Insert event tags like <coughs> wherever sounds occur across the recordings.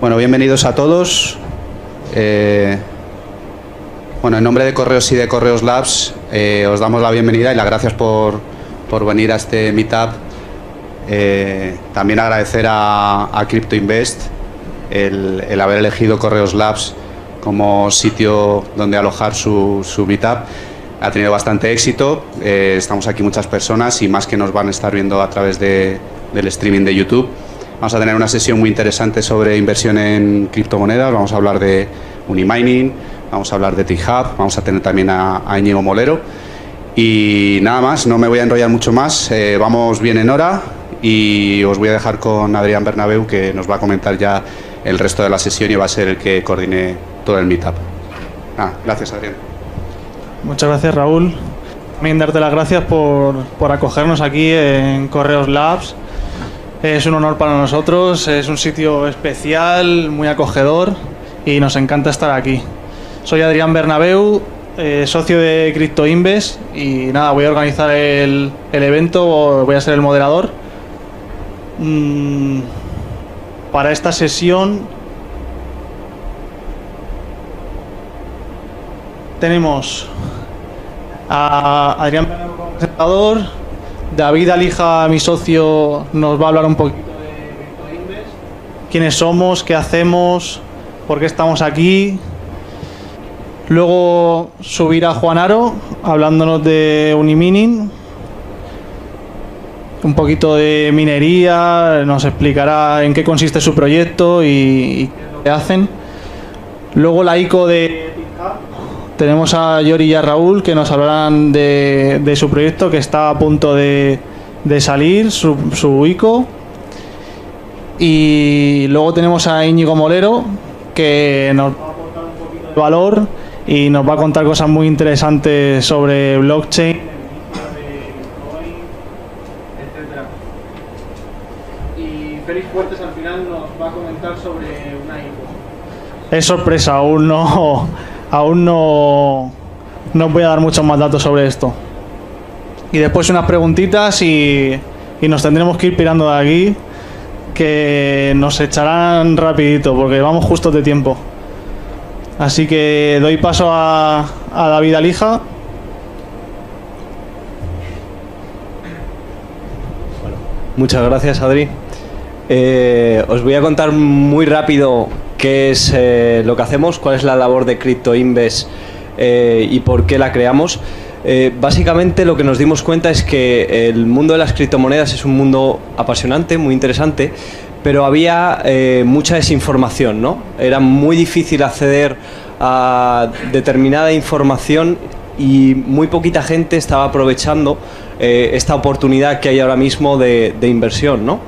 Bueno, bienvenidos a todos. Eh, bueno, en nombre de Correos y de Correos Labs eh, os damos la bienvenida y las gracias por, por venir a este meetup. Eh, también agradecer a, a Crypto Invest el, el haber elegido Correos Labs como sitio donde alojar su, su meetup. Ha tenido bastante éxito, estamos aquí muchas personas y más que nos van a estar viendo a través de, del streaming de YouTube. Vamos a tener una sesión muy interesante sobre inversión en criptomonedas, vamos a hablar de Unimining, vamos a hablar de T-Hub, vamos a tener también a, a Íñigo Molero. Y nada más, no me voy a enrollar mucho más, eh, vamos bien en hora y os voy a dejar con Adrián Bernabeu que nos va a comentar ya el resto de la sesión y va a ser el que coordine todo el meetup. Ah, gracias Adrián. Muchas gracias Raúl. También darte las gracias por, por acogernos aquí en Correos Labs. Es un honor para nosotros, es un sitio especial, muy acogedor y nos encanta estar aquí. Soy Adrián Bernabeu, eh, socio de Crypto Invest y nada, voy a organizar el, el evento, voy a ser el moderador. Mm, para esta sesión tenemos a Adrián Bernabeu como presentador, David Alija, mi socio, nos va a hablar un poquito de quiénes somos, qué hacemos, por qué estamos aquí. Luego subirá Juan Aro hablándonos de Unimining, un poquito de minería, nos explicará en qué consiste su proyecto y, y qué hacen. Luego la ICO de tenemos a Yori y a Raúl que nos hablarán de, de su proyecto que está a punto de, de salir, su, su ICO. Y luego tenemos a Íñigo Molero que nos va a aportar un poquito de valor y nos va a contar cosas muy interesantes sobre blockchain, etcétera. Y Félix Fuertes al final nos va a comentar sobre una ICO. Es sorpresa, aún no, aún no, no voy a dar muchos más datos sobre esto. Y después unas preguntitas y, y nos tendremos que ir pirando de aquí, que nos echarán rapidito porque vamos justos de tiempo. Así que doy paso a, a David Alija. Muchas gracias, Adri. Eh, os voy a contar muy rápido qué es eh, lo que hacemos, cuál es la labor de Crypto Invest eh, y por qué la creamos. Eh, básicamente lo que nos dimos cuenta es que el mundo de las criptomonedas es un mundo apasionante, muy interesante, pero había eh, mucha desinformación, ¿no? Era muy difícil acceder a determinada información y muy poquita gente estaba aprovechando eh, esta oportunidad que hay ahora mismo de, de inversión, ¿no?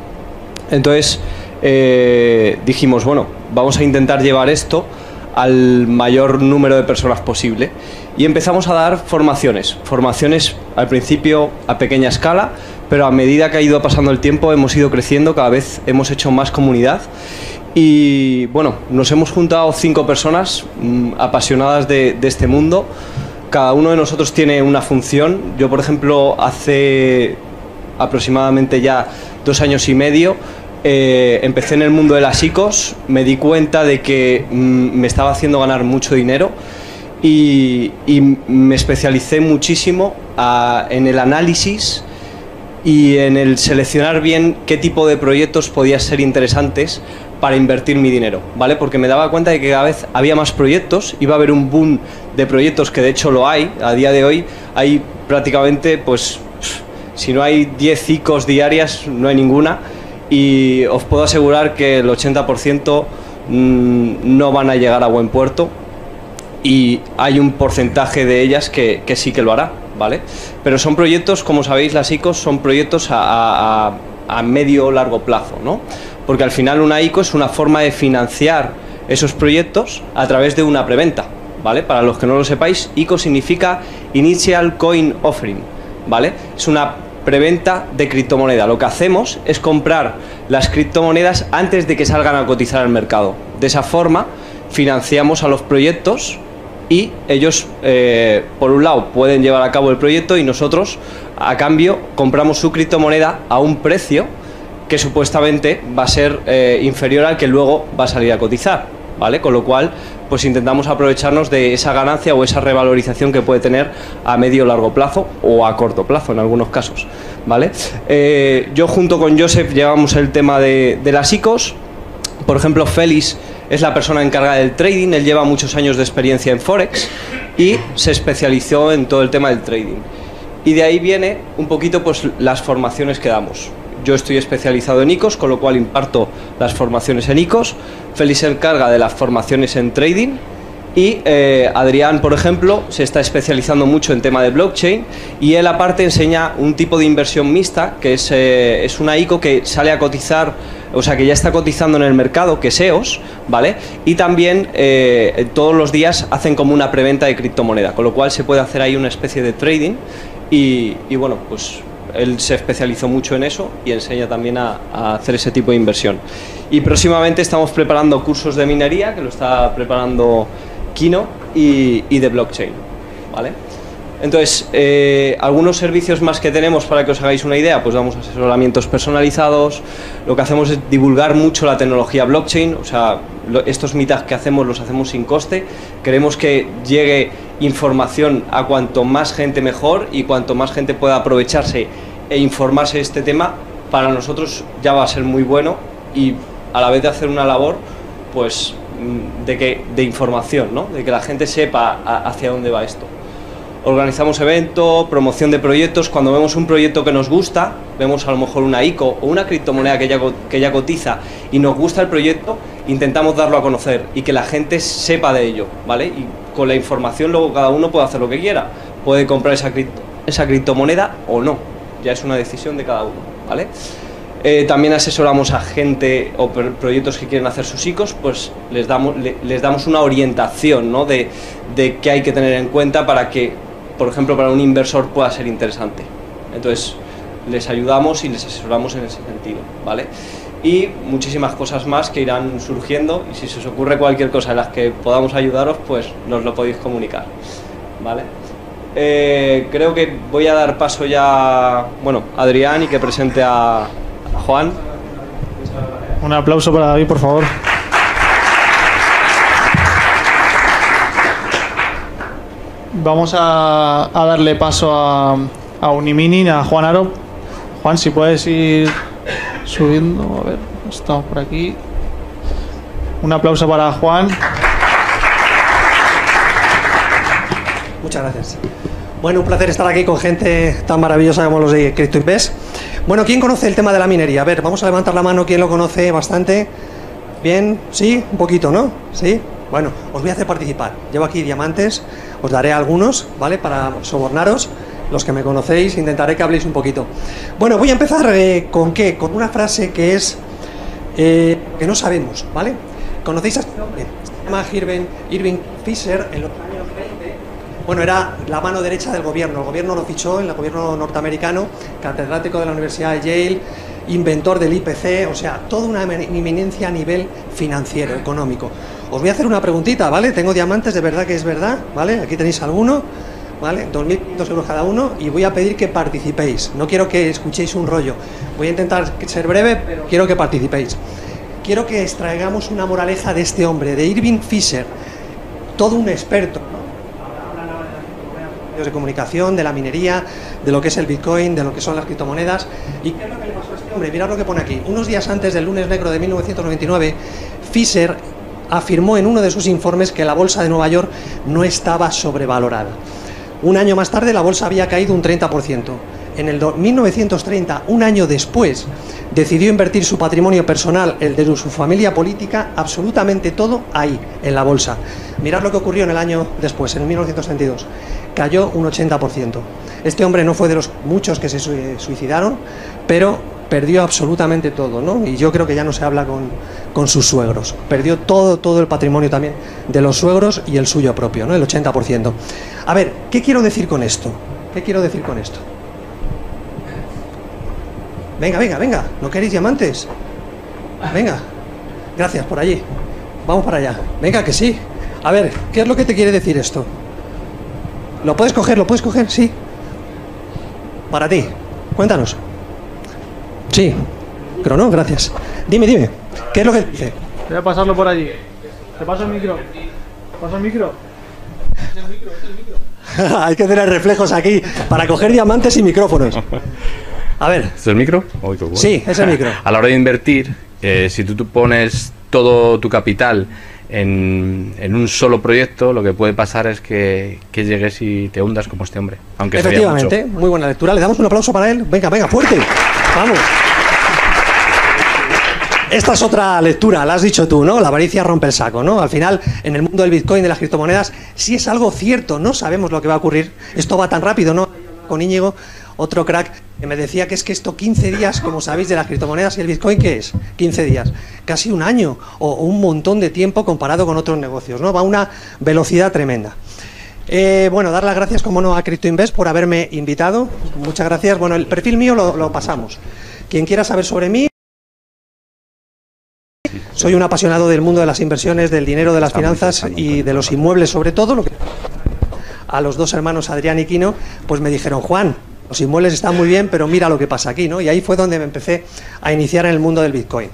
Entonces eh, dijimos, bueno, vamos a intentar llevar esto al mayor número de personas posible y empezamos a dar formaciones, formaciones al principio a pequeña escala, pero a medida que ha ido pasando el tiempo hemos ido creciendo, cada vez hemos hecho más comunidad y bueno, nos hemos juntado cinco personas mmm, apasionadas de, de este mundo. Cada uno de nosotros tiene una función. Yo, por ejemplo, hace aproximadamente ya dos años y medio eh, empecé en el mundo de las ICOs, me di cuenta de que mm, me estaba haciendo ganar mucho dinero y, y me especialicé muchísimo a, en el análisis y en el seleccionar bien qué tipo de proyectos podían ser interesantes para invertir mi dinero, ¿vale? Porque me daba cuenta de que cada vez había más proyectos, iba a haber un boom de proyectos que de hecho lo hay, a día de hoy hay prácticamente, pues, si no hay 10 ICOs diarias, no hay ninguna, y os puedo asegurar que el 80% mmm, no van a llegar a buen puerto y hay un porcentaje de ellas que, que sí que lo hará, ¿vale? Pero son proyectos, como sabéis, las ICOs son proyectos a medio o largo plazo, ¿no? Porque al final una ICO es una forma de financiar esos proyectos a través de una preventa, ¿vale? Para los que no lo sepáis, ICO significa Initial Coin Offering, ¿vale? Es una preventa de criptomoneda. Lo que hacemos es comprar las criptomonedas antes de que salgan a cotizar al mercado. De esa forma financiamos a los proyectos y ellos, eh, por un lado, pueden llevar a cabo el proyecto y nosotros, a cambio, compramos su criptomoneda a un precio que supuestamente va a ser eh, inferior al que luego va a salir a cotizar, ¿vale? Con lo cual, pues intentamos aprovecharnos de esa ganancia o esa revalorización que puede tener a medio o largo plazo o a corto plazo en algunos casos, ¿vale? Eh, yo junto con Joseph llevamos el tema de, de las ICOs, por ejemplo, Félix es la persona encargada del trading, él lleva muchos años de experiencia en Forex y se especializó en todo el tema del trading. Y de ahí viene un poquito pues las formaciones que damos. Yo estoy especializado en ICOs, con lo cual imparto las formaciones en ICOs. Félix se encarga de las formaciones en trading. Y eh, Adrián, por ejemplo, se está especializando mucho en tema de blockchain y él aparte enseña un tipo de inversión mixta, que es, eh, es una ICO que sale a cotizar o sea que ya está cotizando en el mercado, que es EOS, ¿vale? Y también eh, todos los días hacen como una preventa de criptomoneda, con lo cual se puede hacer ahí una especie de trading y, bueno, pues él se especializó mucho en eso y enseña también a, hacer ese tipo de inversión. Y próximamente estamos preparando cursos de minería, que lo está preparando Kino, y, y de blockchain, ¿vale? Entonces, eh, algunos servicios más que tenemos para que os hagáis una idea, pues damos asesoramientos personalizados, lo que hacemos es divulgar mucho la tecnología blockchain, o sea, estos meetups que hacemos los hacemos sin coste, queremos que llegue información a cuanto más gente mejor y cuanto más gente pueda aprovecharse e informarse de este tema, para nosotros ya va a ser muy bueno y a la vez de hacer una labor, pues mm, de, que, de información, ¿no? de que la gente sepa hacia dónde va esto organizamos eventos, promoción de proyectos. Cuando vemos un proyecto que nos gusta, vemos a lo mejor una ICO o una criptomoneda que ya, que ya cotiza y nos gusta el proyecto, intentamos darlo a conocer y que la gente sepa de ello, ¿vale? Con la información luego cada uno puede hacer lo que quiera. Puede comprar esa, esa criptomoneda o no. Ya es una decisión de cada uno, ¿vale? Eh, también asesoramos a gente o proyectos que quieren hacer sus ICOs, pues les damos, les damos una orientación ¿no? de, de qué hay que tener en cuenta para que por ejemplo, para un inversor pueda ser interesante. Entonces, les ayudamos y les asesoramos en ese sentido, ¿vale? Y muchísimas cosas más que irán surgiendo y si se os ocurre cualquier cosa en las que podamos ayudaros, pues nos lo podéis comunicar, ¿vale? Eh, creo que voy a dar paso ya, bueno, a Adrián y que presente a Juan. Un aplauso para David, por favor. Vamos a, darle paso a, a Unimini, a Juan Aro. Juan, si puedes ir subiendo. A ver, estamos por aquí. Un aplauso para Juan. Muchas gracias. Bueno, un placer estar aquí con gente tan maravillosa como los de CryptoInvest. Bueno, ¿quién conoce el tema de la minería? A ver, vamos a levantar la mano, ¿quién lo conoce bastante? Bien, sí, un poquito, ¿no? Sí. Bueno, os voy a hacer participar. Llevo aquí diamantes, os daré algunos, ¿vale? Para sobornaros. Los que me conocéis, intentaré que habléis un poquito. Bueno, voy a empezar eh, con qué? Con una frase que es eh, que no sabemos, ¿vale? ¿Conocéis a este hombre? Se llama Irving, Fisher en los años 20. Bueno, era la mano derecha del gobierno. El gobierno lo fichó, en el gobierno norteamericano, catedrático de la Universidad de Yale, inventor del IPC, o sea, toda una eminencia a nivel financiero, económico. Os voy a hacer una preguntita, ¿vale? Tengo diamantes, de verdad que es verdad, ¿vale? Aquí tenéis alguno, ¿vale? 2.500 euros cada uno y voy a pedir que participéis. No quiero que escuchéis un rollo. Voy a intentar ser breve, pero quiero que participéis. Quiero que extraigamos una moraleja de este hombre, de Irving Fisher, todo un experto, ¿no? de comunicación, de la minería, de lo que es el Bitcoin, de lo que son las criptomonedas. ¿Y qué es lo que le pasó a este hombre? Mirad lo que pone aquí. Unos días antes del lunes negro de 1999, Fisher afirmó en uno de sus informes que la bolsa de Nueva York no estaba sobrevalorada. Un año más tarde la bolsa había caído un 30%. En el 1930, un año después, decidió invertir su patrimonio personal, el de su familia política, absolutamente todo ahí, en la bolsa. Mirad lo que ocurrió en el año después, en 1932. Cayó un 80%. Este hombre no fue de los muchos que se suicidaron, pero perdió absolutamente todo, ¿no? Y yo creo que ya no se habla con, con, sus suegros. Perdió todo, todo el patrimonio también de los suegros y el suyo propio, ¿no? El 80%. A ver, ¿qué quiero decir con esto? ¿Qué quiero decir con esto? Venga, venga, venga, ¿no queréis diamantes? Venga, gracias, por allí. Vamos para allá. Venga, que sí. A ver, ¿qué es lo que te quiere decir esto? ¿Lo puedes coger? ¿Lo puedes coger? Sí. Para ti. Cuéntanos. Sí. micro, ¿no? Gracias. Dime, dime. ¿Qué es lo que dice? Voy a pasarlo por allí. Te paso el micro. ¿Paso el micro? <laughs> Hay que tener reflejos aquí para coger diamantes y micrófonos. A ver. ¿Es el micro? Sí, es el micro. <laughs> A la hora de invertir, eh, si tú, tú pones todo tu capital en, en, un solo proyecto, lo que puede pasar es que, que llegues y te hundas como este hombre. Aunque Efectivamente, muy buena lectura. Le damos un aplauso para él. Venga, venga, fuerte. Vamos. Esta es otra lectura, la has dicho tú, ¿no? La avaricia rompe el saco, ¿no? Al final, en el mundo del Bitcoin, de las criptomonedas, sí es algo cierto, no sabemos lo que va a ocurrir. Esto va tan rápido, ¿no? Con Íñigo, otro crack, que me decía que es que esto 15 días, como sabéis, de las criptomonedas y el Bitcoin, ¿qué es? 15 días. Casi un año o un montón de tiempo comparado con otros negocios, ¿no? Va a una velocidad tremenda. Eh, bueno, dar las gracias, como no, a CryptoInvest por haberme invitado. Muchas gracias. Bueno, el perfil mío lo, lo pasamos. Quien quiera saber sobre mí, soy un apasionado del mundo de las inversiones, del dinero, de las finanzas y de los inmuebles sobre todo. Lo que a los dos hermanos Adrián y Quino, pues me dijeron, Juan, los inmuebles están muy bien, pero mira lo que pasa aquí, ¿no? Y ahí fue donde me empecé a iniciar en el mundo del Bitcoin.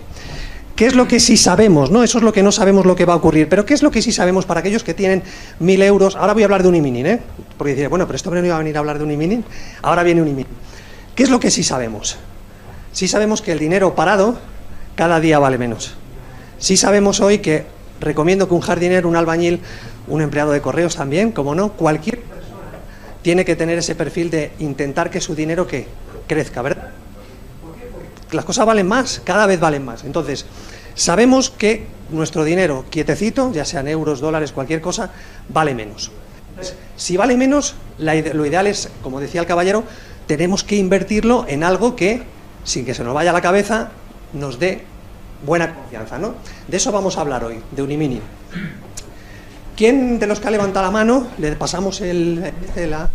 ¿Qué es lo que sí sabemos? ¿no? Eso es lo que no sabemos lo que va a ocurrir. Pero ¿qué es lo que sí sabemos para aquellos que tienen mil euros? Ahora voy a hablar de un iminin, ¿eh? Porque decir, bueno, pero esto no iba a venir a hablar de un iminin. Ahora viene un iminin. ¿Qué es lo que sí sabemos? Sí sabemos que el dinero parado cada día vale menos. Sí sabemos hoy que recomiendo que un jardinero, un albañil, un empleado de correos también, como no, cualquier tiene que tener ese perfil de intentar que su dinero que crezca, ¿verdad? Las cosas valen más, cada vez valen más. Entonces, sabemos que nuestro dinero quietecito, ya sean euros, dólares, cualquier cosa, vale menos. Entonces, si vale menos, lo ideal es, como decía el caballero, tenemos que invertirlo en algo que, sin que se nos vaya a la cabeza, nos dé buena confianza, ¿no? De eso vamos a hablar hoy, de Unimini. ¿Quién de los que ha levantado la mano, le pasamos el, la...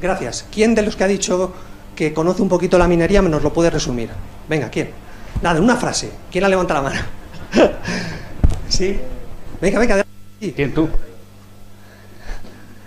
Gracias. ¿Quién de los que ha dicho que conoce un poquito la minería nos lo puede resumir? Venga, ¿quién? Nada, una frase. ¿Quién ha levantado la mano? <laughs> ¿Sí? Venga, venga. ¿Quién tú?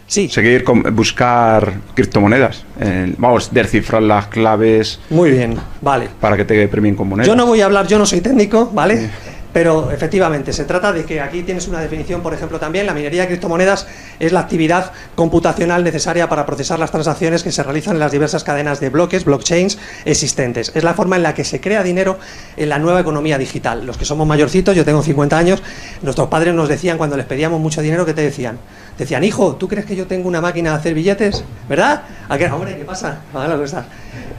Sí. Seguir con buscar criptomonedas. Eh, vamos, descifrar las claves. Muy bien, vale. Para que te premien con monedas. Yo no voy a hablar, yo no soy técnico, ¿vale? Pero efectivamente, se trata de que aquí tienes una definición, por ejemplo, también la minería de criptomonedas es la actividad computacional necesaria para procesar las transacciones que se realizan en las diversas cadenas de bloques, blockchains existentes. Es la forma en la que se crea dinero en la nueva economía digital. Los que somos mayorcitos, yo tengo 50 años, nuestros padres nos decían cuando les pedíamos mucho dinero, ¿qué te decían? Decían, hijo, ¿tú crees que yo tengo una máquina de hacer billetes? ¿Verdad? ¿A qué? Hombre, ¿qué pasa? <laughs>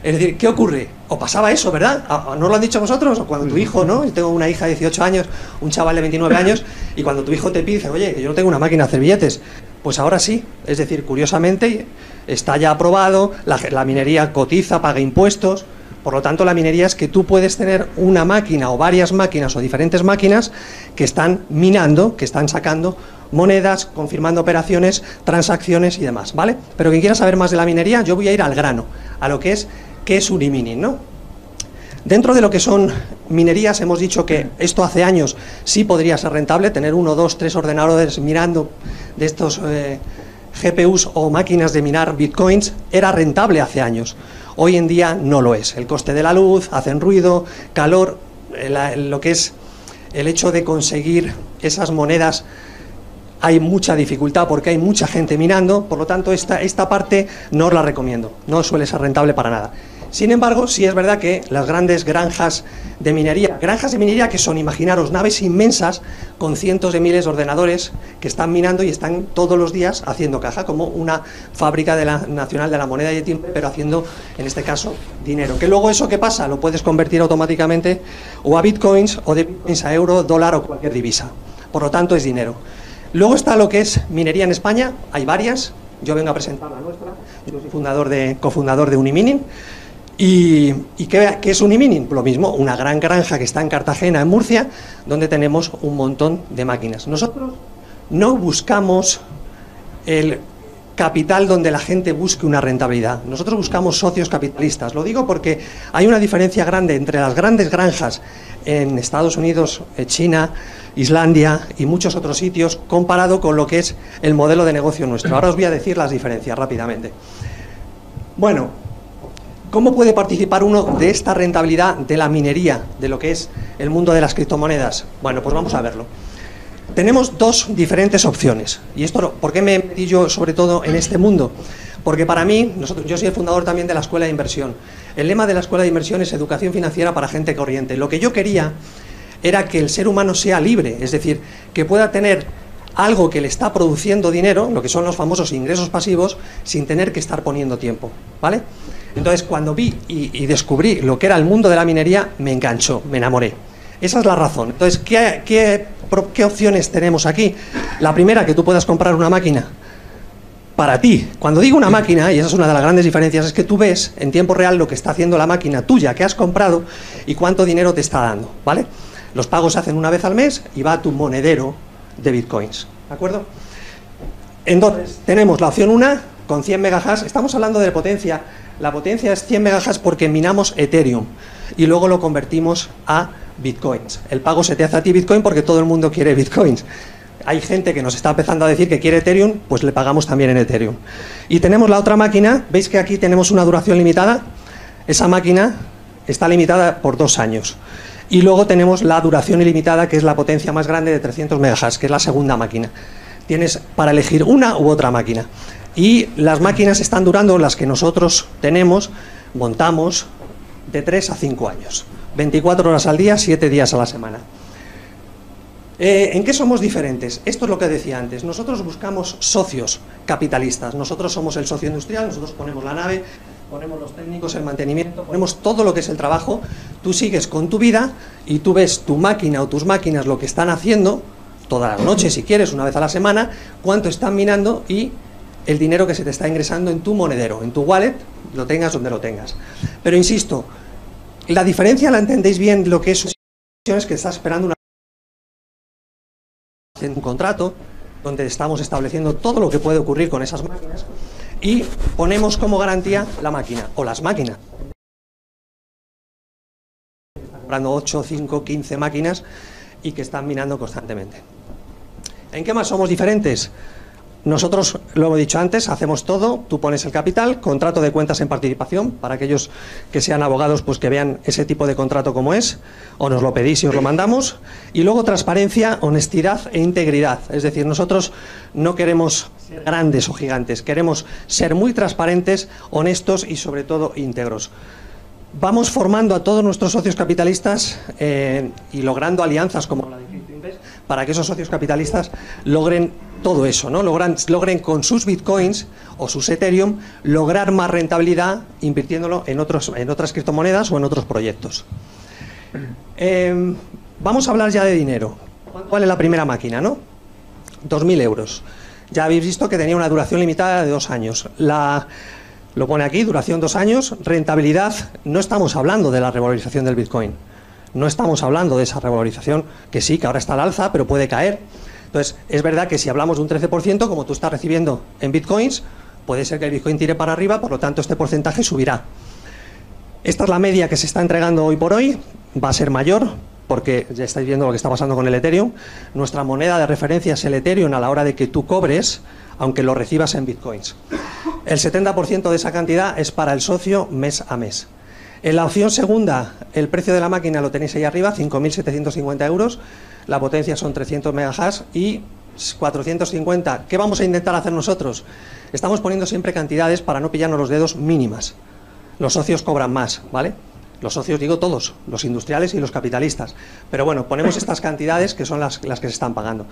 Es decir, ¿qué ocurre? O pasaba eso, ¿verdad? ¿No lo han dicho vosotros? O cuando tu hijo, ¿no? Yo tengo una hija de 18 años, un chaval de 29 años, y cuando tu hijo te pide, oye, yo no tengo una máquina de hacer billetes, pues ahora sí. Es decir, curiosamente, está ya aprobado, la minería cotiza, paga impuestos. Por lo tanto, la minería es que tú puedes tener una máquina o varias máquinas o diferentes máquinas que están minando, que están sacando monedas, confirmando operaciones, transacciones y demás, ¿vale? Pero quien quiera saber más de la minería, yo voy a ir al grano, a lo que es qué es un mining, ¿no? Dentro de lo que son minerías hemos dicho que esto hace años sí podría ser rentable, tener uno, dos, tres ordenadores mirando de estos eh, GPUs o máquinas de minar bitcoins era rentable hace años. Hoy en día no lo es. El coste de la luz, hacen ruido, calor, la, lo que es el hecho de conseguir esas monedas hay mucha dificultad porque hay mucha gente minando, por lo tanto esta, esta parte no os la recomiendo, no suele ser rentable para nada. Sin embargo, sí es verdad que las grandes granjas de minería, granjas de minería que son, imaginaros, naves inmensas con cientos de miles de ordenadores que están minando y están todos los días haciendo caja, como una fábrica de la, nacional de la moneda y de timbre, pero haciendo, en este caso, dinero. Que luego eso que pasa lo puedes convertir automáticamente o a bitcoins o de bitcoins a euro, dólar o cualquier divisa. Por lo tanto, es dinero. Luego está lo que es minería en España, hay varias, yo vengo a presentar la nuestra, yo soy fundador de, cofundador de Unimining. ¿Y, y qué, es Unimining? Lo mismo, una gran granja que está en Cartagena, en Murcia, donde tenemos un montón de máquinas. Nosotros no buscamos el capital donde la gente busque una rentabilidad. Nosotros buscamos socios capitalistas. Lo digo porque hay una diferencia grande entre las grandes granjas en Estados Unidos, China, Islandia y muchos otros sitios comparado con lo que es el modelo de negocio nuestro. Ahora os voy a decir las diferencias rápidamente. Bueno, ¿Cómo puede participar uno de esta rentabilidad de la minería, de lo que es el mundo de las criptomonedas? Bueno, pues vamos a verlo. Tenemos dos diferentes opciones. ¿Y esto por qué me metí yo sobre todo en este mundo? Porque para mí, yo soy el fundador también de la Escuela de Inversión. El lema de la Escuela de Inversión es educación financiera para gente corriente. Lo que yo quería era que el ser humano sea libre, es decir, que pueda tener algo que le está produciendo dinero, lo que son los famosos ingresos pasivos, sin tener que estar poniendo tiempo, ¿vale? Entonces, cuando vi y, descubrí lo que era el mundo de la minería, me enganchó, me enamoré. Esa es la razón. Entonces, ¿qué, qué opciones tenemos aquí? La primera, que tú puedas comprar una máquina para ti. Cuando digo una máquina, y esa es una de las grandes diferencias, es que tú ves en tiempo real lo que está haciendo la máquina tuya que has comprado y cuánto dinero te está dando, ¿vale? Los pagos se hacen una vez al mes y va a tu monedero de bitcoins. ¿De acuerdo? Entonces, tenemos la opción 1 con 100 megahash. Estamos hablando de potencia. La potencia es 100 megahash porque minamos Ethereum y luego lo convertimos a bitcoins. El pago se te hace a ti bitcoin porque todo el mundo quiere bitcoins. Hay gente que nos está empezando a decir que quiere Ethereum, pues le pagamos también en Ethereum. Y tenemos la otra máquina, veis que aquí tenemos una duración limitada. Esa máquina está limitada por dos años. Y luego tenemos la duración ilimitada, que es la potencia más grande de 300 MHz, que es la segunda máquina. Tienes para elegir una u otra máquina. Y las máquinas están durando, las que nosotros tenemos, montamos, de 3 a 5 años. 24 horas al día, 7 días a la semana. Eh, ¿En qué somos diferentes? Esto es lo que decía antes. Nosotros buscamos socios capitalistas. Nosotros somos el socio industrial, nosotros ponemos la nave, ponemos los técnicos, el mantenimiento, ponemos todo lo que es el trabajo, tú sigues con tu vida y tú ves tu máquina o tus máquinas lo que están haciendo, toda la noche si quieres, una vez a la semana, cuánto están minando y el dinero que se te está ingresando en tu monedero, en tu wallet, lo tengas donde lo tengas. Pero insisto, la diferencia la entendéis bien lo que es es que estás esperando una un contrato donde estamos estableciendo todo lo que puede ocurrir con esas máquinas y ponemos como garantía la máquina o las máquinas. Comprando 8, 5, 15 máquinas y que están minando constantemente. ¿En qué más somos diferentes? Nosotros, lo hemos dicho antes, hacemos todo, tú pones el capital, contrato de cuentas en participación, para aquellos que sean abogados, pues que vean ese tipo de contrato como es, o nos lo pedís y os lo mandamos, y luego transparencia, honestidad e integridad. Es decir, nosotros no queremos grandes o gigantes, queremos ser muy transparentes, honestos y sobre todo íntegros. Vamos formando a todos nuestros socios capitalistas eh, y logrando alianzas como la de Invest para que esos socios capitalistas logren todo eso, ¿no? Logren con sus bitcoins o sus Ethereum lograr más rentabilidad invirtiéndolo en, otros, en otras criptomonedas o en otros proyectos. Em, vamos a hablar ya de dinero. ¿Cuánto vale la primera máquina, no? 2.000 euros. Ya habéis visto que tenía una duración limitada de dos años. Lo pone aquí, duración dos años, rentabilidad, no estamos hablando de la revalorización del Bitcoin. No estamos hablando de esa revalorización, que sí, que ahora está al alza, pero puede caer. Entonces, es verdad que si hablamos de un 13%, como tú estás recibiendo en bitcoins, puede ser que el bitcoin tire para arriba, por lo tanto este porcentaje subirá. Esta es la media que se está entregando hoy por hoy, va a ser mayor, porque ya estáis viendo lo que está pasando con el Ethereum. Nuestra moneda de referencia es el Ethereum a la hora de que tú cobres, aunque lo recibas en bitcoins. El 70% de esa cantidad es para el socio mes a mes. En la opción segunda, el precio de la máquina lo tenéis ahí arriba, 5.750 euros la potencia son 300 megahash y 450. ¿Qué vamos a intentar hacer nosotros? Estamos poniendo siempre cantidades para no pillarnos los dedos mínimas. Los socios cobran más, ¿vale? Los socios digo todos, los industriales y los capitalistas. Pero bueno, ponemos estas <laughs> cantidades que son las, las que se están pagando.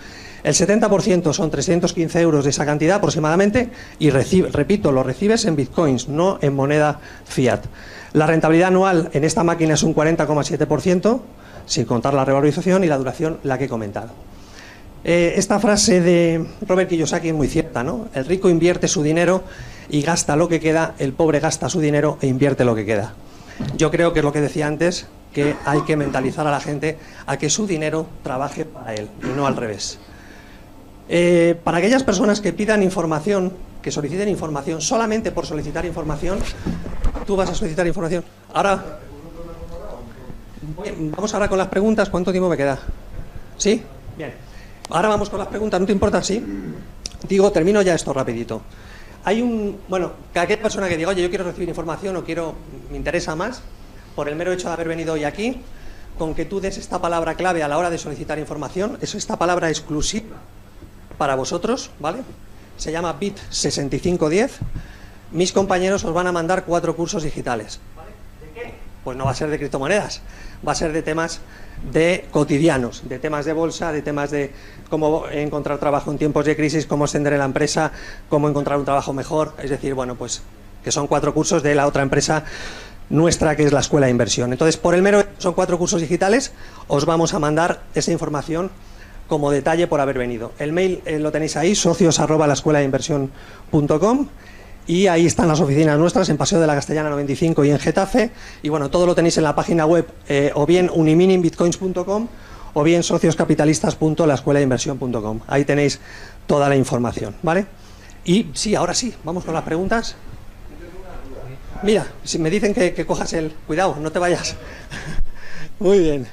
El 70% son 315 euros de esa cantidad aproximadamente y repito, lo recibes en bitcoins, no en moneda fiat. La rentabilidad anual en esta máquina es un 40,7% sin contar la revalorización y la duración, la que he comentado. Eh, esta frase de Robert Kiyosaki es muy cierta, ¿no? El rico invierte su dinero y gasta lo que queda, el pobre gasta su dinero e invierte lo que queda. Yo creo que es lo que decía antes, que hay que mentalizar a la gente a que su dinero trabaje para él y no al revés. Eh, para aquellas personas que pidan información, que soliciten información solamente por solicitar información, tú vas a solicitar información. Ahora Vamos ahora con las preguntas. ¿Cuánto tiempo me queda? ¿Sí? Bien. Ahora vamos con las preguntas. ¿No te importa? ¿Sí? Digo, termino ya esto rapidito. Hay un, bueno, aquella persona que diga, oye, yo quiero recibir información o quiero, me interesa más, por el mero hecho de haber venido hoy aquí, con que tú des esta palabra clave a la hora de solicitar información, es esta palabra exclusiva para vosotros, ¿vale? Se llama BIT6510. Mis compañeros os van a mandar cuatro cursos digitales. ¿De qué? Pues no va a ser de criptomonedas, va a ser de temas de cotidianos, de temas de bolsa, de temas de cómo encontrar trabajo en tiempos de crisis, cómo ascender en la empresa, cómo encontrar un trabajo mejor. Es decir, bueno, pues que son cuatro cursos de la otra empresa nuestra, que es la Escuela de Inversión. Entonces, por el mero, son cuatro cursos digitales, os vamos a mandar esa información como detalle por haber venido. El mail eh, lo tenéis ahí, socios arroba la escuela de inversión.com y ahí están las oficinas nuestras en Paseo de la Castellana 95 y en Getafe. Y bueno, todo lo tenéis en la página web eh, o bien uniminingbitcoins.com o bien socioscapitalistas.lascuelainversión.com. Ahí tenéis toda la información, ¿vale? Y sí, ahora sí, vamos con las preguntas. Mira, si me dicen que, que cojas el... Cuidado, no te vayas. <laughs> Muy bien.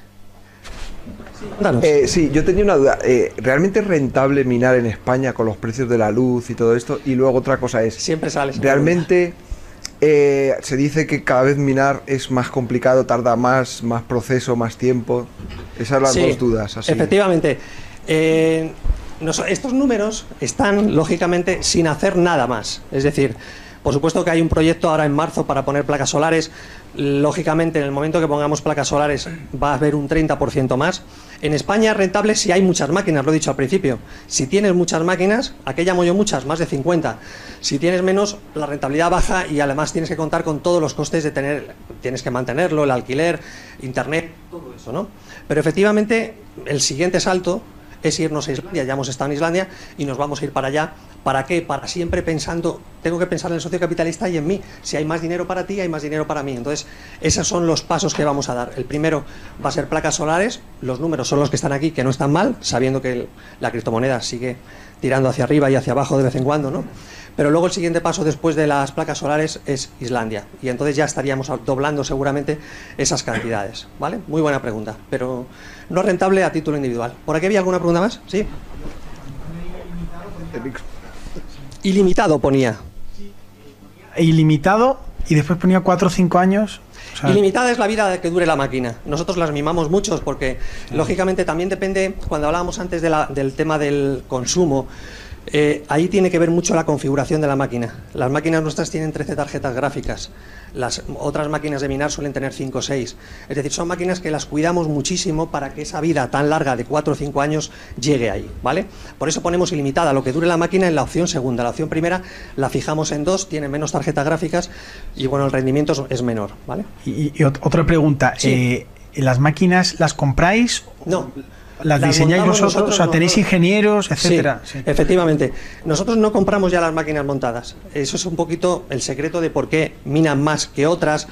Eh, sí, yo tenía una duda. Eh, ¿Realmente es rentable minar en España con los precios de la luz y todo esto? Y luego otra cosa es... Siempre sales. ¿Realmente eh, se dice que cada vez minar es más complicado, tarda más, más proceso, más tiempo? Esas son las dos dudas. Así. Efectivamente. estos números están, lógicamente, sin hacer nada más. Es decir, por supuesto que hay un proyecto ahora en marzo para poner placas solares. Lógicamente, en el momento que pongamos placas solares va a haber un 30% más. En España es rentable si hay muchas máquinas, lo he dicho al principio. Si tienes muchas máquinas, ¿a qué llamo yo muchas? Más de 50. Si tienes menos, la rentabilidad baja y además tienes que contar con todos los costes de tener, tienes que mantenerlo, el alquiler, internet, todo eso, ¿no? Pero efectivamente, el siguiente salto es irnos a Islandia. Ya hemos estado en Islandia y nos vamos a ir para allá. ¿Para qué? Para siempre pensando, tengo que pensar en el socio capitalista y en mí. Si hay más dinero para ti, hay más dinero para mí. Entonces, esos son los pasos que vamos a dar. El primero va a ser placas solares. Los números son los que están aquí, que no están mal, sabiendo que la criptomoneda sigue tirando hacia arriba y hacia abajo de vez en cuando, ¿no? Pero luego el siguiente paso después de las placas solares es Islandia. Y entonces ya estaríamos doblando seguramente esas cantidades. ¿Vale? Muy buena pregunta. Pero no rentable a título individual. ¿Por aquí había alguna pregunta más? Sí. Ilimitado ponía. Ilimitado y después ponía 4 o 5 años. Ilimitada es la vida que dure la máquina. Nosotros las mimamos muchos porque, lógicamente, también depende, cuando hablábamos antes del tema del consumo, eh, ahí tiene que ver mucho la configuración de la máquina. Las máquinas nuestras tienen 13 tarjetas gráficas. Las otras máquinas de minar suelen tener 5 o 6. Es decir, son máquinas que las cuidamos muchísimo para que esa vida tan larga de 4 o 5 años llegue ahí, ¿vale? Por eso ponemos ilimitada lo que dure la máquina en la opción segunda. La opción primera la fijamos en 2, tiene menos tarjetas gráficas y bueno, el rendimiento es menor, ¿vale? Y, otra pregunta, eh, ¿las máquinas las compráis? No las, diseñáis vosotros, o sea, tenéis ingenieros, etcétera. Efectivamente. Nosotros no compramos ya las máquinas montadas. Eso es un poquito el secreto de por qué minan más que otras.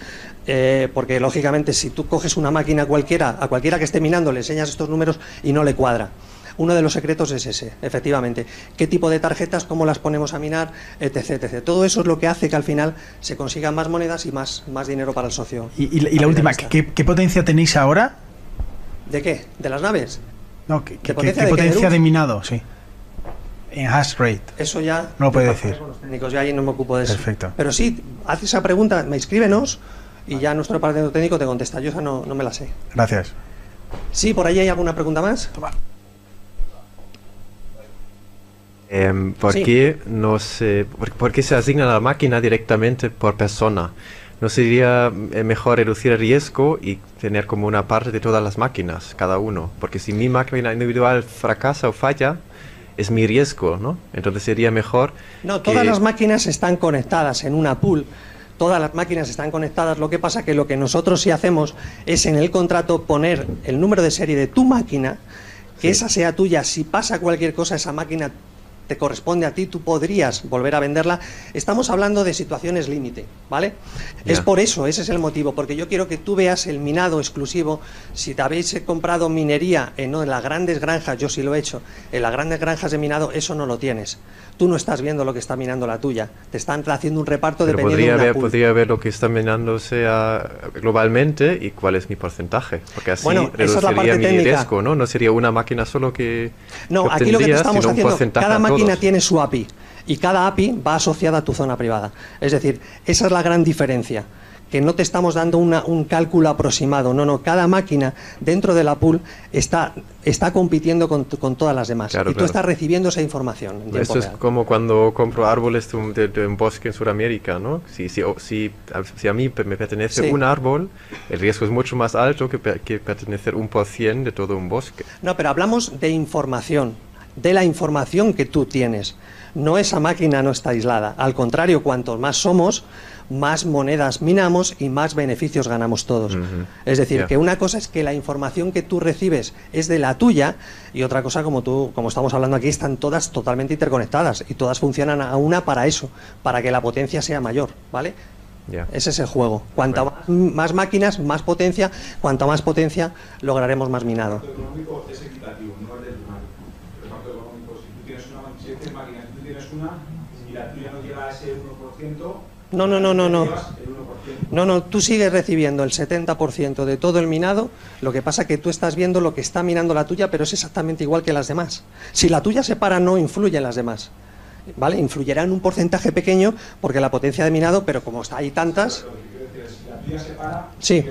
Eh, porque lógicamente si tú coges una máquina cualquiera, a cualquiera que esté minando le enseñas estos números y no le cuadra. Uno de los secretos es ese, efectivamente. ¿Qué tipo de tarjetas, cómo las ponemos a minar, etc, etc. Todo eso es lo que hace que al final se consigan más monedas y más, más dinero para el socio. Y, la última, ¿qué, potencia tenéis ahora? ¿De qué? ¿De las naves? No, ¿qué, potencia, de, minado? Sí. En hash rate. Eso ya. No lo puede decir. Los técnicos, ya ahí no me ocupo de eso. Perfecto. Pero sí, haz esa pregunta, me escríbenos y ya nuestro departamento técnico te contesta. Yo esa no, no me la sé. Gracias. Sí, por ahí hay alguna pregunta más. Toma. Em, ¿por, qué no se, por, qué se asigna la máquina directamente por persona? ¿No sería eh, mejor reducir el riesgo y tener como una parte de todas las máquinas, cada uno? Porque si mi máquina individual fracasa o falla, es mi riesgo, ¿no? Entonces sería mejor... No, todas las máquinas están conectadas en una pool. Todas las máquinas están conectadas. Lo que pasa que lo que nosotros sí hacemos es en el contrato poner el número de serie de tu máquina, que esa sea tuya. Si pasa cualquier cosa, esa máquina te corresponde a ti, tú podrías volver a venderla. Estamos hablando de situaciones límite, ¿vale? Es por eso, ese es el motivo, porque yo quiero que tú veas el minado exclusivo. Si te habéis comprado minería en, en las grandes granjas, yo sí lo he hecho, en las grandes granjas de minado, eso no lo tienes tú no estás viendo lo que está minando la tuya. Te están haciendo un reparto Pero dependiendo podría de ver, podría ver lo que está minando sea globalmente y cuál es mi porcentaje. Porque así bueno, reduciría mi riesgo, ¿no? No sería una máquina solo que. No, aquí lo que estamos haciendo, cada máquina tiene su API. y cada API va asociada a tu zona privada. Es decir, esa es la gran diferencia que no te estamos dando un cálculo aproximado, no, no, cada máquina dentro de la pool está, está compitiendo con, todas las demás y tú estás recibiendo esa información. Eso es como cuando compro árboles de, un bosque en Sudamérica, ¿no? Si, si, si, si, a mí me pertenece un árbol, el riesgo es mucho más alto que, que pertenecer un por cien de todo un bosque. No, pero hablamos de información, de la información que tú tienes. No esa máquina no está aislada. Al contrario, cuantos más somos, más monedas minamos y más beneficios ganamos todos. Es decir, que una cosa es que la información que tú recibes es de la tuya y otra cosa, como tú, como estamos hablando aquí, están todas totalmente interconectadas y todas funcionan a una para eso, para que la potencia sea mayor, ¿vale? Ese es el juego. Cuanto más, máquinas, más potencia. Cuanto más potencia, lograremos más minado. El económico es equitativo, no es del El impacto económico, si tú tienes una, si tienes máquinas, y la tuya no llega a ese 1%, no, no, no, no, no. No, no, tú sigues recibiendo el 70% de todo el minado, lo que pasa que tú estás viendo lo que está minando la tuya, pero es exactamente igual que las demás. Si la tuya se para, no influye en las demás. ¿Vale? Influyerá en un porcentaje pequeño porque la potencia de minado, pero como está hay tantas... Sí.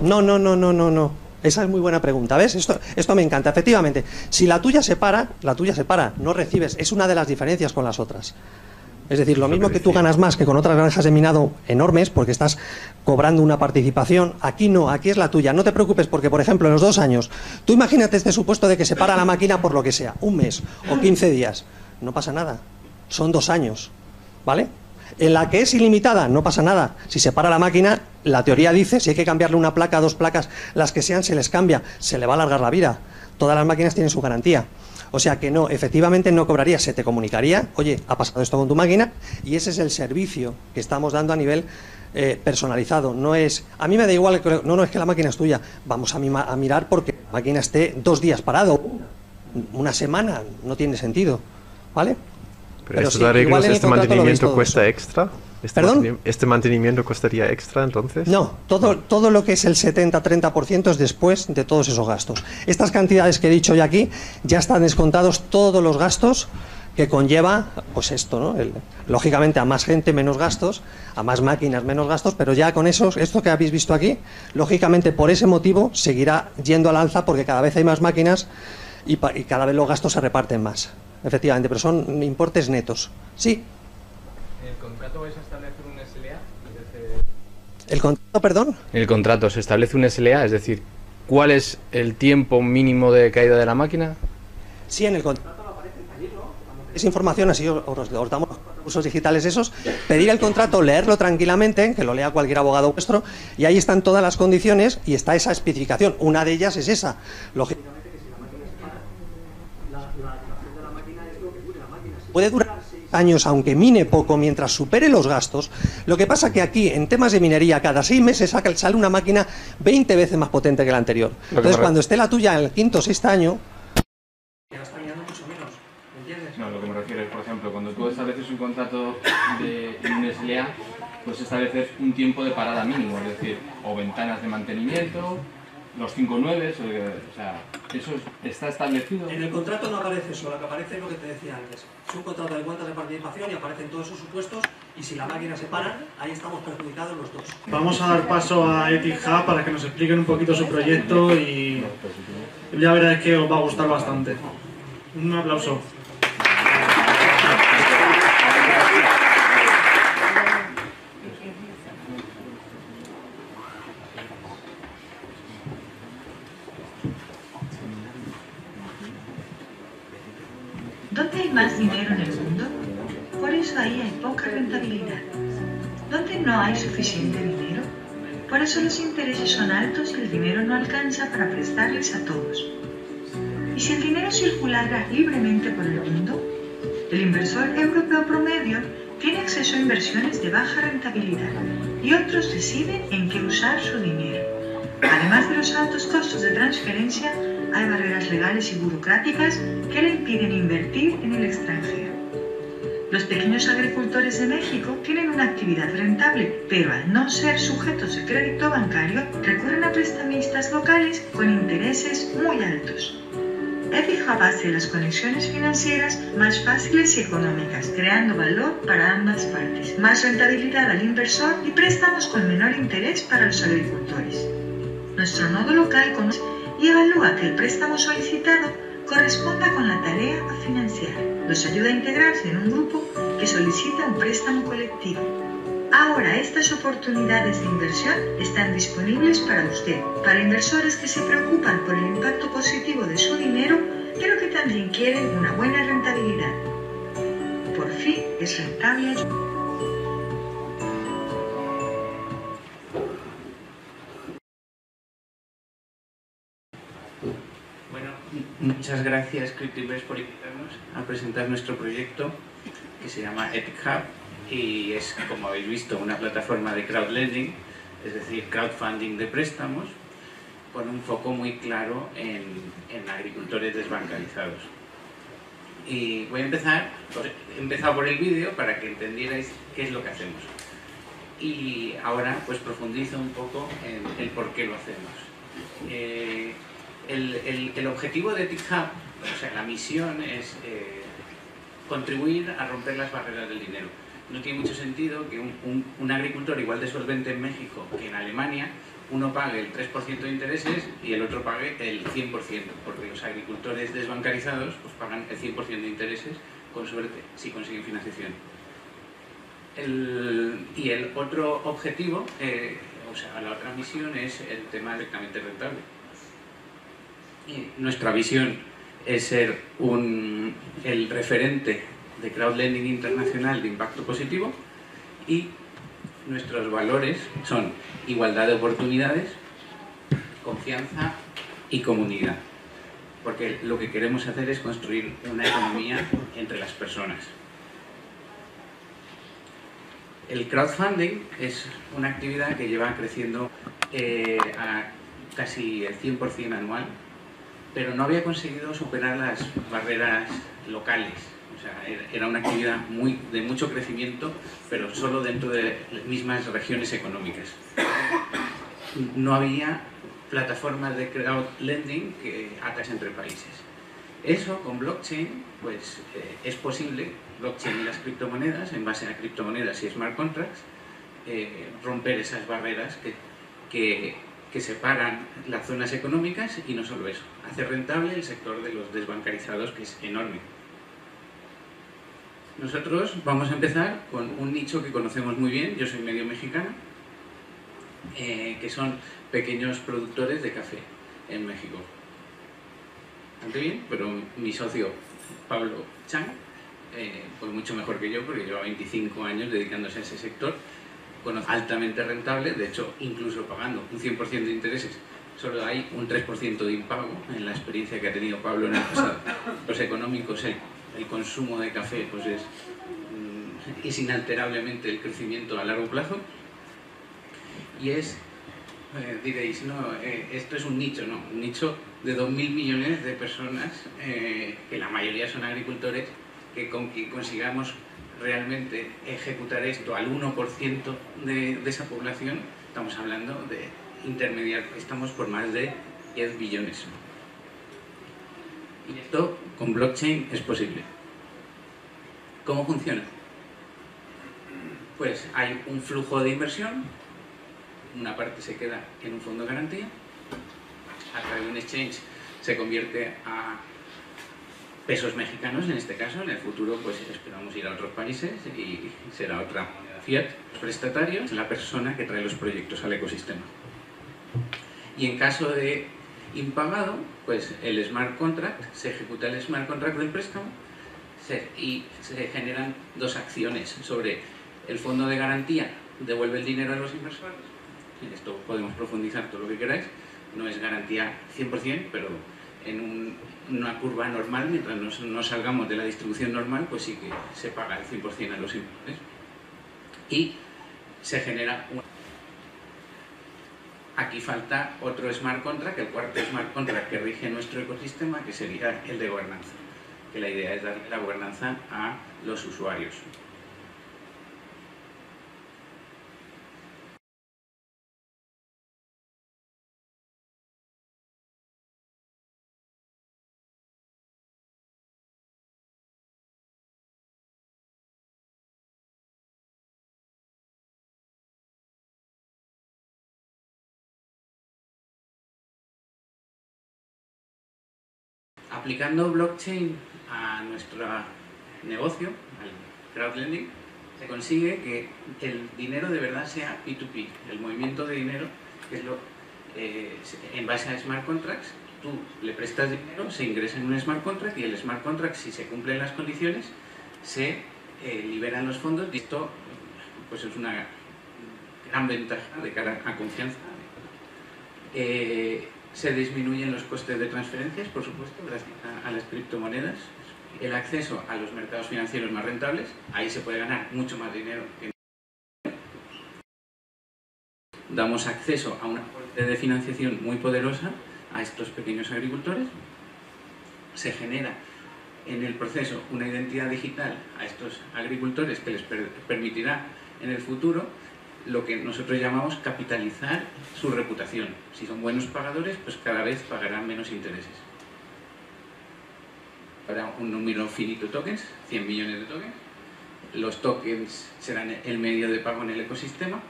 No, no, no, no, no, no. Esa es muy buena pregunta, ¿ves? Esto, esto me encanta. Efectivamente, si la tuya se para, la tuya se para, no recibes. Es una de las diferencias con las otras. Es decir, lo mismo que tú ganas más que con otras granjas de minado enormes, porque estás cobrando una participación, aquí no, aquí es la tuya. No te preocupes porque, por ejemplo, en los dos años, tú imagínate este supuesto de que se para la máquina por lo que sea, un mes o 15 días. No pasa nada. Son dos años. ¿Vale? En la que es ilimitada, no pasa nada. Si se para la máquina, la teoría dice, si hay que cambiarle una placa, dos placas, las que sean, se les cambia, se le va a alargar la vida. Todas las máquinas tienen su garantía. O sea que no, efectivamente no cobraría, se te comunicaría, oye, ha pasado esto con tu máquina y ese es el servicio que estamos dando a nivel eh, personalizado. No es, a mí me da igual, no, no es que la máquina es tuya, vamos a, a mirar porque la máquina esté dos días parado, una semana, no tiene sentido, ¿vale? Pero, Pero arreglos, este mantenimiento cuesta extra. Este, Mantenimiento, ¿Este mantenimiento costaría extra entonces? No, todo, todo lo que es el 70-30% es después de todos esos gastos. Estas cantidades que he dicho ya aquí ya están descontados todos los gastos que conlleva, pues esto, ¿no? lógicamente a más gente menos gastos, a más máquinas menos gastos, pero ya con eso, esto que habéis visto aquí, lógicamente por ese motivo seguirá yendo al alza porque cada vez hay más máquinas y, y cada vez los gastos se reparten más. Efectivamente, pero son importes netos. Sí. ¿El contrato vais a establecer un SLA? ¿El contrato, perdón? El contrato, ¿se establece un SLA? Es decir, ¿cuál es el tiempo mínimo de caída de la máquina? Sí, en el contrato aparece pedirlo. Es información, así os, os, damos los recursos digitales esos. Pedir el contrato, leerlo tranquilamente, que lo lea cualquier abogado vuestro, y ahí están todas las condiciones y está esa especificación. Una de ellas es esa. Lógicamente puede durar años, aunque mine poco, mientras supere los gastos. Lo que pasa que aquí, en temas de minería, cada seis meses sale una máquina 20 veces más potente que la anterior. Entonces, cuando esté la tuya en el quinto o sexto año... No, lo que me refiero es, por ejemplo, cuando tú estableces un contrato de un SLA, pues establecer un tiempo de parada mínimo, es decir, o ventanas de mantenimiento, los 5 9, o sea, eso está establecido. En el contrato no aparece eso, lo que aparece es lo que te decía antes. Es un contrato de cuentas de participación y aparecen todos esos supuestos y si la máquina se para, ahí estamos perjudicados los dos. Vamos a dar paso a Ethic Hub para que nos expliquen un poquito su proyecto y ya veréis que os va a gustar bastante. Un aplauso. ¿Dónde hay más dinero en el mundo? Por eso ahí hay poca rentabilidad. ¿Dónde no hay suficiente dinero? Por eso los intereses son altos y el dinero no alcanza para prestarles a todos. ¿Y si el dinero circulara libremente por el mundo? El inversor europeo promedio tiene acceso a inversiones de baja rentabilidad y otros deciden en qué usar su dinero. Además de los altos costos de transferencia, hay barreras legales y burocráticas que le impiden invertir en el extranjero. Los pequeños agricultores de México tienen una actividad rentable, pero al no ser sujetos de crédito bancario, recurren a prestamistas locales con intereses muy altos. EPIHub hace las conexiones financieras más fáciles y económicas, creando valor para ambas partes, más rentabilidad al inversor y préstamos con menor interés para los agricultores. Nuestro nodo local conoce y evalúa que el préstamo solicitado corresponda con la tarea a financiar. Los ayuda a integrarse en un grupo que solicita un préstamo colectivo. Ahora estas oportunidades de inversión están disponibles para usted, para inversores que se preocupan por el impacto positivo de su dinero, pero que también quieren una buena rentabilidad. Por fin es rentable. Muchas gracias CryptoInvest por invitarnos a presentar nuestro proyecto que se llama Epic Hub y es, como habéis visto, una plataforma de crowdlending, es decir, crowdfunding de préstamos, con un foco muy claro en, agricultores desbancarizados. Y voy a empezar, he empezado por el vídeo para que entendierais qué es lo que hacemos. Y ahora pues profundizo un poco en el por qué lo hacemos. Eh, el, el, el, objetivo de TikHub, o sea, la misión es eh, contribuir a romper las barreras del dinero no tiene mucho sentido que un, un, un, agricultor igual de solvente en México que en Alemania uno pague el 3% de intereses y el otro pague el 100%, porque los agricultores desbancarizados pues pagan el 100% de intereses con suerte si consiguen financiación. El, y el otro objetivo, eh, o sea, la otra misión es el tema directamente rentable. Nuestra visión es ser el referente de crowdlending internacional de impacto positivo y nuestros valores son igualdad de oportunidades, confianza y comunidad. Porque lo que queremos hacer es construir una economía entre las personas. El crowdfunding es una actividad que lleva creciendo eh, a casi el 100% anual, pero no había conseguido superar las barreras locales o sea, era una actividad muy, de mucho crecimiento, pero solo dentro de las mismas regiones económicas. No había plataformas de crowdlending que atas entre países. Eso con blockchain pues, eh, es posible, blockchain y las criptomonedas, en base a criptomonedas y smart contracts, eh, romper esas barreras que, que, que separan las zonas económicas y no solo eso, hacer rentable el sector de los desbancarizados que es enorme. Nosotros vamos a empezar con un nicho que conocemos muy bien, yo soy medio mexicano, eh, que son pequeños productores de café en México. Bastante bien, pero mi socio Pablo Chang, eh, pues mucho mejor que yo, porque lleva 25 años dedicándose a ese sector, altamente rentable, de hecho incluso pagando un 100% de intereses solo hay un 3% de impago en la experiencia que ha tenido Pablo en el pasado. Los económicos, el el consumo de café pues es, mm, es inalterablemente el crecimiento a largo plazo y es, eh, diréis, no, eh, esto es un nicho, no, un nicho de 2.000 millones de personas, eh, que la mayoría son agricultores, que con que consigamos realmente ejecutar esto al 1% de, de esa población, estamos hablando de intermediar, estamos por más de 10 billones. Y esto con blockchain es posible. ¿Cómo funciona? Pues hay un flujo de inversión, una parte se queda en un fondo de garantía, a través de un exchange se convierte a pesos mexicanos en este caso, en el futuro pues esperamos ir a otros países y será otra moneda fiat. Los prestatarios, la persona que trae los proyectos al ecosistema. Y en caso de impagado, pues el smart contract, se ejecuta el smart contract del préstamo y se generan dos acciones sobre el fondo de garantía, devuelve el dinero a los inversores, en esto podemos profundizar todo lo que queráis, no es garantía 100%, pero en una curva normal, mientras no, salgamos de la distribución normal, pues sí que se paga el 100% a los inversores. Y se genera un Aquí falta otro smart contract, el cuarto smart contract que rige nuestro ecosistema, que sería el de gobernanza. Que la idea es darle la gobernanza a los usuarios. Aplicando blockchain a nuestro negocio, al crowdlending, se consigue que el dinero de verdad sea P2P, el movimiento de dinero, que es lo, eh, en base a smart contracts, tú le prestas dinero, se ingresa en un smart contract y el smart contract, si se cumplen las condiciones, se eh, liberan los fondos y esto pues es una gran ventaja de cara a confianza. Eh, se disminuyen los costes de transferencias, por supuesto, gracias a, las criptomonedas. El acceso a los mercados financieros más rentables, ahí se puede ganar mucho más dinero. Damos acceso a una fuente de financiación muy poderosa a estos pequeños agricultores. Se genera en el proceso una identidad digital a estos agricultores que les permitirá en el futuro lo que nosotros llamamos capitalizar su reputación. Si son buenos pagadores, pues cada vez pagarán menos intereses. Habrá un número finito de tokens, 100 millones de tokens. Los tokens serán el medio de pago en el ecosistema.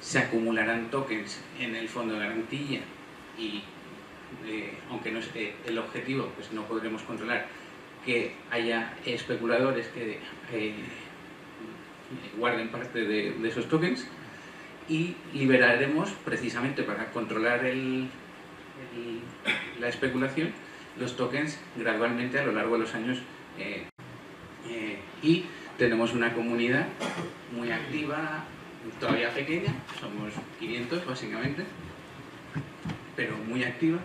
Se acumularán tokens en el fondo de garantía y, eh, aunque no es eh, el objetivo, pues no podremos controlar que haya especuladores que eh, guarden parte de, esos tokens y liberaremos precisamente para controlar la especulación los tokens gradualmente a lo largo de los años eh, eh, y tenemos una comunidad muy activa, todavía pequeña, somos 500 básicamente, pero muy activa,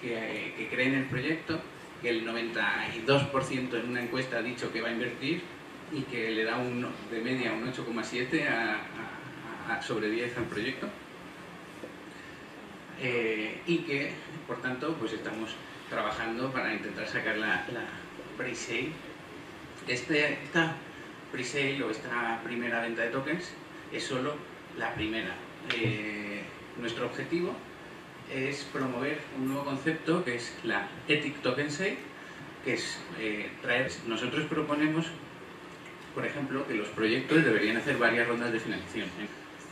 que, cree en el proyecto, que el 92% en una encuesta ha dicho que va a invertir y que le da un, de media un 8,7 a, sobre 10 al proyecto. Eh, y que, por tanto, pues estamos trabajando para intentar sacar la, la pre-sale. Este, esta pre-sale o esta primera venta de tokens es solo la primera. Eh, nuestro objetivo es promover un nuevo concepto que es la Ethic Token Sale, que es eh, traer, nosotros proponemos por ejemplo, que los proyectos deberían hacer varias rondas de financiación.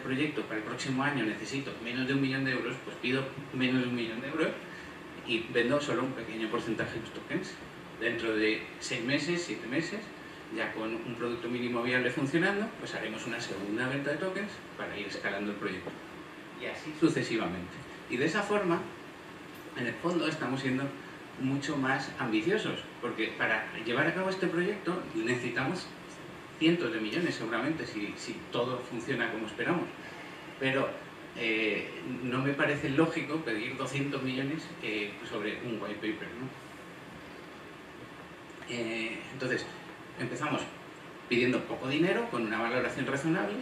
Este proyecto para el próximo año necesito menos de un millón de euros, pues pido menos de un millón de euros y vendo solo un pequeño porcentaje de los tokens. Dentro de seis meses, siete meses, ya con un producto mínimo viable funcionando, pues haremos una segunda venta de tokens para ir escalando el proyecto. Y así sucesivamente. Y de esa forma, en el fondo estamos siendo mucho más ambiciosos, porque para llevar a cabo este proyecto necesitamos cientos de millones seguramente si, todo funciona como esperamos. Pero eh, no me parece lógico pedir 200 millones eh, sobre un white paper. Eh, entonces, empezamos pidiendo poco dinero con una valoración razonable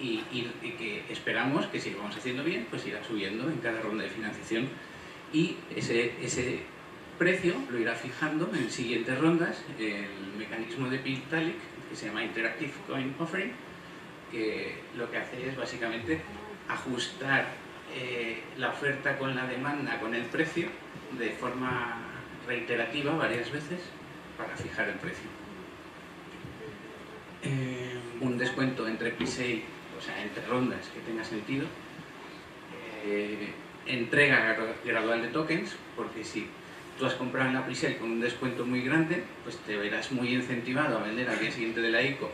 y, que esperamos que si lo vamos haciendo bien, pues irá subiendo en cada ronda de financiación y ese, ese precio lo irá fijando en siguientes rondas el mecanismo de Pitalik que se llama Interactive Coin Offering, que lo que hace es básicamente ajustar eh, la oferta con la demanda, con el precio, de forma reiterativa varias veces para fijar el precio. Eh, un descuento entre pre-sale, o sea, entre rondas que tenga sentido. Eh, entrega gradual de tokens, porque si tú has comprado en la Prisel con un descuento muy grande, pues te verás muy incentivado a vender al día siguiente de la ICO,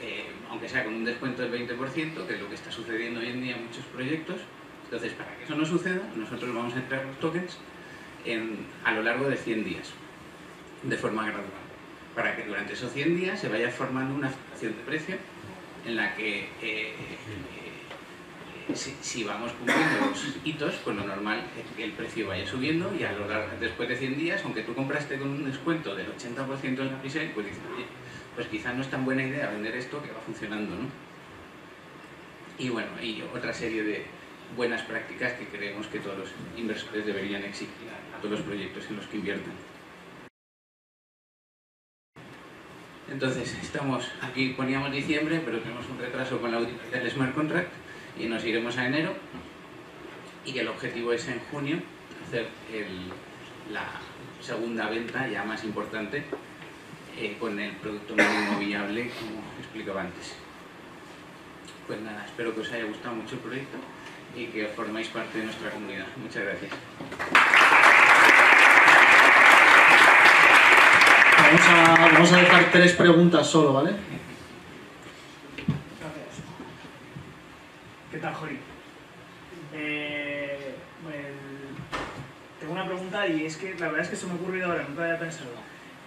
eh, aunque sea con un descuento del 20%, que es lo que está sucediendo hoy en día en muchos proyectos. Entonces, para que eso no suceda, nosotros vamos a entrar los tokens a lo largo de 100 días, de forma gradual, para que durante esos 100 días se vaya formando una situación de precio en la que eh, si, vamos cumpliendo los hitos, pues lo normal es que el precio vaya subiendo y a lo largo, después de 100 días, aunque tú compraste con un descuento del 80% en la presale, pues dices, oye, pues quizás no es tan buena idea vender esto que va funcionando, ¿no? Y bueno, y otra serie de buenas prácticas que creemos que todos los inversores deberían exigir a todos los proyectos en los que invierten. Entonces, estamos aquí, poníamos diciembre, pero tenemos un retraso con la auditoría del Smart Contract y nos iremos a enero y el objetivo es en junio hacer la segunda venta ya más importante eh, con el producto mínimo viable como explicaba antes. Pues nada, espero que os haya gustado mucho el proyecto y que formáis parte de nuestra comunidad. Muchas gracias. Vamos a, vamos a dejar tres preguntas solo, ¿vale? Gracias. ¿Qué tal, Jori? Eh, tengo una pregunta y es que la verdad es que se me ha ocurrido ahora, nunca había pensado.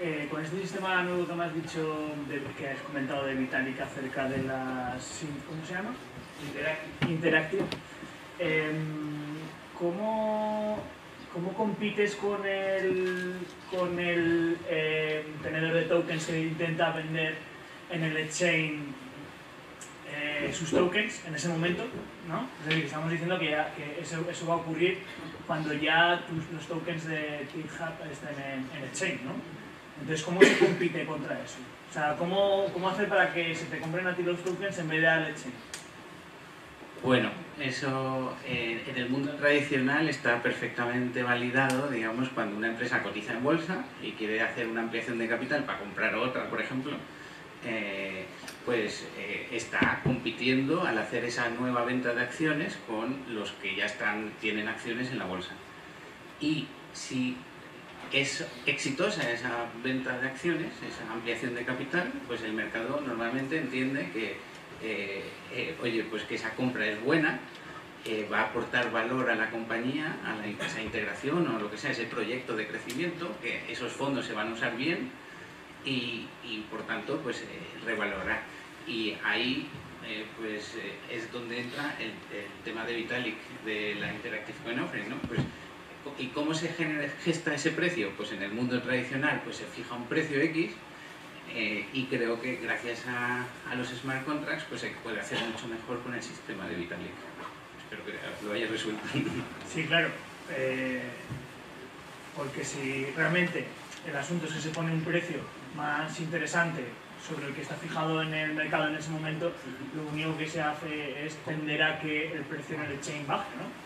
Eh, con este sistema nuevo que me has dicho, que has comentado de Vitalik acerca de las... ¿Cómo se llama? Interactive. Em, ¿cómo, ¿Cómo compites con el, con el em, tenedor de tokens que intenta vender en el exchange eh, sus tokens en ese momento? ¿no? Es decir, estamos diciendo que, eso, eso, va a ocurrir cuando ya los tokens de GitHub estén en, en exchange, ¿no? Entonces, ¿cómo se compite contra eso? O sea, ¿cómo, cómo hacer para que se te compren a ti los tokens en vez de al exchange? Bueno, eso eh, en el mundo tradicional está perfectamente validado, digamos, cuando una empresa cotiza en bolsa y quiere hacer una ampliación de capital para comprar otra, por ejemplo, eh, pues eh, está compitiendo al hacer esa nueva venta de acciones con los que ya están, tienen acciones en la bolsa. Y si es exitosa esa venta de acciones, esa ampliación de capital, pues el mercado normalmente entiende que, eh, oye, pues que esa compra es buena, eh, va a aportar valor a la compañía, a, la, esa integración o lo que sea, ese proyecto de crecimiento, que esos fondos se van a usar bien y, por tanto, pues revalorar. Y ahí pues es donde entra el, tema de Vitalik, de la Interactive Coin Offering, ¿no? Pues, ¿Y cómo se genera, gesta ese precio? Pues en el mundo tradicional pues se fija un precio X eh, y creo que gracias a, los smart contracts pues se puede hacer mucho mejor con el sistema de Vitalik. Espero que lo haya resuelto. Sí, claro. Eh, porque si realmente el asunto es que se pone un precio más interesante sobre el que está fijado en el mercado en ese momento, lo único que se hace es tender a que el precio en el exchange baje, ¿no?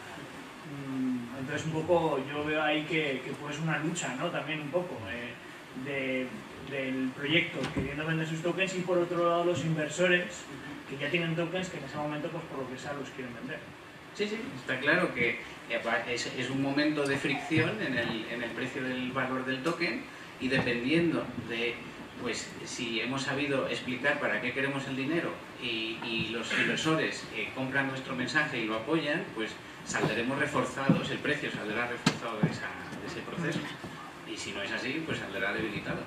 Mm, entonces un poco yo veo ahí que, que pues una lucha, ¿no? También un poco eh, de, del proyecto queriendo vender sus tokens y por otro lado los inversores que ya tienen tokens que en ese momento pues por lo que sea los quieren vender. Sí, sí, está claro que es, es un momento de fricción en el, en el precio del valor del token y dependiendo de pues si hemos sabido explicar para qué queremos el dinero y, y los inversores eh, compran nuestro mensaje y lo apoyan, pues saldremos reforzados, el precio saldrá reforzado de, ese proceso. Y si no es así, pues saldrá debilitado.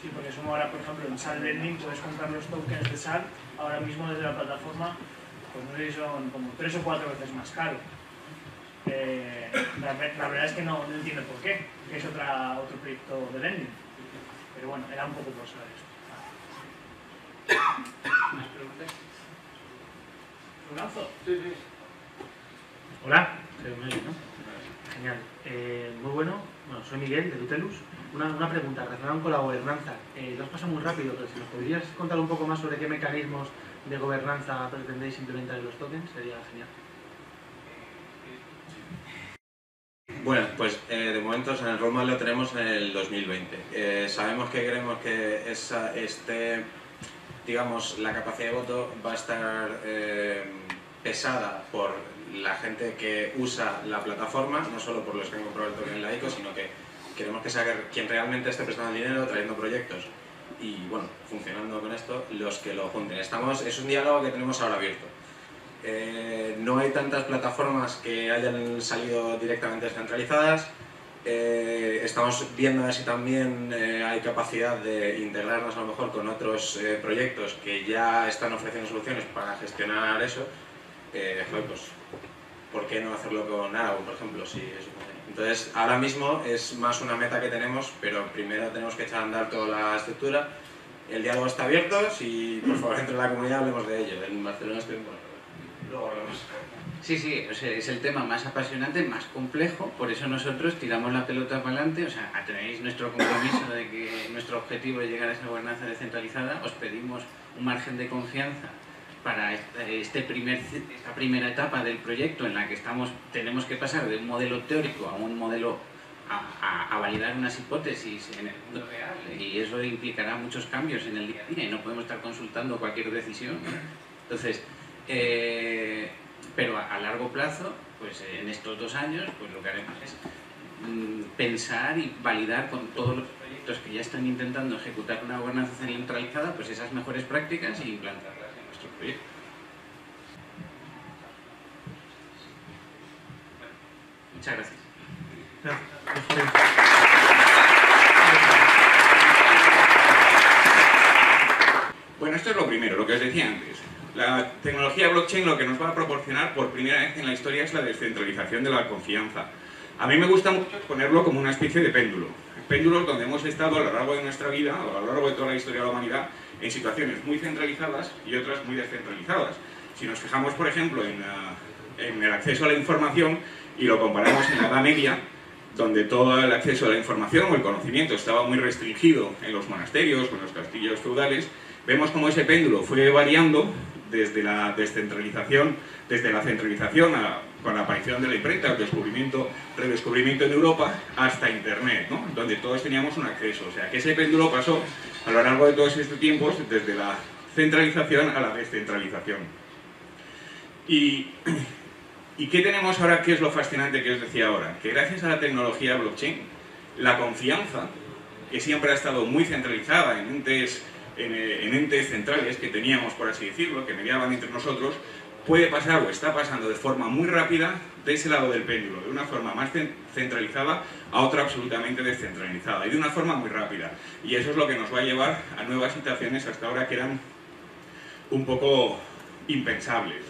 Sí, porque eso ahora, por ejemplo, en Sal Lending puedes comprar los tokens de Sal, ahora mismo desde la plataforma, pues no sé si son como tres o cuatro veces más caro. Eh, la, verdad es que no, entiendo por qué, que es otra, otro proyecto de lending. Pero bueno, era un poco por saber esto. ¿Más preguntas? ¿Un Sí, sí. Hola. Genial. Eh, muy bueno. Bueno, soy Miguel de Tutelus. Una, una pregunta relacionada con la gobernanza. Eh, lo has pasado muy rápido, pero si nos podrías contar un poco más sobre qué mecanismos de gobernanza pretendéis implementar en los tokens, sería genial. Bueno, pues eh, de momento en el roadmap lo tenemos en el 2020. Eh, sabemos que queremos que esa, este, digamos, la capacidad de voto va a estar pesada por la gente que usa la plataforma, no solo por los que han comprado el token en la ICO, sino que queremos que sea quien realmente esté prestando el dinero, trayendo proyectos y bueno, funcionando con esto, los que lo junten. Estamos, es un diálogo que tenemos ahora abierto. Eh, no hay tantas plataformas que hayan salido directamente descentralizadas. Eh, estamos viendo a ver si también eh, hay capacidad de integrarnos a lo mejor con otros proyectos que ya están ofreciendo soluciones para gestionar eso. pues ¿por qué no hacerlo con Aragón, por ejemplo? Si Entonces, ahora mismo es más una meta que tenemos, pero primero tenemos que echar a andar toda la estructura. El diálogo está abierto, si por favor entre la comunidad hablemos de ello. En Barcelona estoy bueno, Sí, sí, es el tema más apasionante, más complejo, por eso nosotros tiramos la pelota para adelante, o sea, tenéis nuestro compromiso de que nuestro objetivo es llegar a esa gobernanza descentralizada, os pedimos un margen de confianza para este primer, esta primera etapa del proyecto en la que estamos, tenemos que pasar de un modelo teórico a un modelo a, validar unas hipótesis en el mundo real y eso implicará muchos cambios en el día a día y no podemos estar consultando cualquier decisión. Entonces, eh, pero a, largo plazo, pues en estos dos años, pues lo que haremos es mm, pensar y validar con todos los proyectos que ya están intentando ejecutar una gobernanza centralizada, pues esas mejores prácticas y implantarlas en nuestro proyecto. Muchas gracias. Bueno, esto es lo primero, lo que os decía antes. La tecnología blockchain lo que nos va a proporcionar por primera vez en la historia es la descentralización de la confianza. A mí me gusta mucho ponerlo como una especie de péndulo. Péndulos donde hemos estado a lo largo de nuestra vida, a lo largo de toda la historia de la humanidad, en situaciones muy centralizadas y otras muy descentralizadas. Si nos fijamos, por ejemplo, en, ah, en el acceso a la información y lo comparamos en la Edad Media, donde todo el acceso a la información o el conocimiento estaba muy restringido en los monasterios en los castillos feudales, vemos cómo ese péndulo fue variando desde la descentralización, desde la centralización con la aparición de la imprenta, el descubrimiento, redescubrimiento en Europa, hasta Internet, donde todos teníamos un acceso. O sea, que ese péndulo pasó a lo largo de todos estos tiempos desde la centralización a la descentralización. Y, ¿Y qué tenemos ahora? ¿Qué es lo fascinante que os decía ahora? Que gracias a la tecnología blockchain, la confianza, que siempre ha estado muy centralizada en entes eh, en, entes centrales que teníamos, por así decirlo, que mediaban entre nosotros, puede pasar o está pasando de forma muy rápida de ese lado del péndulo, de una forma más centralizada a otra absolutamente descentralizada y de una forma muy rápida. Y eso es lo que nos va a llevar a nuevas situaciones hasta ahora que eran un poco impensables.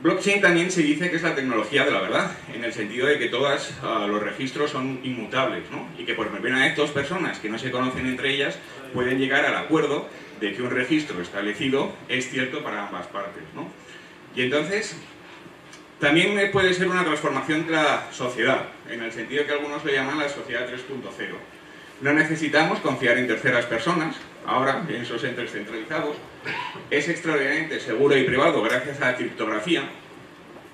Blockchain también se dice que es la tecnología de la verdad, en el sentido de que todos ah, los registros son inmutables, ¿no? Y que por primera vez dos personas que no se conocen entre ellas pueden llegar al acuerdo de que un registro establecido es cierto para ambas partes, ¿no? Y entonces, también puede ser una transformación de la sociedad, en el sentido que algunos le llaman la sociedad 3.0. No necesitamos confiar en terceras personas, ahora en esos entes centralizados. Es extraordinariamente seguro y privado gracias a la criptografía,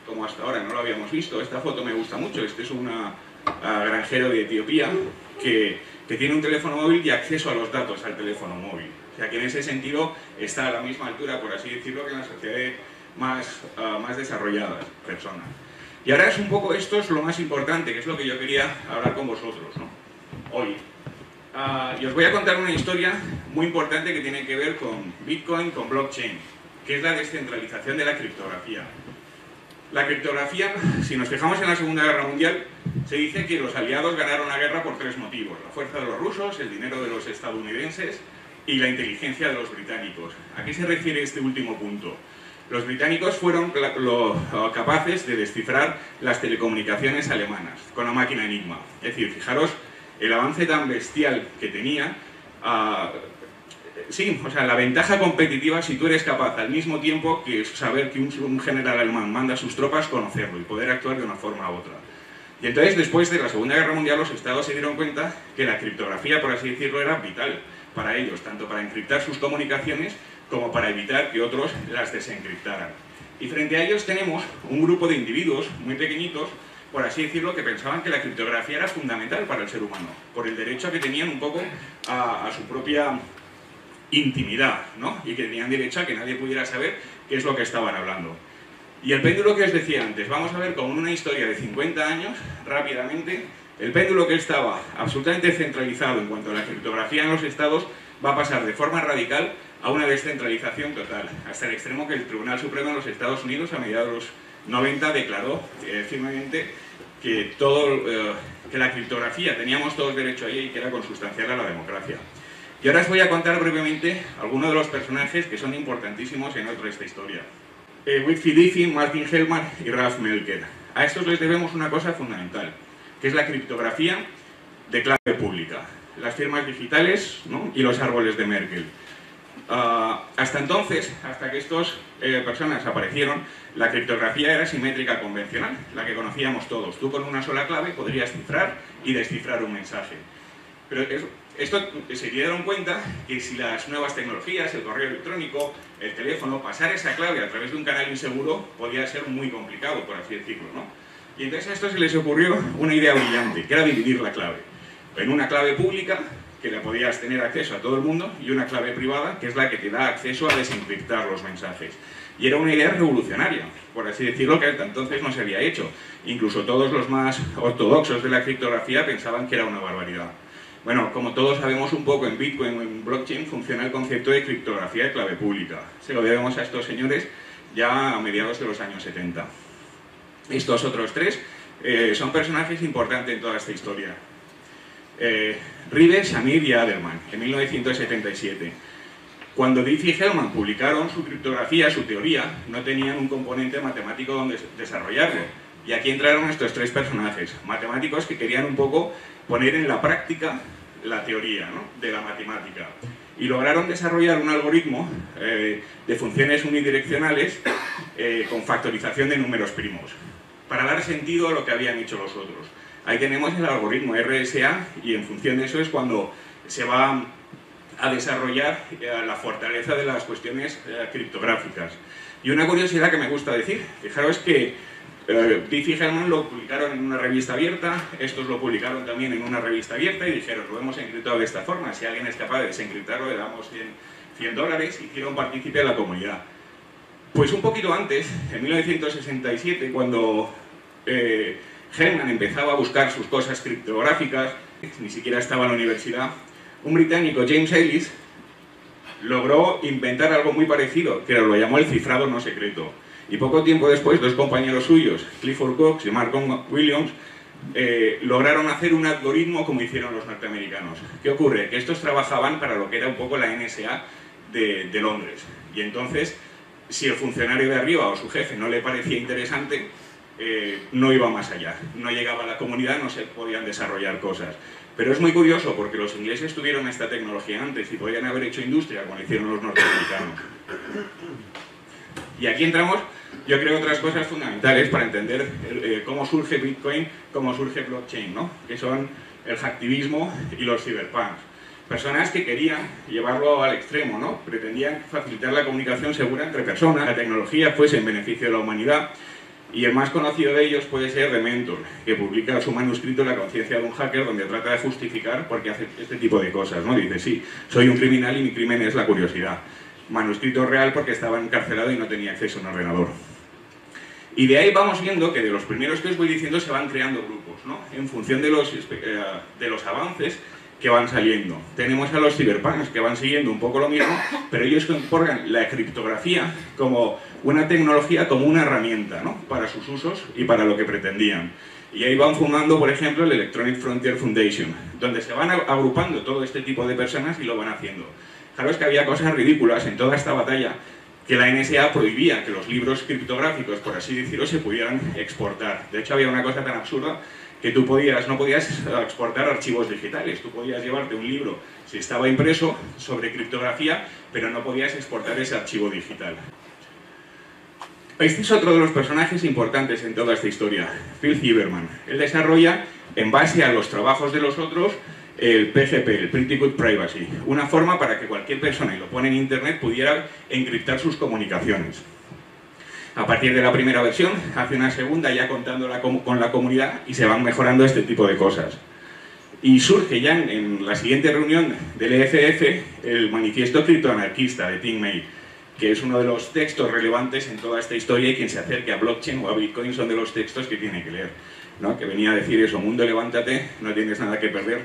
como hasta ahora no lo habíamos visto. Esta foto me gusta mucho, este es un granjero de Etiopía que, que, tiene un teléfono móvil y acceso a los datos al teléfono móvil. O sea que en ese sentido está a la misma altura, por así decirlo, que en las sociedades más, más desarrolladas personas. Y ahora es un poco, esto es lo más importante, que es lo que yo quería hablar con vosotros ¿no? hoy. Ah, y os voy a contar una historia muy importante que tiene que ver con Bitcoin, con blockchain, que es la descentralización de la criptografía. La criptografía, si nos fijamos en la Segunda Guerra Mundial, se dice que los aliados ganaron la guerra por tres motivos. La fuerza de los rusos, el dinero de los estadounidenses y la inteligencia de los británicos. ¿A qué se refiere este último punto? Los británicos fueron capaces de descifrar las telecomunicaciones alemanas con la máquina Enigma. Es decir, fijaros el avance tan bestial que tenía, ah, sí, o sea, la ventaja competitiva si tú eres capaz al mismo tiempo que saber que un, general alemán manda a sus tropas, conocerlo y poder actuar de una forma u otra. Y entonces, después de la Segunda Guerra Mundial, los estados se dieron cuenta que la criptografía, por así decirlo, era vital para ellos, tanto para encriptar sus comunicaciones como para evitar que otros las desencriptaran. Y frente a ellos tenemos un grupo de individuos muy pequeñitos por así decirlo, que pensaban que la criptografía era fundamental para el ser humano, por el derecho que tenían un poco a, su propia intimidad, ¿no? Y que tenían derecho a que nadie pudiera saber qué es lo que estaban hablando. Y el péndulo que os decía antes, vamos a ver con una historia de 50 años, rápidamente, el péndulo que estaba absolutamente centralizado en cuanto a la criptografía en los estados va a pasar de forma radical a una descentralización total, hasta el extremo que el Tribunal Supremo de los Estados Unidos a mediados de los 90 declaró eh, firmemente que, todo, eh, que la criptografía teníamos todos derecho a ella y que era consustancial a la democracia. Y ahora os voy a contar brevemente algunos de los personajes que son importantísimos en otra esta historia. Eh, Whitfield Martin Hellman y Ralph Melker. A estos les debemos una cosa fundamental, que es la criptografía de clave pública, las firmas digitales y los árboles de Merkel. Ah, hasta entonces, hasta que estas eh, personas aparecieron, la criptografía era simétrica convencional, la que conocíamos todos. Tú con una sola clave podrías cifrar y descifrar un mensaje. Pero esto se dieron cuenta que si las nuevas tecnologías, el correo electrónico, el teléfono, pasar esa clave a través de un canal inseguro podía ser muy complicado, por así decirlo. ¿no? Y entonces a esto se les ocurrió una idea brillante, que era dividir la clave en una clave pública que le podías tener acceso a todo el mundo, y una clave privada, que es la que te da acceso a desencriptar los mensajes. Y era una idea revolucionaria, por así decirlo, que hasta entonces no se había hecho. Incluso todos los más ortodoxos de la criptografía pensaban que era una barbaridad. Bueno, como todos sabemos un poco, en Bitcoin en blockchain funciona el concepto de criptografía de clave pública. Se lo debemos a estos señores ya a mediados de los años 70. Estos otros tres eh, son personajes importantes en toda esta historia. Eh, Shamir y Adelman, en 1977. Cuando Diffie y Hellman publicaron su criptografía, su teoría, no tenían un componente matemático donde desarrollarlo. Y aquí entraron estos tres personajes, matemáticos que querían un poco poner en la práctica la teoría de la matemática. Y lograron desarrollar un algoritmo eh, de funciones unidireccionales eh, con factorización de números primos, para dar sentido a lo que habían hecho los otros. Ahí tenemos el algoritmo RSA y en función de eso es cuando se va a desarrollar eh, la fortaleza de las cuestiones eh, criptográficas. Y una curiosidad que me gusta decir, fijaros que eh, Hellman lo publicaron en una revista abierta, estos lo publicaron también en una revista abierta y dijeron, lo hemos encriptado de esta forma, si alguien es capaz de desencriptarlo le damos 100, 100 dólares y hicieron partícipe de la comunidad. Pues un poquito antes, en 1967, cuando eh, Hellman empezaba a buscar sus cosas criptográficas, ni siquiera estaba en la universidad, un británico, James Ellis, logró inventar algo muy parecido, que lo llamó el cifrado no secreto. Y poco tiempo después, dos compañeros suyos, Clifford Cox y Malcolm Williams, eh, lograron hacer un algoritmo como hicieron los norteamericanos. ¿Qué ocurre? Que estos trabajaban para lo que era un poco la NSA de, de Londres. Y entonces, si el funcionario de arriba o su jefe no le parecía interesante, eh, no iba más allá. No llegaba a la comunidad, no se podían desarrollar cosas. Pero es muy curioso porque los ingleses tuvieron esta tecnología antes y podían haber hecho industria como hicieron los norteamericanos. Y aquí entramos, yo creo, otras cosas fundamentales para entender eh, cómo surge Bitcoin, cómo surge blockchain, ¿no? que son el hacktivismo y los cyberpunks. Personas que querían llevarlo al extremo, ¿no? pretendían facilitar la comunicación segura entre personas, la tecnología fuese en beneficio de la humanidad, y el más conocido de ellos puede ser Dementor, que publica su manuscrito La conciencia de un hacker, donde trata de justificar por qué hace este tipo de cosas. ¿no? Dice, sí, soy un criminal y mi crimen es la curiosidad. Manuscrito real porque estaba encarcelado y no tenía acceso a un ordenador. Y de ahí vamos viendo que de los primeros que os voy diciendo se van creando grupos, ¿no? en función de los, eh, de los avances que van saliendo. Tenemos a los cyberpunks que van siguiendo un poco lo mismo, pero ellos incorporan la criptografía como una tecnología, como una herramienta ¿no? para sus usos y para lo que pretendían. Y ahí van fundando, por ejemplo, el Electronic Frontier Foundation, donde se van agrupando todo este tipo de personas y lo van haciendo. Claro, es que había cosas ridículas en toda esta batalla que la NSA prohibía que los libros criptográficos, por así decirlo, se pudieran exportar. De hecho, había una cosa tan absurda que tú podías, no podías exportar archivos digitales, tú podías llevarte un libro, si estaba impreso, sobre criptografía, pero no podías exportar ese archivo digital. Este es otro de los personajes importantes en toda esta historia, Phil Huberman. Él desarrolla, en base a los trabajos de los otros, el PGP, el Pretty Good Privacy, una forma para que cualquier persona, y lo pone en internet, pudiera encriptar sus comunicaciones. A partir de la primera versión, hace una segunda ya contando con la comunidad y se van mejorando este tipo de cosas. Y surge ya en, la siguiente reunión del EFF el manifiesto criptoanarquista de Tim May, que es uno de los textos relevantes en toda esta historia y quien se acerque a blockchain o a Bitcoin son de los textos que tiene que leer. ¿no? Que venía a decir eso, mundo levántate, no tienes nada que perder,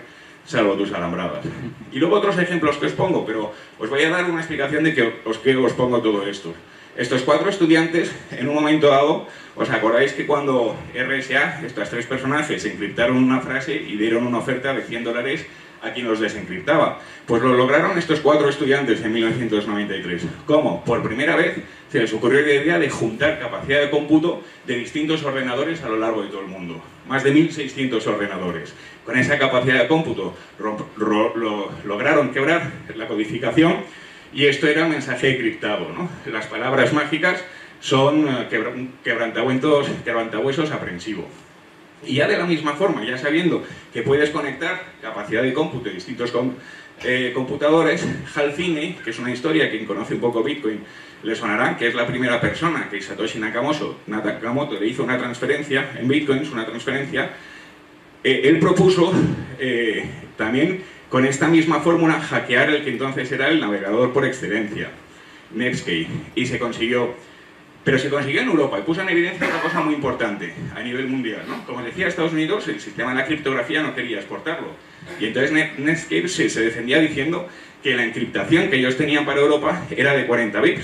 salvo tus alambradas. Y luego otros ejemplos que os pongo, pero os voy a dar una explicación de que os, que os pongo todo esto. Estos cuatro estudiantes, en un momento dado, ¿os acordáis que cuando RSA, estos tres personajes, encriptaron una frase y dieron una oferta de 100 dólares a quien los desencriptaba? Pues lo lograron estos cuatro estudiantes en 1993. ¿Cómo? Por primera vez se les ocurrió la idea de juntar capacidad de cómputo de distintos ordenadores a lo largo de todo el mundo. Más de 1.600 ordenadores. Con esa capacidad de cómputo lograron quebrar la codificación y esto era un mensaje criptado, ¿no? Las palabras mágicas son eh, quebrantahuesos, quebrantahuesos aprensivo. Y ya de la misma forma, ya sabiendo que puedes conectar capacidad de cómputo de distintos eh, computadores, Hal que es una historia, quien conoce un poco Bitcoin le sonará, que es la primera persona que Satoshi Nakamoto, Nakamoto le hizo una transferencia en Bitcoin, una transferencia, eh, él propuso también con esta misma fórmula hackear el que entonces era el navegador por excelencia, Netscape, y se consiguió. Pero se consiguió en Europa y puso en evidencia una cosa muy importante a nivel mundial. ¿no? Como decía Estados Unidos, el sistema de la criptografía no quería exportarlo. Y entonces Netscape se, defendía diciendo que la encriptación que ellos tenían para Europa era de 40 bits,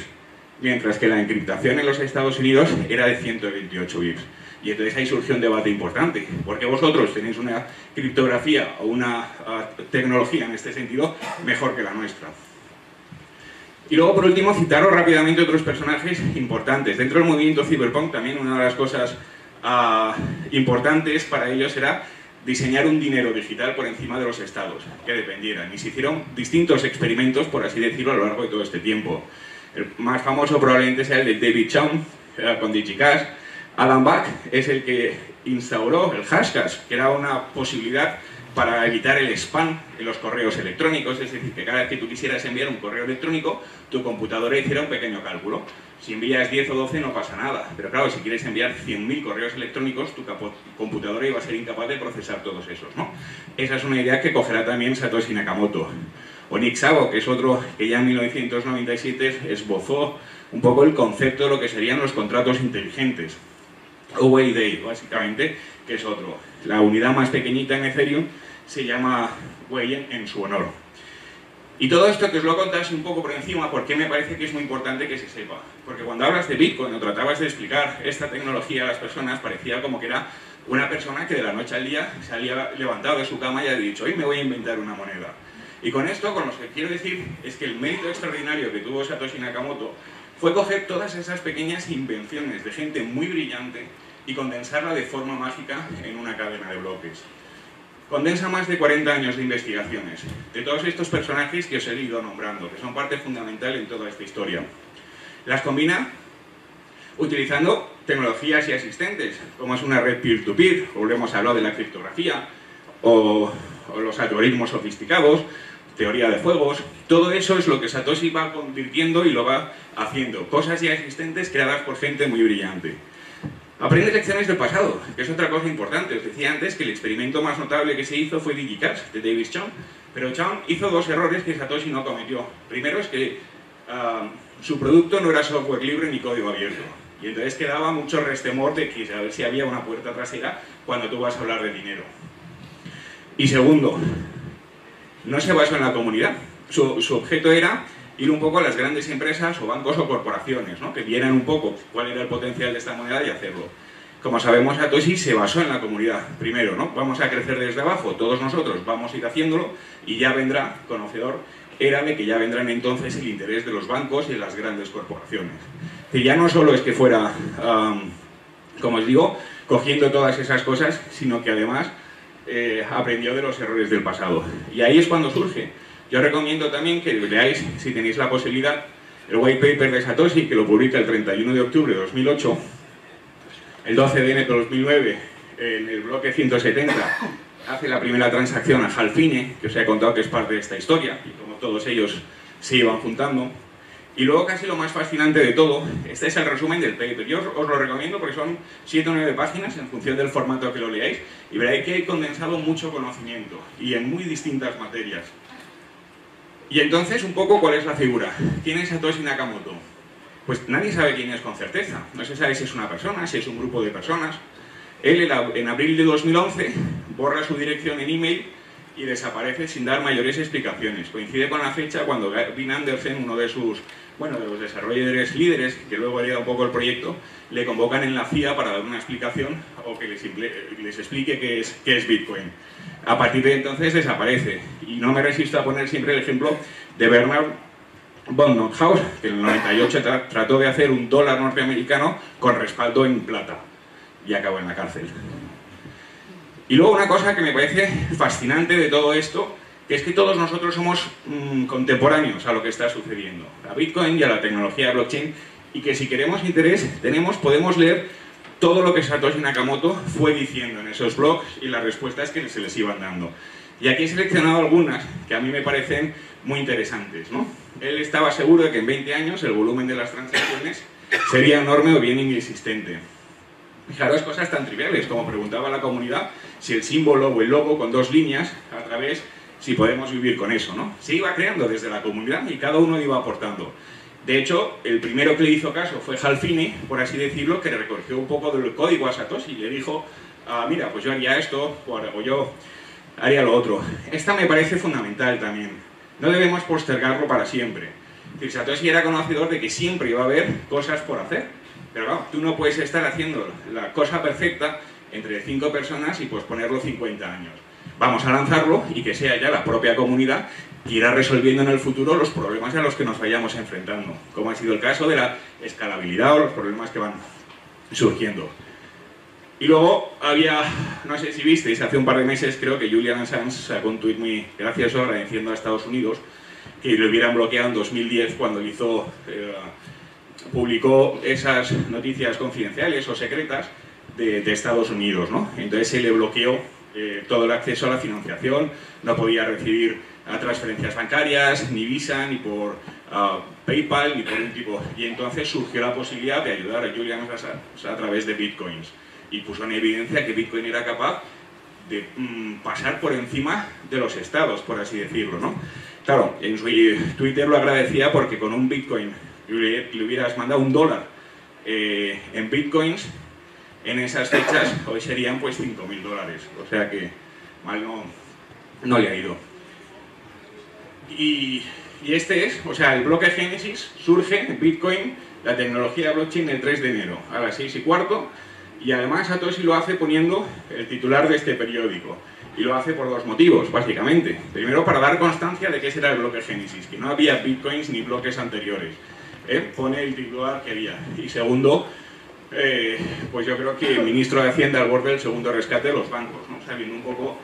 mientras que la encriptación en los Estados Unidos era de 128 bits. Y entonces ahí surgió un debate importante, porque vosotros tenéis una criptografía o una uh, tecnología en este sentido mejor que la nuestra. Y luego, por último, citaros rápidamente otros personajes importantes. Dentro del movimiento cyberpunk también una de las cosas uh, importantes para ellos era diseñar un dinero digital por encima de los estados, que dependieran. Y se hicieron distintos experimentos, por así decirlo, a lo largo de todo este tiempo. El más famoso probablemente sea el de David Chaum, con DigiCash, Alan Back es el que instauró el hashcash, que era una posibilidad para evitar el spam en los correos electrónicos, es decir, que cada vez que tú quisieras enviar un correo electrónico, tu computadora hiciera un pequeño cálculo. Si envías 10 o 12 no pasa nada, pero claro, si quieres enviar 100.000 correos electrónicos, tu computadora iba a ser incapaz de procesar todos esos, ¿no? Esa es una idea que cogerá también Satoshi Nakamoto. O Nick Szabo, que es otro que ya en 1997 esbozó un poco el concepto de lo que serían los contratos inteligentes. Away Day, básicamente, que es otro. La unidad más pequeñita en Ethereum se llama Wei en su honor. Y todo esto que os lo he contado un poco por encima porque me parece que es muy importante que se sepa. Porque cuando hablas de Bitcoin o tratabas de explicar esta tecnología a las personas, parecía como que era una persona que de la noche al día se había levantado de su cama y ha dicho, hoy me voy a inventar una moneda. Y con esto, con lo que quiero decir, es que el mérito extraordinario que tuvo Satoshi Nakamoto fue coger todas esas pequeñas invenciones de gente muy brillante y condensarla de forma mágica en una cadena de bloques. Condensa más de 40 años de investigaciones, de todos estos personajes que os he ido nombrando, que son parte fundamental en toda esta historia. Las combina utilizando tecnologías ya existentes, como es una red peer-to-peer, volvemos a hablar de la criptografía, o, o los algoritmos sofisticados, teoría de juegos, todo eso es lo que Satoshi va convirtiendo y lo va haciendo, cosas ya existentes creadas por gente muy brillante. Aprende lecciones del pasado, que es otra cosa importante. Os decía antes que el experimento más notable que se hizo fue DigiCash, de Davis Chong, pero Chong hizo dos errores que Satoshi no cometió. Primero es que uh, su producto no era software libre ni código abierto. Y entonces quedaba mucho restemor de que a ver si había una puerta trasera cuando tú vas a hablar de dinero. Y segundo, no se basó en la comunidad. Su, su objeto era ir un poco a las grandes empresas o bancos o corporaciones, ¿no? que vieran un poco cuál era el potencial de esta moneda y hacerlo. Como sabemos, Satoshi se basó en la comunidad. Primero, ¿no? Vamos a crecer desde abajo, todos nosotros vamos a ir haciéndolo y ya vendrá, conocedor, era de que ya vendrán entonces el interés de los bancos y de las grandes corporaciones. Que ya no solo es que fuera, como os digo, cogiendo todas esas cosas, sino que además eh, aprendió de los errores del pasado. Y ahí es cuando surge yo recomiendo también que leáis, si tenéis la posibilidad, el white paper de Satoshi, que lo publica el 31 de octubre de 2008, el 12 de enero de 2009, en el bloque 170, hace la primera transacción a Halfine, que os he contado que es parte de esta historia, y como todos ellos se iban juntando. Y luego casi lo más fascinante de todo, este es el resumen del paper. Yo os, lo recomiendo porque son 7 o 9 páginas en función del formato que lo leáis y veréis que he condensado mucho conocimiento y en muy distintas materias. Y entonces, un poco, ¿cuál es la figura? ¿Quién es Satoshi Nakamoto? Pues nadie sabe quién es con certeza. No se sabe si es una persona, si es un grupo de personas. Él, en abril de 2011, borra su dirección en email y desaparece sin dar mayores explicaciones. Coincide con la fecha cuando Gavin Anderson, uno de sus, bueno, de los desarrolladores líderes, que luego haría un poco el proyecto, le convocan en la CIA para dar una explicación o que les, les explique qué es, qué es Bitcoin. A partir de entonces desaparece. Y no me resisto a poner siempre el ejemplo de Bernard von Nothaus, que en el 98 trató de hacer un dólar norteamericano con respaldo en plata y acabó en la cárcel. Y luego una cosa que me parece fascinante de todo esto, que es que todos nosotros somos mmm, contemporáneos a lo que está sucediendo, a Bitcoin y a la tecnología blockchain, y que si queremos interés, tenemos, podemos leer todo lo que Satoshi Nakamoto fue diciendo en esos blogs y las respuestas que se les iban dando. Y aquí he seleccionado algunas que a mí me parecen muy interesantes. ¿no? Él estaba seguro de que en 20 años el volumen de las transacciones sería enorme o bien inexistente. Fijaros cosas tan triviales como preguntaba la comunidad si el símbolo o el logo con dos líneas a través si podemos vivir con eso, ¿no? Se iba creando desde la comunidad y cada uno iba aportando. De hecho, el primero que le hizo caso fue Halfini, por así decirlo, que le recogió un poco del código a Satoshi y le dijo, ah, mira, pues yo haría esto, o yo haría lo otro. Esta me parece fundamental también. No debemos postergarlo para siempre. Es Satoshi era conocedor de que siempre iba a haber cosas por hacer. Pero no, tú no puedes estar haciendo la cosa perfecta entre cinco personas y pues ponerlo 50 años. Vamos a lanzarlo y que sea ya la propia comunidad que irá resolviendo en el futuro los problemas a los que nos vayamos enfrentando, como ha sido el caso de la escalabilidad o los problemas que van surgiendo. Y luego había, no sé si visteis, hace un par de meses creo que Julian Assange sacó un tuit muy gracioso agradeciendo a Estados Unidos que lo hubieran bloqueado en 2010 cuando hizo, eh, publicó esas noticias confidenciales o secretas de, Estados Unidos. ¿no? Entonces se le bloqueó eh, todo el acceso a la financiación, no podía recibir transferencias bancarias, ni Visa, ni por ah, PayPal, ni por un tipo. Y entonces surgió la posibilidad de ayudar a Julian Assange a través de Bitcoins y puso en evidencia que Bitcoin era capaz de mm, pasar por encima de los estados, por así decirlo, ¿no? Claro, en su Twitter lo agradecía porque con un Bitcoin le, hubieras mandado un dólar eh, en Bitcoins, en esas fechas hoy serían pues 5.000 dólares, o sea que mal no, no le ha ido. Y, y, este es, o sea, el bloque Génesis surge en Bitcoin, la tecnología blockchain el 3 de enero a las 6 y cuarto, y además Satoshi lo hace poniendo el titular de este periódico. Y lo hace por dos motivos, básicamente. Primero, para dar constancia de que ese era el bloque Génesis, que no había bitcoins ni bloques anteriores. ¿eh? Pone el titular que había. Y segundo, eh, pues yo creo que el ministro de Hacienda al borde del segundo rescate de los bancos, ¿no? sabiendo un poco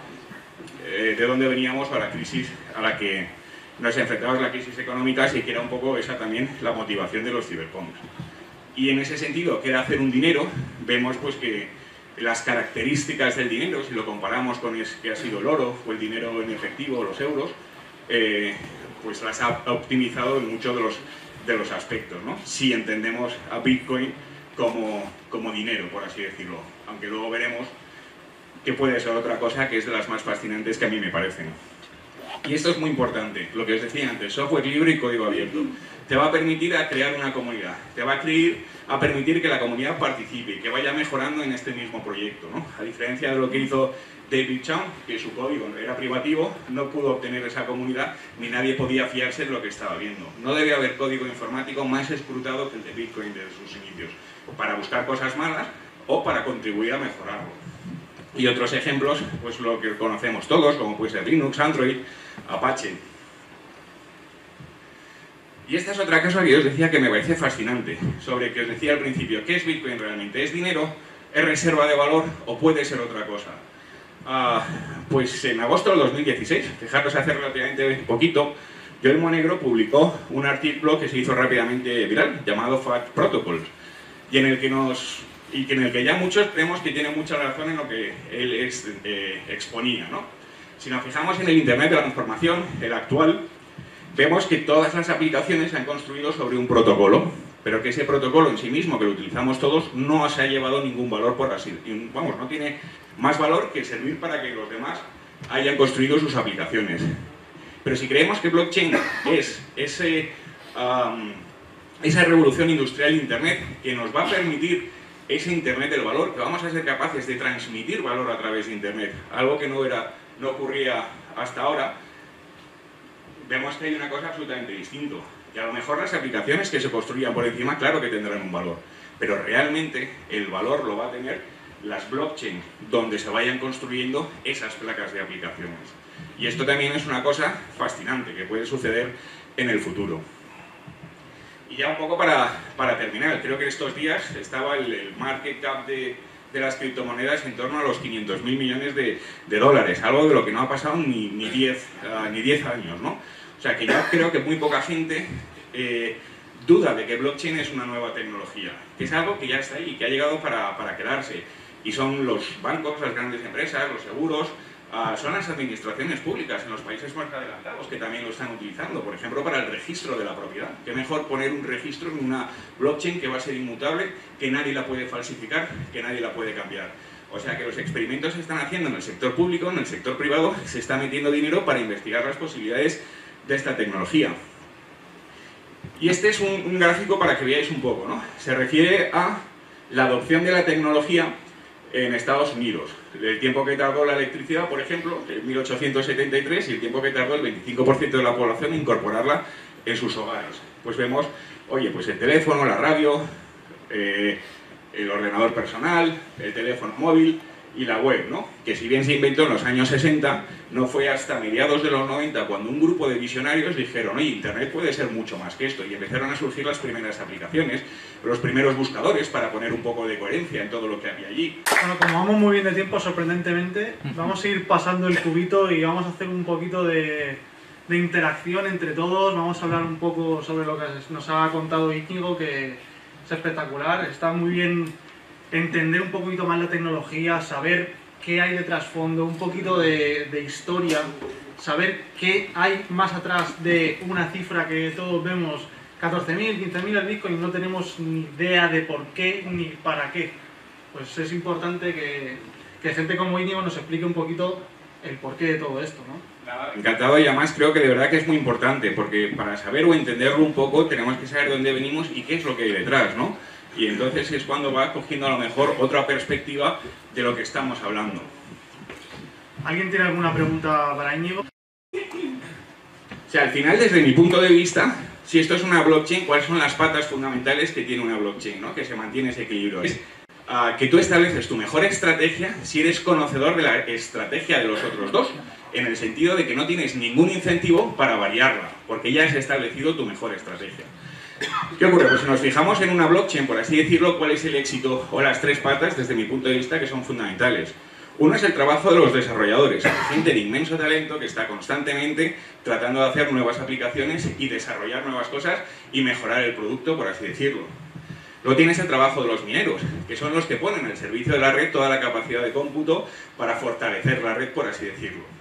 eh, de dónde veníamos a la crisis a la que nos enfrentamos, la crisis económica, y que era un poco esa también la motivación de los ciberpunks. Y en ese sentido, que era hacer un dinero, vemos pues que las características del dinero, si lo comparamos con el que ha sido el oro o el dinero en efectivo, los euros, eh, pues las ha optimizado en muchos de los, de los aspectos, ¿no? Si entendemos a Bitcoin como, como dinero, por así decirlo. Aunque luego veremos que puede ser otra cosa que es de las más fascinantes que a mí me parecen. Y esto es muy importante, lo que os decía antes, software libre y código abierto te va a permitir a crear una comunidad, te va a, crear, a permitir que la comunidad participe, que vaya mejorando en este mismo proyecto. ¿no? A diferencia de lo que hizo David Chang, que su código era privativo, no pudo obtener esa comunidad ni nadie podía fiarse de lo que estaba viendo. No debe haber código informático más escrutado que el de Bitcoin de sus inicios, para buscar cosas malas o para contribuir a mejorarlo. Y otros ejemplos, pues lo que conocemos todos, como puede ser Linux, Android, Apache, y esta es otra cosa que yo os decía que me parece fascinante, sobre que os decía al principio, ¿qué es Bitcoin realmente? ¿Es dinero? ¿Es reserva de valor? ¿O puede ser otra cosa? Ah, pues en agosto del 2016, fijaros hace relativamente poquito, Joel Monegro publicó un artículo que se hizo rápidamente viral, llamado Fact Protocols, y en el que nos y en el que ya muchos creemos que tiene mucha razón en lo que él eh, exponía. ¿no? Si nos fijamos en el Internet de la Información, el actual, vemos que todas las aplicaciones se han construido sobre un protocolo, pero que ese protocolo en sí mismo, que lo utilizamos todos, no se ha llevado ningún valor por así. Vamos, no tiene más valor que servir para que los demás hayan construido sus aplicaciones. Pero si creemos que blockchain es ese, esa revolución industrial de Internet que nos va a permitir ese Internet del valor, que vamos a ser capaces de transmitir valor a través de Internet, algo que no, era, no ocurría hasta ahora, vemos que hay una cosa absolutamente distinta. Y a lo mejor las aplicaciones que se construyan por encima, claro que tendrán un valor. Pero realmente el valor lo va a tener las blockchains donde se vayan construyendo esas placas de aplicaciones. Y esto también es una cosa fascinante que puede suceder en el futuro. Y ya un poco para, para terminar, creo que estos días estaba el, market cap de, de, las criptomonedas en torno a los 500.000 millones de, de, dólares, algo de lo que no ha pasado ni 10 ni diez, uh, ni diez años, ¿no? O sea que yo creo que muy poca gente eh, duda de que blockchain es una nueva tecnología, que es algo que ya está ahí, que ha llegado para, para quedarse. Y son los bancos, las grandes empresas, los seguros, uh, son las administraciones públicas en los países más adelantados que también lo están utilizando, por ejemplo, para el registro de la propiedad. Qué mejor poner un registro en una blockchain que va a ser inmutable, que nadie la puede falsificar, que nadie la puede cambiar. O sea que los experimentos se están haciendo en el sector público, en el sector privado, se está metiendo dinero para investigar las posibilidades de esta tecnología. Y este es un, gráfico para que veáis un poco, ¿no? Se refiere a la adopción de la tecnología en Estados Unidos. El tiempo que tardó la electricidad, por ejemplo, en 1873, y el tiempo que tardó el 25% de la población en incorporarla en sus hogares. Pues vemos, oye, pues el teléfono, la radio, eh, el ordenador personal, el teléfono móvil y la web, ¿no? Que si bien se inventó en los años 60, no fue hasta mediados de los 90 cuando un grupo de visionarios dijeron, oye, Internet puede ser mucho más que esto, y empezaron a surgir las primeras aplicaciones, los primeros buscadores para poner un poco de coherencia en todo lo que había allí. Bueno, como vamos muy bien de tiempo, sorprendentemente, vamos a ir pasando el cubito y vamos a hacer un poquito de, de interacción entre todos, vamos a hablar un poco sobre lo que nos ha contado Íñigo, que espectacular, está muy bien entender un poquito más la tecnología, saber qué hay de trasfondo, un poquito de, historia, saber qué hay más atrás de una cifra que todos vemos, 14.000, 15.000 el Bitcoin, y no tenemos ni idea de por qué ni para qué. Pues es importante que, que gente como Íñigo nos explique un poquito el porqué de todo esto, ¿no? Encantado y además creo que de verdad que es muy importante porque para saber o entenderlo un poco tenemos que saber dónde venimos y qué es lo que hay detrás, ¿no? Y entonces es cuando va cogiendo a lo mejor otra perspectiva de lo que estamos hablando. ¿Alguien tiene alguna pregunta para Íñigo? O sea, al final, desde mi punto de vista, si esto es una blockchain, ¿cuáles son las patas fundamentales que tiene una blockchain, ¿no? Que se mantiene ese equilibrio. Es ah, que tú estableces tu mejor estrategia si eres conocedor de la estrategia de los otros dos en el sentido de que no tienes ningún incentivo para variarla, porque ya has establecido tu mejor estrategia. ¿Qué ocurre? Pues nos fijamos en una blockchain, por así decirlo, ¿cuál es el éxito o las tres patas, desde mi punto de vista, que son fundamentales? Uno es el trabajo de los desarrolladores, gente de inmenso talento que está constantemente tratando de hacer nuevas aplicaciones y desarrollar nuevas cosas y mejorar el producto, por así decirlo. Luego tienes el trabajo de los mineros, que son los que ponen al servicio de la red toda la capacidad de cómputo para fortalecer la red, por así decirlo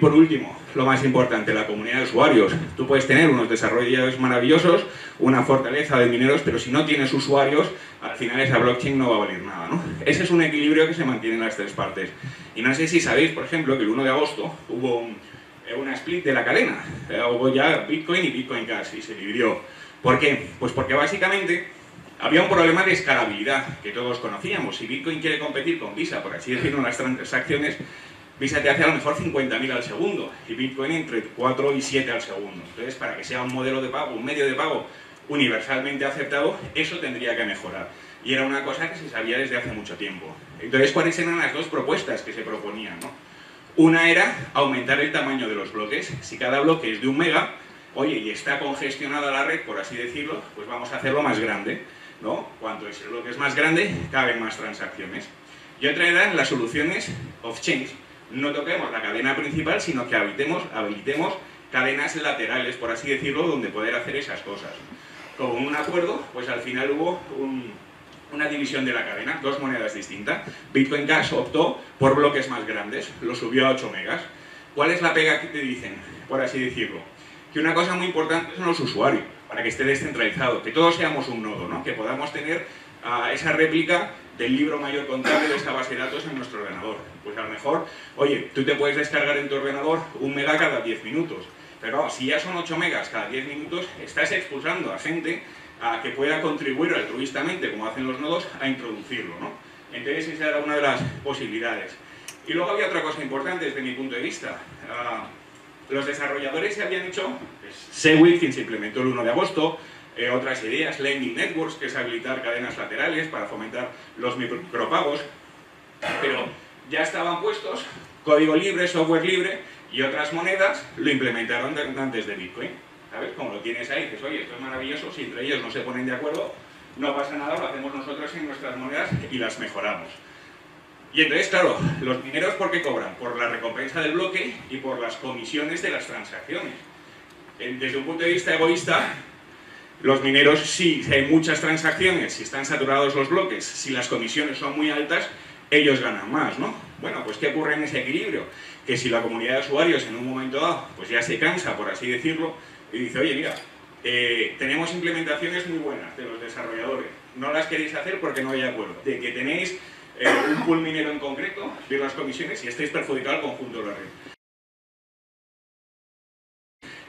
por último, lo más importante, la comunidad de usuarios. Tú puedes tener unos desarrolladores maravillosos, una fortaleza de mineros, pero si no tienes usuarios, al final esa blockchain no va a valer nada. ¿no? Ese es un equilibrio que se mantiene en las tres partes. Y no sé si sabéis, por ejemplo, que el 1 de agosto hubo eh, una split de la cadena. Eh, hubo ya Bitcoin y Bitcoin Cash y se dividió. ¿Por qué? Pues porque básicamente había un problema de escalabilidad que todos conocíamos. Si Bitcoin quiere competir con Visa, por así decirlo, en las transacciones, Visa te hace a lo mejor 50.000 al segundo y Bitcoin entre 4 y 7 al segundo. Entonces, para que sea un modelo de pago, un medio de pago universalmente aceptado, eso tendría que mejorar. Y era una cosa que se sabía desde hace mucho tiempo. Entonces, ¿cuáles eran las dos propuestas que se proponían? Una era aumentar el tamaño de los bloques. Si cada bloque es de un mega, oye, y está congestionada la red, por así decirlo, pues vamos a hacerlo más grande. ¿no? Cuanto es el bloque es más grande, caben más transacciones. Y otra era las soluciones off-chain, no toquemos la cadena principal, sino que habilitemos, habilitemos cadenas laterales, por así decirlo, donde poder hacer esas cosas. Con un acuerdo, pues al final hubo una división de la cadena, dos monedas distintas. Bitcoin Cash optó por bloques más grandes, lo subió a 8 megas. ¿Cuál es la pega que te dicen, por así decirlo? Que una cosa muy importante son los usuarios, para que esté descentralizado, que todos seamos un nodo, ¿no? que podamos tener ah, esa réplica del libro mayor contable de esa base de datos en nuestro ordenador. Pues a lo mejor, oye, tú te puedes descargar en tu ordenador un mega cada 10 minutos, pero si ya son 8 megas cada 10 minutos, estás expulsando a gente a que pueda contribuir altruistamente, como hacen los nodos, a introducirlo, ¿no? Entonces esa era una de las posibilidades. Y luego había otra cosa importante desde mi punto de vista. Ah, los desarrolladores se habían hecho, pues, Segwit, quien se implementó el 1 de agosto, eh, otras ideas, Lending Networks, que es habilitar cadenas laterales para fomentar los micropagos, pero ya estaban puestos, código libre, software libre, y otras monedas lo implementaron antes de Bitcoin. ¿Sabes? Como lo tienes ahí, dices, oye, esto es maravilloso, si entre ellos no se ponen de acuerdo, no pasa nada, lo hacemos nosotros en nuestras monedas y las mejoramos. Y entonces, claro, los mineros ¿por qué cobran? Por la recompensa del bloque y por las comisiones de las transacciones. Desde un punto de vista egoísta, los mineros, si hay muchas transacciones, si están saturados los bloques, si las comisiones son muy altas, ellos ganan más, ¿no? Bueno, pues ¿qué ocurre en ese equilibrio? Que si la comunidad de usuarios en un momento dado, pues ya se cansa, por así decirlo, y dice, oye, mira, eh, tenemos implementaciones muy buenas de los desarrolladores, no las queréis hacer porque no hay acuerdo, de que tenéis eh, un pool minero en concreto, ver las comisiones y estáis perjudicando al conjunto de la red.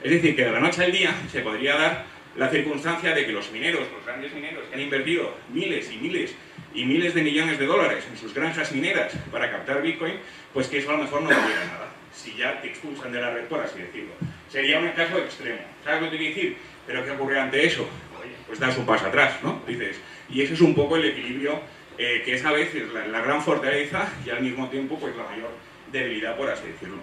Es decir, que de la noche al día se podría dar la circunstancia de que los mineros, los grandes mineros, que han invertido miles y miles y miles de millones de dólares en sus granjas mineras para captar Bitcoin, pues que eso a lo mejor no valiera nada, si ya te expulsan de la red, por así decirlo. Sería un caso extremo. ¿Sabes lo que te quiero decir? Pero ¿qué ocurre ante eso? Pues das un paso atrás, ¿no? Dices, y ese es un poco el equilibrio eh, que es a veces la, la, gran fortaleza y al mismo tiempo pues la mayor debilidad, por así decirlo.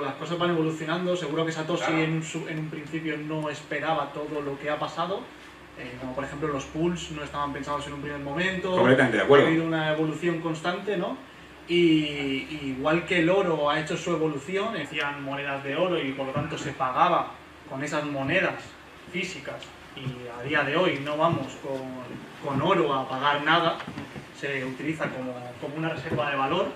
Las cosas van evolucionando, seguro que Satoshi en, un, en un principio no esperaba todo lo que ha pasado, eh, como por ejemplo los pools no estaban pensados en un primer momento, Completamente de acuerdo. ha habido una evolución constante, ¿no? Y, igual que el oro ha hecho su evolución, decían monedas de oro y por lo tanto se pagaba con esas monedas físicas y a día de hoy no vamos con, con oro a pagar nada, se utiliza como, como una reserva de valor,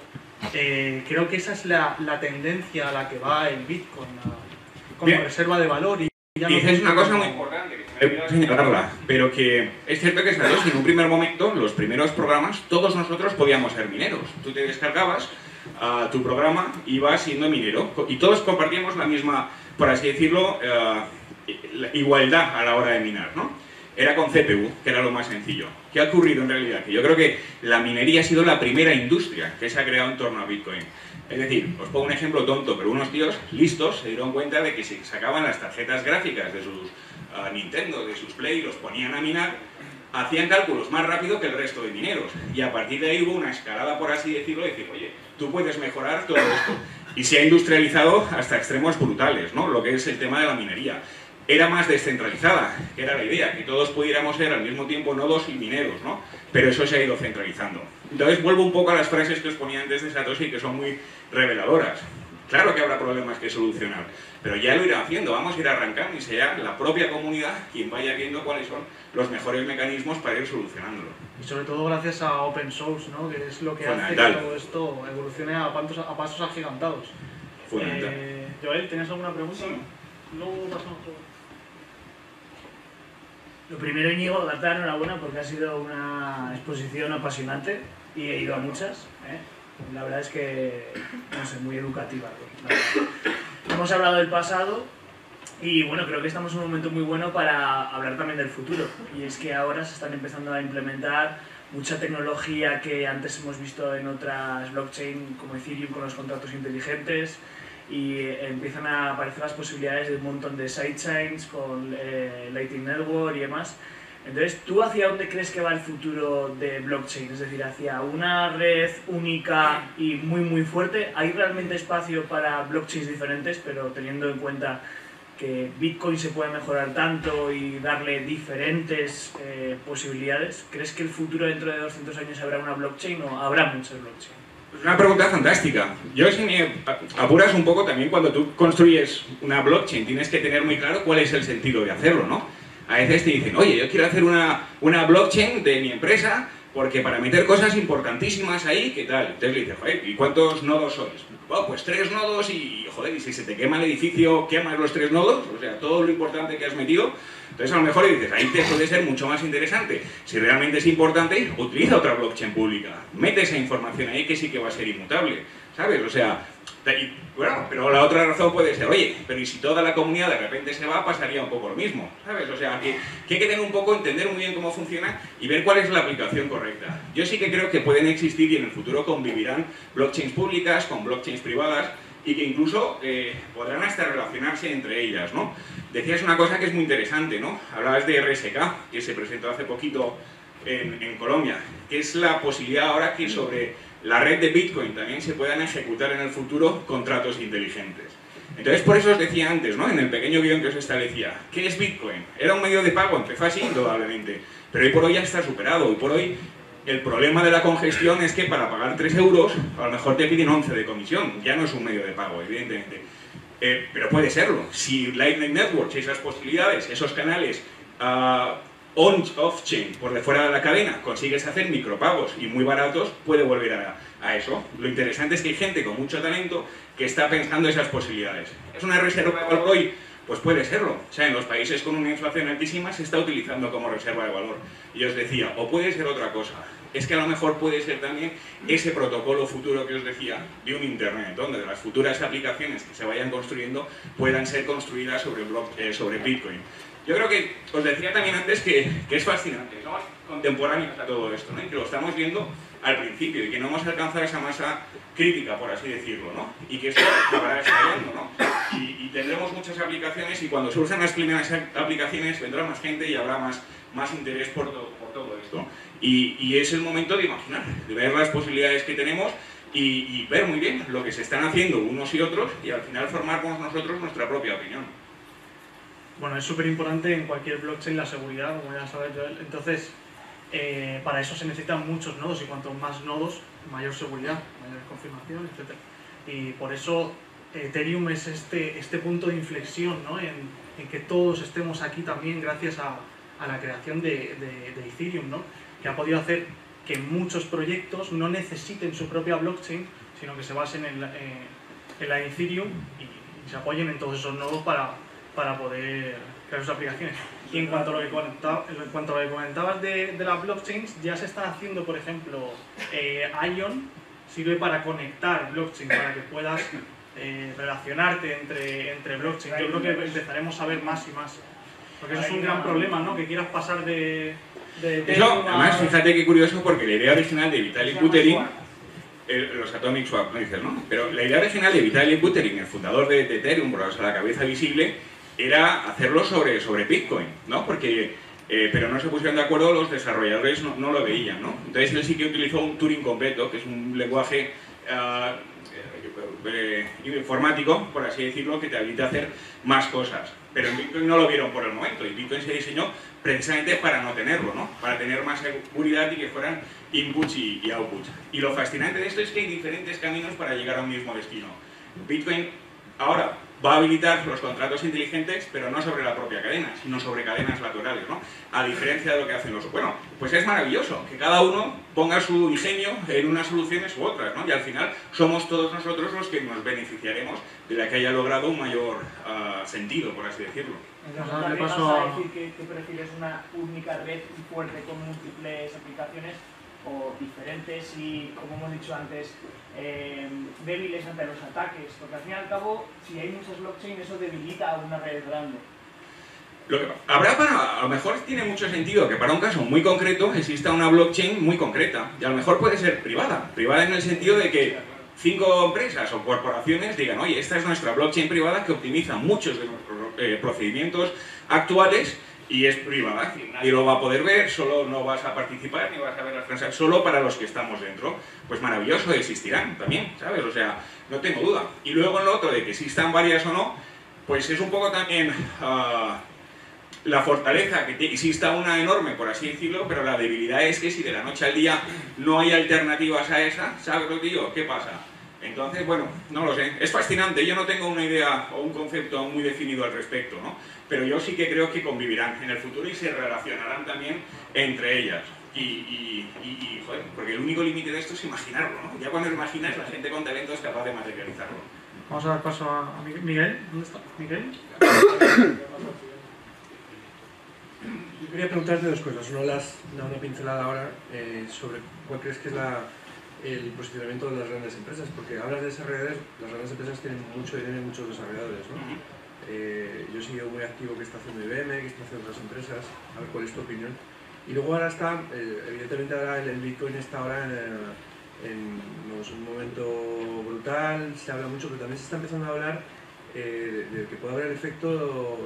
eh, creo que esa es la, la, tendencia a la que va el Bitcoin, a, como Bien. reserva de valor. Y ya no Dices una como- cosa muy importante, que me olvidado señalarla, pero que es cierto que ¿sabes? en un primer momento, los primeros programas, todos nosotros podíamos ser mineros. Tú te descargabas a tu programa y ibas siendo minero. Y todos compartíamos la misma, por así decirlo, la igualdad a la hora de minar, ¿no? Era con CPU, que era lo más sencillo. ¿Qué ha ocurrido en realidad? Que yo creo que la minería ha sido la primera industria que se ha creado en torno a Bitcoin. Es decir, os pongo un ejemplo tonto, pero unos tíos listos se dieron cuenta de que si sacaban las tarjetas gráficas de sus ah, Nintendo, de sus Play, los ponían a minar, hacían cálculos más rápido que el resto de mineros. Y a partir de ahí hubo una escalada, por así decirlo, de decir, oye, tú puedes mejorar todo esto. Y se ha industrializado hasta extremos brutales, ¿no? Lo que es el tema de la minería. Era más descentralizada, que era la idea, que todos pudiéramos ser al mismo tiempo nodos y mineros, ¿no? Pero eso se ha ido centralizando. Entonces vuelvo un poco a las frases que os ponía antes de Satoshi, que son muy reveladoras. Claro que habrá problemas que solucionar, pero ya lo irá haciendo, vamos a ir arrancando y sea la propia comunidad quien vaya viendo cuáles son los mejores mecanismos para ir solucionándolo. Y sobre todo gracias a open source, ¿no? que es lo que hace que todo esto evolucione a, pasos- a pasos agigantados. Fundamental. Eh, Joel, ¿tienes alguna pregunta? Luego pasamos por... Lo primero, Íñigo, darte enhorabuena porque ha sido una exposición apasionante y he ido a muchas. ¿eh? La verdad es que, no sé, muy educativa. Hemos hablado del pasado y bueno, creo que estamos en un momento muy bueno para hablar también del futuro. Y es que ahora se están empezando a implementar mucha tecnología que antes hemos visto en otras blockchain como Ethereum con los contratos inteligentes y eh, empiezan a aparecer las posibilidades de un montón de sidechains con eh, Lightning Network y demás. Entonces, ¿tú hacia dónde crees que va el futuro de blockchain? Es decir, hacia una red única y muy muy fuerte. ¿Hay realmente espacio para blockchains diferentes, pero teniendo en cuenta que Bitcoin se puede mejorar tanto y darle diferentes eh, posibilidades? ¿Crees que el futuro dentro de 200 años habrá una blockchain o habrá muchas blockchains? Una pregunta fantástica. Yo si me apuras un poco también cuando tú construyes una blockchain, tienes que tener muy claro cuál es el sentido de hacerlo, ¿no? A veces te dicen, oye, yo quiero hacer una, una blockchain de mi empresa porque para meter cosas importantísimas ahí, ¿qué tal? Entonces le dices, joder, ¿y cuántos nodos sois? "Oh, pues tres nodos y, joder, y si se te quema el edificio, quemas los tres nodos, o sea, todo lo importante que has metido. Entonces a lo mejor dices, ahí te puede ser mucho más interesante. Si realmente es importante, utiliza otra blockchain pública. Mete esa información ahí que sí que va a ser inmutable, ¿sabes? O sea, bueno, pero la otra razón puede ser, oye, pero y si toda la comunidad de repente se va, pasaría un poco lo mismo, ¿sabes? O sea, que, que hay que tener un poco, entender muy bien cómo funciona y ver cuál es la aplicación correcta. Yo sí que creo que pueden existir y en el futuro convivirán blockchains públicas con blockchains privadas y que incluso eh, podrán hasta relacionarse entre ellas, ¿no? Decías una cosa que es muy interesante, ¿no? Hablabas de RSK, que se presentó hace poquito en, en Colombia, que es la posibilidad ahora que sobre la red de Bitcoin también se puedan ejecutar en el futuro contratos inteligentes. Entonces, por eso os decía antes, ¿no? En el pequeño guion que os establecía, ¿qué es Bitcoin? ¿Era un medio de pago? Empezó así, indudablemente. Pero hoy por hoy ya está superado. Hoy por hoy el problema de la congestión es que para pagar 3 euros, a lo mejor te piden 11 de comisión. Ya no es un medio de pago, evidentemente. Eh, pero puede serlo. Si Lightning Network, esas posibilidades, esos canales ah, on, off-chain, por de fuera de la cadena, consigues hacer micropagos y muy baratos, puede volver a, a eso. Lo interesante es que hay gente con mucho talento que está pensando esas posibilidades. ¿Es una reserva de valor hoy? Pues puede serlo. O sea, en los países con una inflación altísima se está utilizando como reserva de valor. Y os decía, o puede ser otra cosa. Es que a lo mejor puede ser también ese protocolo futuro que os decía de un Internet, donde las futuras aplicaciones que se vayan construyendo puedan ser construidas sobre, eh, sobre Bitcoin. Yo creo que os decía también antes que, es fascinante, ¿no? contemporáneo a todo esto, ¿no? y que lo estamos viendo al principio y que no hemos alcanzado esa masa crítica, por así decirlo, ¿no? y que esto acabará estallando. ¿no? Y, tendremos muchas aplicaciones y cuando surjan las primeras aplicaciones vendrá más gente y habrá más, más interés por, por todo esto. Y, y, es el momento de imaginar, de ver las posibilidades que tenemos y, y ver muy bien lo que se están haciendo unos y otros y al final formarnos nosotros nuestra propia opinión. Bueno, es súper importante en cualquier blockchain la seguridad, como ya sabes. Entonces, eh, para eso se necesitan muchos nodos y cuanto más nodos, mayor seguridad, mayor confirmación, etc. Y por eso Ethereum es este, este punto de inflexión, ¿no? en, en, que todos estemos aquí también gracias a, a la creación de, de, Ethereum, ¿no? que ha podido hacer que muchos proyectos no necesiten su propia blockchain, sino que se basen en la, eh, en la Ethereum y se apoyen en todos esos nodos para, para poder crear sus aplicaciones. Y en cuanto a lo que, en cuanto a lo que comentabas de, de, las blockchains, ya se está haciendo, por ejemplo, eh, Ion sirve para conectar blockchain, para que puedas eh, relacionarte entre, entre blockchain. Yo creo que empezaremos a ver más y más. Porque eso es un gran problema, ¿no? Que quieras pasar de... de eso, además, fíjate qué curioso, porque la idea original de Vitalik Buterin los Atomic Swap, ¿no? Pero la idea original de Vitalik Buterin, el fundador de, Ethereum, por la cabeza visible, era hacerlo sobre, sobre Bitcoin, ¿no? Porque, eh, pero no se pusieron de acuerdo, los desarrolladores no, lo veían, ¿no? Entonces él sí que utilizó un Turing completo, que es un lenguaje uh, informático, por así decirlo, que te habilita hacer más cosas. Pero en Bitcoin no lo vieron por el momento, y Bitcoin se diseñó precisamente para no tenerlo, ¿no? Para tener más seguridad y que fueran inputs y, y outputs. Y lo fascinante de esto es que hay diferentes caminos para llegar a un mismo destino. Bitcoin ahora va a habilitar los contratos inteligentes, pero no sobre la propia cadena, sino sobre cadenas laterales, ¿no? A diferencia de lo que hacen los... Bueno, pues es maravilloso que cada uno ponga su ingenio en unas soluciones u otras, ¿no? Y al final somos todos nosotros los que nos beneficiaremos de la que haya logrado un mayor uh, sentido, por así decirlo. ¿Qué paso a decir que, que prefieres una única red fuerte con múltiples aplicaciones o diferentes y, como hemos dicho antes, eh, débiles ante los ataques, porque al fin y al cabo, si hay muchas blockchains, eso debilita a una red grande. Lo que habrá para, a lo mejor tiene mucho sentido que para un caso muy concreto exista una blockchain muy concreta, y a lo mejor puede ser privada, privada en el sentido de que cinco empresas o corporaciones digan, oye, esta es nuestra blockchain privada que optimiza muchos de nuestros eh, procedimientos actuales y es privada, nadie lo va a poder ver, solo no vas a participar ni vas a ver las transacciones, solo para los que estamos dentro. Pues maravilloso, existirán también, ¿sabes? O sea, no tengo duda. Y luego en lo otro de que existan varias o no, pues es un poco también uh, la fortaleza, que exista una enorme, por así decirlo, pero la debilidad es que si de la noche al día no hay alternativas a esa, ¿sabes lo que digo? ¿Qué pasa? Entonces, bueno, no lo sé. Es fascinante. Yo no tengo una idea o un concepto muy definido al respecto, ¿no? Pero yo sí que creo que convivirán en el futuro y se relacionarán también entre ellas. Y, y, y, joder, porque el único límite de esto es imaginarlo, ¿no? Ya cuando lo imaginas, la gente con talento es capaz de materializarlo. Vamos a dar paso a Miguel. ¿Dónde está? Miguel. Yo quería preguntarte dos cosas. Una, las, una, pincelada ahora eh, sobre cuál crees que es la, el posicionamiento de las grandes empresas, porque hablas de desarrolladores, las grandes empresas tienen mucho dinero y muchos desarrolladores, ¿no? Eh, yo he sido muy activo que está haciendo IBM, que está haciendo otras empresas, a ver cuál es tu opinión. Y luego ahora está, eh, evidentemente ahora el, Bitcoin está ahora en, un momento brutal, se habla mucho, pero también se está empezando a hablar eh, de, que puede haber el efecto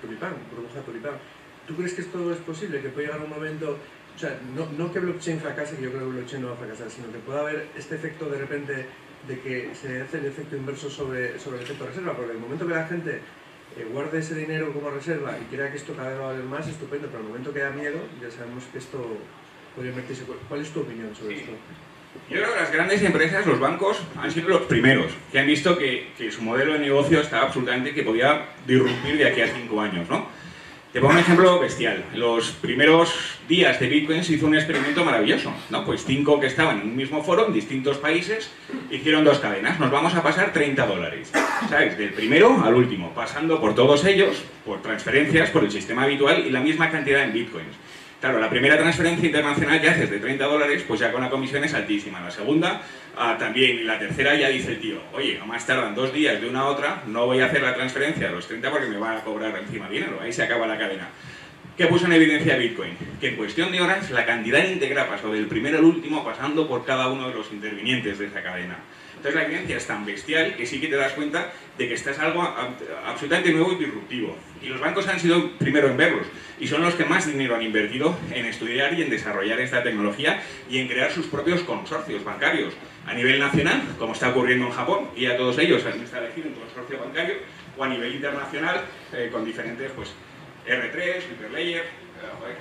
tulipán, burbuja tulipán. ¿Tú crees que esto es posible? ¿Que puede llegar un momento o sea, no, no, que blockchain fracase, que yo creo que blockchain no va a fracasar, sino que pueda haber este efecto de repente de que se hace el efecto inverso sobre, sobre el efecto reserva, porque el momento que la gente eh, guarde ese dinero como reserva y crea que esto cada vez va a valer más, estupendo, pero el momento que da miedo, ya sabemos que esto podría invertirse. ¿Cuál es tu opinión sobre esto? Yo creo que las grandes empresas, los bancos, han sido los primeros que han visto que, que su modelo de negocio estaba absolutamente que podía disrumpir de aquí a cinco años, ¿no? Te pongo un ejemplo bestial. Los primeros días de Bitcoin se hizo un experimento maravilloso. ¿no? Pues cinco que estaban en un mismo foro, en distintos países, hicieron dos cadenas. Nos vamos a pasar 30 dólares. ¿Sabes? Del primero al último, pasando por todos ellos, por transferencias, por el sistema habitual y la misma cantidad en Bitcoins. Claro, la primera transferencia internacional que haces de 30 dólares, pues ya con la comisión es altísima. La segunda ah, también. Y la tercera ya dice el tío, oye, más tardan dos días de una a otra, no voy a hacer la transferencia de los 30 porque me va a cobrar encima dinero. Ahí se acaba la cadena. ¿Qué puso en evidencia Bitcoin? Que en cuestión de horas la cantidad íntegra pasó del primero al último pasando por cada uno de los intervinientes de esa cadena. Entonces la evidencia es tan bestial que sí que te das cuenta de que estás algo absolutamente nuevo y disruptivo. Y los bancos han sido primero en verlos y son los que más dinero han invertido en estudiar y en desarrollar esta tecnología y en crear sus propios consorcios bancarios a nivel nacional, como está ocurriendo en Japón, y a todos ellos han establecido un consorcio bancario, o a nivel internacional eh, con diferentes pues, R3, Hyperlayer... Eh, joder,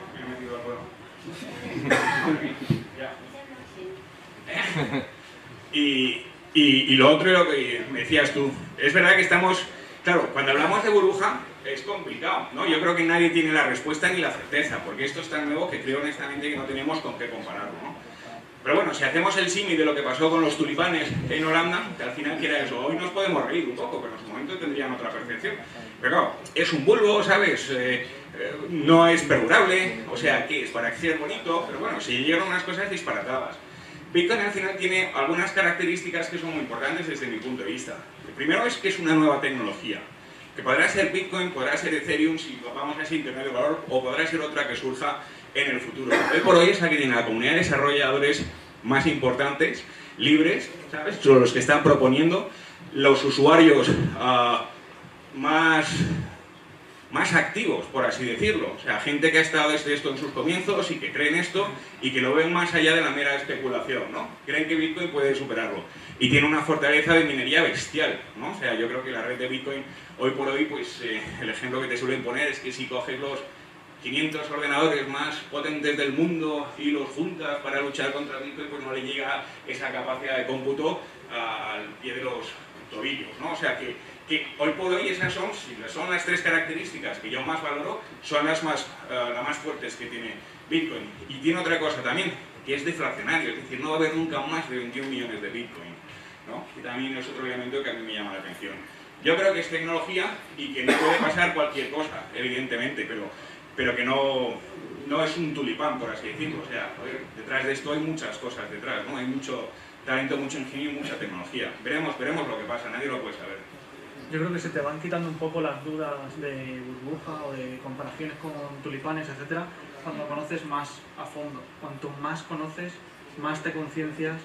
<laughs> y, y, lo otro, lo que decías tú, es verdad que estamos, claro, cuando hablamos de burbuja es complicado, ¿no? Yo creo que nadie tiene la respuesta ni la certeza, porque esto es tan nuevo que creo honestamente que no tenemos con qué compararlo, ¿no? Pero bueno, si hacemos el símil de lo que pasó con los tulipanes en Holanda, que al final que era eso, hoy nos podemos reír un poco, pero en su momento tendrían otra percepción. Pero claro, es un bulbo, ¿sabes? Eh, eh, no es perdurable, o sea, que es para que sea bonito, pero bueno, si llegan unas cosas disparatadas. Bitcoin al final tiene algunas características que son muy importantes desde mi punto de vista. El primero es que es una nueva tecnología, que podrá ser Bitcoin, podrá ser Ethereum, si vamos a ese Internet de valor, o podrá ser otra que surja en el futuro. Hoy por hoy es la que tiene la comunidad de desarrolladores más importantes, libres, ¿sabes? Son los que están proponiendo, los usuarios uh, más más activos, por así decirlo. O sea, gente que ha estado desde esto en sus comienzos y que creen esto y que lo ven más allá de la mera especulación, ¿no? Creen que Bitcoin puede superarlo. Y tiene una fortaleza de minería bestial, ¿no? O sea, yo creo que la red de Bitcoin, hoy por hoy, pues eh, el ejemplo que te suelen poner es que si coges los 500 ordenadores más potentes del mundo y los juntas para luchar contra Bitcoin, pues no le llega esa capacidad de cómputo al pie de los tobillos, ¿no? O sea que que hoy por hoy esas son, son las tres características que yo más valoro, son las más, uh, las más fuertes que tiene Bitcoin. Y tiene otra cosa también, que es deflacionario, es decir, no va a haber nunca más de 21 millones de Bitcoin. ¿no? Y también es otro elemento que a mí me llama la atención. Yo creo que es tecnología y que no puede pasar cualquier cosa, evidentemente, pero, pero que no, no es un tulipán, por así decirlo. O sea, detrás de esto hay muchas cosas detrás, ¿no? Hay mucho talento, mucho ingenio y mucha tecnología. Veremos, veremos lo que pasa, nadie lo puede saber yo creo que se te van quitando un poco las dudas de burbuja o de comparaciones con tulipanes, etcétera, cuando conoces más a fondo. Cuanto más conoces, más te conciencias,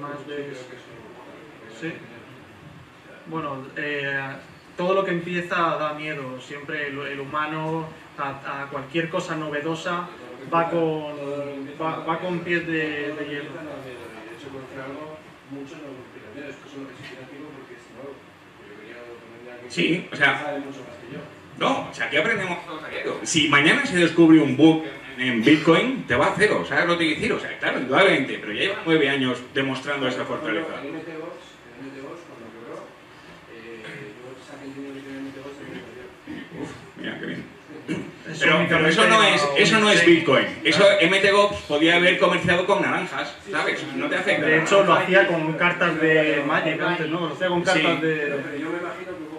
más ves. Sí. Bueno, eh, todo lo que empieza da miedo. Siempre el, humano a, cualquier cosa novedosa va con, va, con pies de, de Sí, o sea... No, o sea, aquí aprendemos todos Si mañana se descubre un bug en Bitcoin, te va a cero, ¿sabes lo que quiero decir? O sea, claro, indudablemente, pero ya lleva nueve años demostrando esa fortaleza. Uf, mira, qué bien. Pero, eso, no es, eso no es Bitcoin. Eso MTGOX podía haber comerciado con naranjas, ¿sabes? No te afecta. De hecho, lo hacía con cartas de Magic antes, ¿no? Lo hacía con cartas de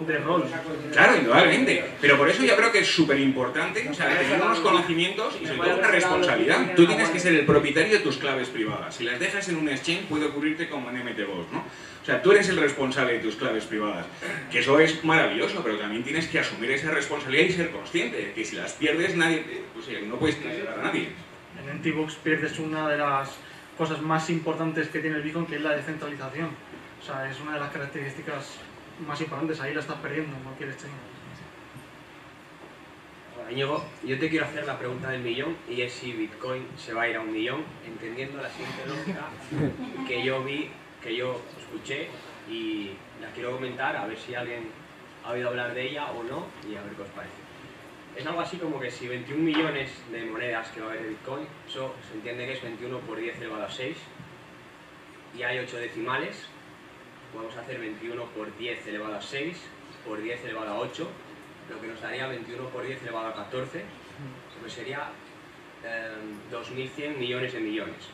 de rol. Claro, indudablemente. Pero por eso yo creo que es súper importante, o sea, tener unos conocimientos y sobre todo una responsabilidad. Tú tienes que ser el propietario de tus claves privadas. Si las dejas en un exchange puede ocurrirte como en ¿no? O sea, tú eres el responsable de tus claves privadas. Que eso es maravilloso, pero también tienes que asumir esa responsabilidad y ser consciente de que si las pierdes, nadie, pues, no puedes ayudar a nadie. En Antibox pierdes una de las cosas más importantes que tiene el Bitcoin, que es la descentralización. O sea, es una de las características más importantes, ahí la estás perdiendo en cualquier exchange. Íñigo, yo te quiero hacer la pregunta del millón y es si Bitcoin se va a ir a un millón, entendiendo la siguiente lógica que yo vi, que yo escuché y la quiero comentar a ver si alguien ha oído hablar de ella o no y a ver qué os parece. Es algo así como que si 21 millones de monedas que va a haber de Bitcoin, eso se entiende que es 21 por 10 elevado a 6 y hay 8 decimales, vamos a hacer 21 por 10 elevado a 6 por 10 elevado a 8 lo que nos daría 21 por 10 elevado a 14, pues sería 2.100 em, millones de millones.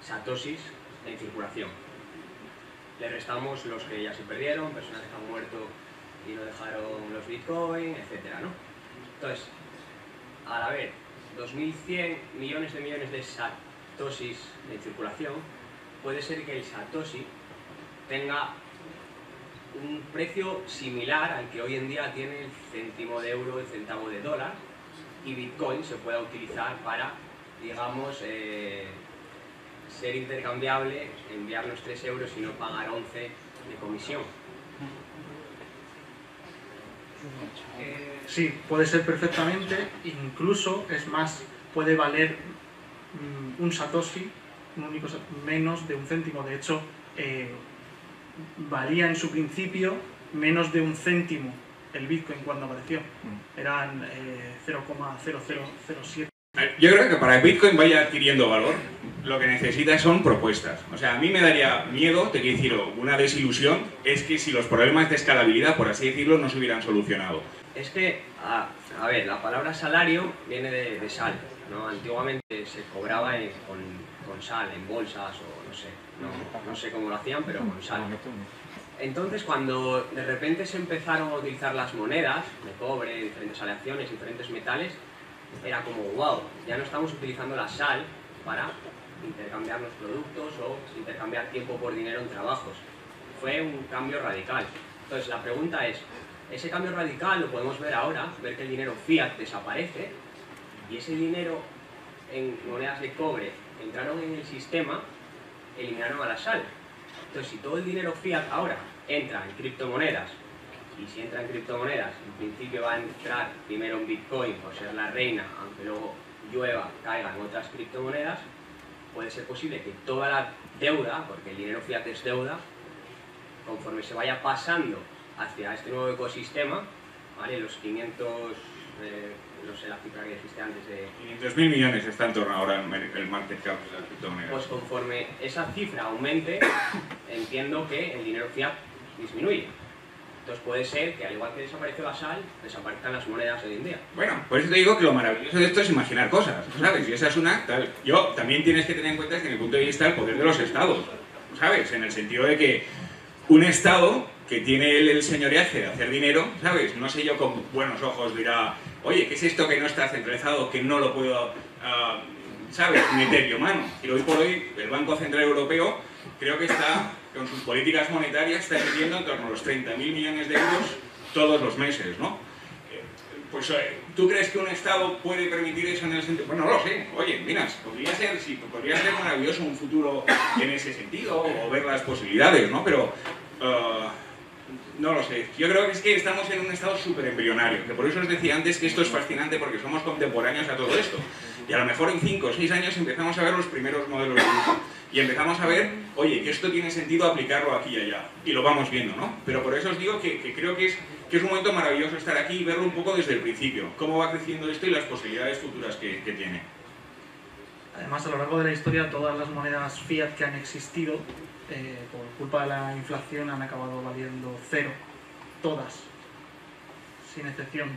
Satosis en circulación. Le restamos los que ya se perdieron, personas que han muerto y no dejaron los bitcoin, etc. ¿no? Entonces, al haber 2.100 millones de millones de satosis en circulación, puede ser que el satoshi tenga un precio similar al que hoy en día tiene el céntimo de euro, el centavo de dólar, y Bitcoin se pueda utilizar para, digamos, eh, ser intercambiable, enviarnos 3 euros y no pagar 11 de comisión. Eh, sí, puede ser perfectamente, incluso, es más, puede valer mm, un satoshi, un único menos de un céntimo. De hecho, eh, valía en su principio menos de un céntimo el Bitcoin cuando apareció. Mm. Eran 0,0007. Yo creo que para que Bitcoin vaya adquiriendo valor, lo que necesita son propuestas. O sea, a mí me daría miedo, te quiero decir, una desilusión, es que si los problemas de escalabilidad, por así decirlo, no se hubieran solucionado. Es que, a, ver, la palabra salario viene de, sal. ¿no? Antiguamente se cobraba con, con, sal, en bolsas o no sé, no, no sé cómo lo hacían, pero con sal. Entonces, cuando de repente se empezaron a utilizar las monedas de cobre, diferentes aleaciones, diferentes metales, era como, wow, ya no estamos utilizando la sal para intercambiar los productos o intercambiar tiempo por dinero en trabajos. Fue un cambio radical. Entonces, la pregunta es, ese cambio radical lo podemos ver ahora, ver que el dinero fiat desaparece y ese dinero en monedas de cobre entraron en el sistema, eliminaron a la sal. Entonces, si todo el dinero fiat ahora entra en criptomonedas, y si entra en criptomonedas, en principio va a entrar primero en Bitcoin por ser la reina, aunque luego llueva, caiga en otras criptomonedas, puede ser posible que toda la deuda, porque el dinero fiat es deuda, conforme se vaya pasando hacia este nuevo ecosistema, ¿vale? los 500, eh, no sé la cifra que existe antes de... 500.000 millones está en torno ahora el market cap de las criptomonedas. Pues conforme esa cifra aumente, <coughs> entiendo que el dinero fiat disminuye. Entonces puede ser que al igual que desapareció la sal, desaparezcan las monedas hoy en día. Bueno, por eso te digo que lo maravilloso de esto es imaginar cosas, ¿sabes? Y esa es una tal. Yo también tienes que tener en cuenta desde mi punto de vista el poder de los estados, ¿sabes? En el sentido de que un estado que tiene el, el señoreaje de hacer dinero, ¿sabes? No sé yo con buenos ojos dirá, oye, ¿qué es esto que no está centralizado, que no lo puedo, uh, ¿sabes? Meter yo mano. Y hoy por hoy el Banco Central Europeo creo que está con sus políticas monetarias está emitiendo en torno a los 30.000 millones de euros todos los meses, ¿no? Eh, pues, eh, ¿tú crees que un Estado puede permitir eso en el sentido? Bueno, no lo sé. Oye, mira, podría ser, podría ser maravilloso un futuro en ese sentido, o ver las posibilidades, ¿no? Pero, uh, no lo sé. Yo creo que es que estamos en un estado súper embrionario, que por eso os decía antes que esto es fascinante porque somos contemporáneos a todo esto. Y a lo mejor en 5 o 6 años empezamos a ver los primeros modelos de y empezamos a ver, oye, que esto tiene sentido aplicarlo aquí y allá. Y lo vamos viendo, ¿no? Pero por eso os digo que, creo que es, que es un momento maravilloso estar aquí y verlo un poco desde el principio. Cómo va creciendo esto y las posibilidades futuras que, tiene. Además, a lo largo de la historia, todas las monedas fiat que han existido, eh, por culpa de la inflación, han acabado valiendo cero. Todas. Sin excepción.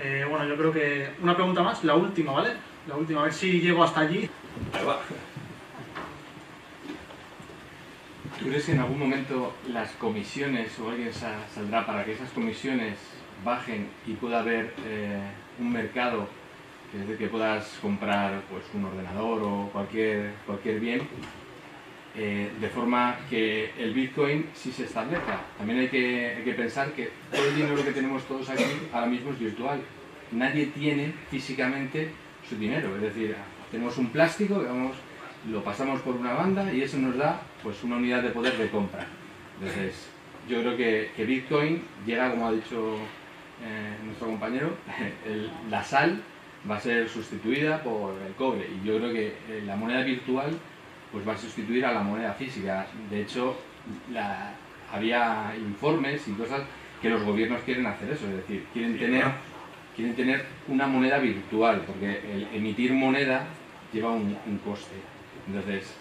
Eh, bueno, yo creo que una pregunta más, la última, ¿vale? La última, a ver si llego hasta allí. Ahí va. ¿Tú crees que en algún momento las comisiones o alguien saldrá para que esas comisiones bajen y pueda haber eh, un mercado, es decir, que puedas comprar pues, un ordenador o cualquier, cualquier bien, eh, de forma que el Bitcoin sí se establezca? También hay que, hay que pensar que todo el dinero que tenemos todos aquí ahora mismo es virtual. Nadie tiene físicamente su dinero, es decir, tenemos un plástico, digamos, lo pasamos por una banda y eso nos da pues una unidad de poder de compra. Entonces, yo creo que, Bitcoin llega, como ha dicho eh, nuestro compañero, <laughs> la sal va a ser sustituida por el cobre y yo creo que eh, la moneda virtual pues va a sustituir a la moneda física. De hecho, había informes y cosas que los gobiernos quieren hacer eso, es decir, quieren tener, quieren tener una moneda virtual, porque el emitir moneda lleva un, coste. Entonces...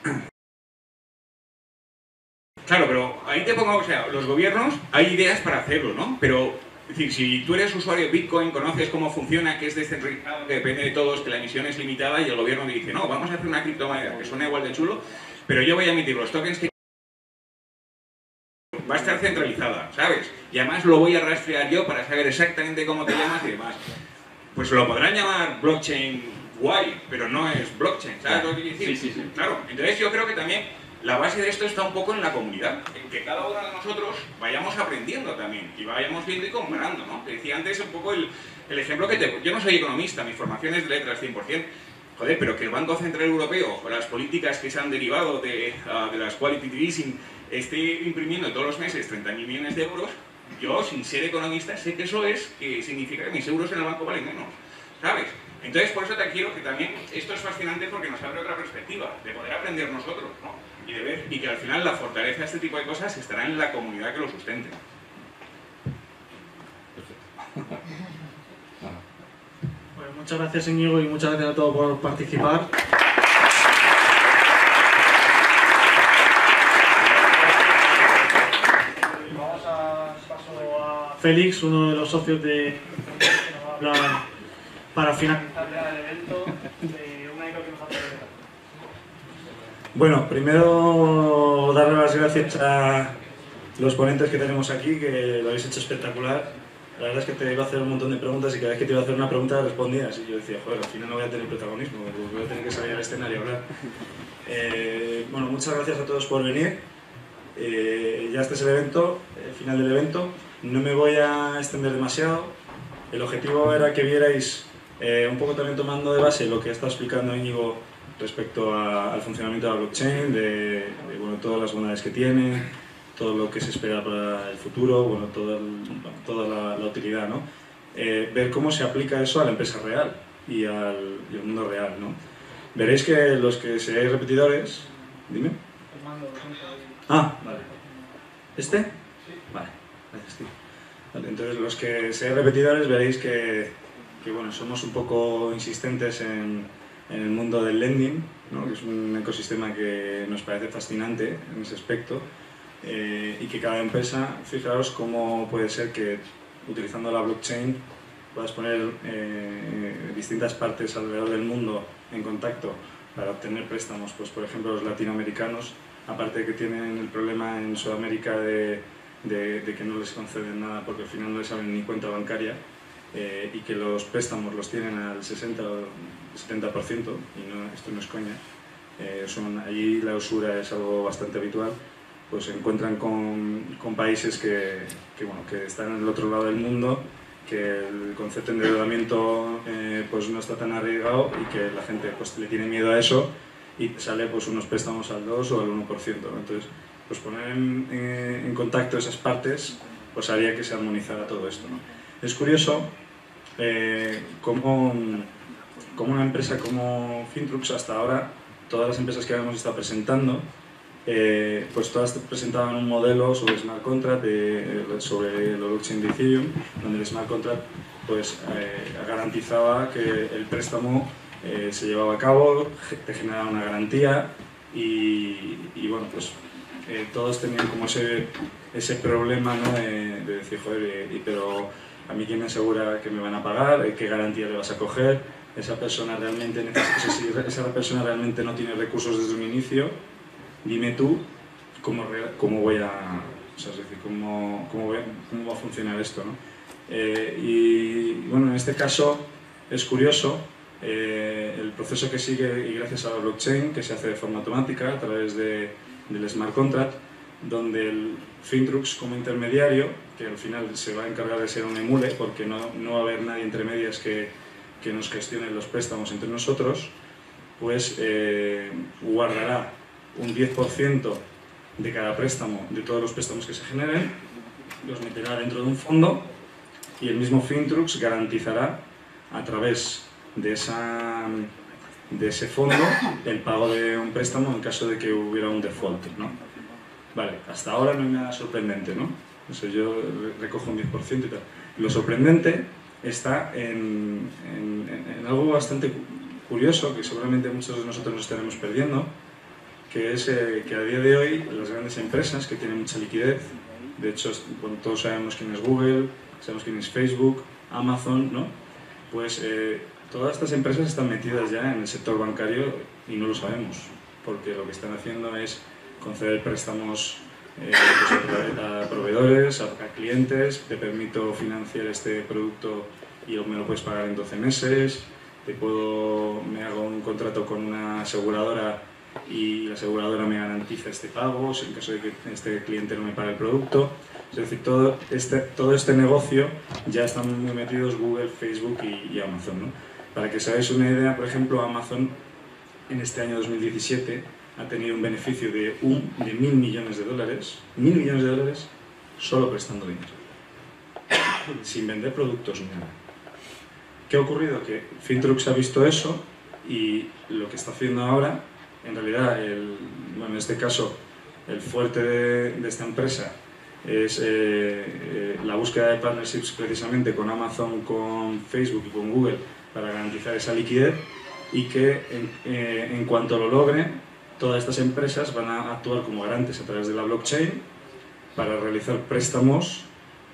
Claro, pero ahí te pongo, o sea, los gobiernos hay ideas para hacerlo, ¿no? Pero Es decir, si tú eres usuario de Bitcoin, conoces cómo funciona, que es descentralizado, que depende de todos, que la emisión es limitada y el gobierno te dice, no, vamos a hacer una criptomoneda que suena igual de chulo, pero yo voy a emitir los tokens que va a estar centralizada, ¿sabes? Y además lo voy a rastrear yo para saber exactamente cómo te llamas y demás. Pues lo podrán llamar blockchain guay, pero no es blockchain, ¿sabes lo que quiero decir? Sí, sí, sí. Claro, entonces yo creo que también la base de esto está un poco en la comunidad, en que cada uno de nosotros vayamos aprendiendo también y vayamos viendo y comparando, ¿no? Te decía antes un poco el, ejemplo que te... Yo no soy economista, mi formación es de letras 100%, joder, pero que el Banco Central Europeo o las políticas que se han derivado de, de las quality easing esté imprimiendo todos los meses 30.000 millones de euros, yo, sin ser economista, sé que eso es, que significa que mis euros en el banco valen menos, ¿sabes? Entonces, por eso te quiero que también esto es fascinante porque nos abre otra perspectiva, de poder aprender nosotros, ¿no? Y de ver, y que al final la fortaleza de este tipo de cosas estará en la comunidad que lo sustente. <laughs> Bueno, muchas gracias, Íñigo, y muchas gracias a todos por participar. Félix, uno de los socios de <laughs> para finalizar el evento de una que nos ha Bueno, primero darle las gracias a los ponentes que tenemos aquí, que lo habéis hecho espectacular. La verdad es que te iba a hacer un montón de preguntas y cada vez que te iba a hacer una pregunta respondías. Y yo decía, joder, al final no voy a tener protagonismo, voy a tener que salir al escenario a hablar. Eh, bueno, muchas gracias a todos por venir. Eh, ya este es el evento, el final del evento. No me voy a extender demasiado. El objetivo era que vierais eh, un poco también tomando de base lo que está explicando Íñigo respecto al funcionamiento de la blockchain, de, bueno, todas las bondades que tiene, todo lo que se espera para el futuro, bueno, toda, toda la, utilidad, ¿no? Eh, ver cómo se aplica eso a la empresa real y al, y al mundo real, ¿no? Veréis que los que seáis repetidores... Dime. Ah, vale. ¿Este? Vale, gracias, tío. Vale, entonces, los que seáis repetidores veréis que, que, bueno, somos un poco insistentes en, en el mundo del lending, que es un ecosistema que nos parece fascinante en ese aspecto, eh, y que cada empresa, fijaros cómo puede ser que utilizando la blockchain puedas poner eh, distintas partes alrededor del mundo en contacto para obtener préstamos, pues por ejemplo los latinoamericanos aparte de que tienen el problema en Sudamérica de, de, que no les conceden nada porque al final no les abren ni cuenta bancaria eh, y que los préstamos los tienen al 60 o 70% y no, esto no es coña, eh, son, allí la usura es algo bastante habitual, pues se encuentran con, con países que, que, bueno, que están en el otro lado del mundo que el concepto de endeudamiento eh, pues no está tan arraigado y que la gente pues, le tiene miedo a eso y sale pues unos préstamos al 2 o al 1%. Entonces, pues poner en, en, contacto esas partes pues haría que se armonizara todo esto. ¿no? Es curioso eh, cómo, una empresa como Fintrux hasta ahora, todas las empresas que hemos estado presentando, eh, pues todas presentaban un modelo sobre smart contract, de, sobre el blockchain de Ethereum, donde el smart contract pues, eh, garantizaba que el préstamo eh, se llevaba a cabo, te generaba una garantía y, bueno, pues todos tenían como ese, ese problema ¿no? de, decir, joder, pero a mí quién me asegura que me van a pagar, qué garantía le vas a coger, esa persona realmente esa persona realmente no tiene recursos desde un inicio, dime tú cómo, cómo voy a, o sea, decir, cómo, cómo, cómo, va a funcionar esto. ¿no? Eh, y bueno, en este caso es curioso eh, el proceso que sigue, y gracias a la blockchain, que se hace de forma automática a través de, del smart contract, donde el Fintrux como intermediario, que al final se va a encargar de ser un emule, porque no, no va a haber nadie entre medias que, que, nos gestione los préstamos entre nosotros, pues eh, guardará un 10% de cada préstamo, de todos los préstamos que se generen, los meterá dentro de un fondo y el mismo Fintrux garantizará a través de, esa, de ese fondo el pago de un préstamo en caso de que hubiera un default. ¿no? Vale, hasta ahora no hay nada sorprendente, ¿no? O yo recojo un 10% y tal. Lo sorprendente está en, en, algo bastante curioso que seguramente muchos de nosotros nos estaremos perdiendo, que es eh, que a día de hoy las grandes empresas que tienen mucha liquidez, de hecho todos sabemos quién es Google, sabemos quién es Facebook, Amazon, ¿no? Pues eh, todas estas empresas están metidas ya en el sector bancario y no lo sabemos, porque lo que están haciendo es conceder préstamos eh, pues, a, proveedores, a, clientes, te permito financiar este producto y me lo puedes pagar en 12 meses, te puedo, me hago un contrato con una aseguradora y la aseguradora me garantiza este pago en caso de que este cliente no me pague el producto. Es decir, todo este, todo este negocio ya están muy metidos Google, Facebook y, Amazon. ¿no? Para que os una idea, por ejemplo, Amazon en este año 2017 ha tenido un beneficio de, un, de mil millones de dólares, mil millones de dólares solo prestando dinero, <coughs> sin vender productos ni nada. ¿Qué ha ocurrido? Que Fintrux ha visto eso y lo que está haciendo ahora, en realidad, el, en este caso, el fuerte de, esta empresa es eh, eh, la búsqueda de partnerships precisamente con Amazon, con Facebook y con Google para garantizar esa liquidez y que en, eh, cuanto lo logre, todas estas empresas van a actuar como garantes a través de la blockchain para realizar préstamos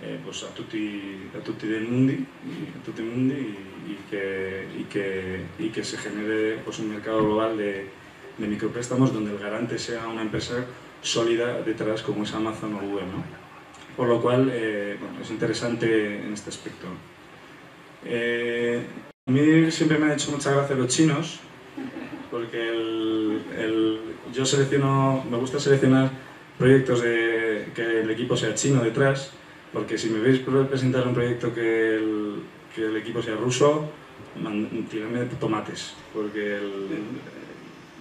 eh, pues a tutti, a tutti del mundi, y, tutti mundi y, que, y, que, y, que, se genere pues, un mercado global de, de, micropréstamos donde el garante sea una empresa sólida detrás como es Amazon o Google. ¿no? Por lo cual eh, es interesante en este aspecto. Eh, a mí siempre me han hecho mucha gracia los chinos, porque el, yo selecciono, me gusta seleccionar proyectos de que el equipo sea chino detrás, porque si me veis presentar un proyecto que el, que el equipo sea ruso, tiradme tomates, porque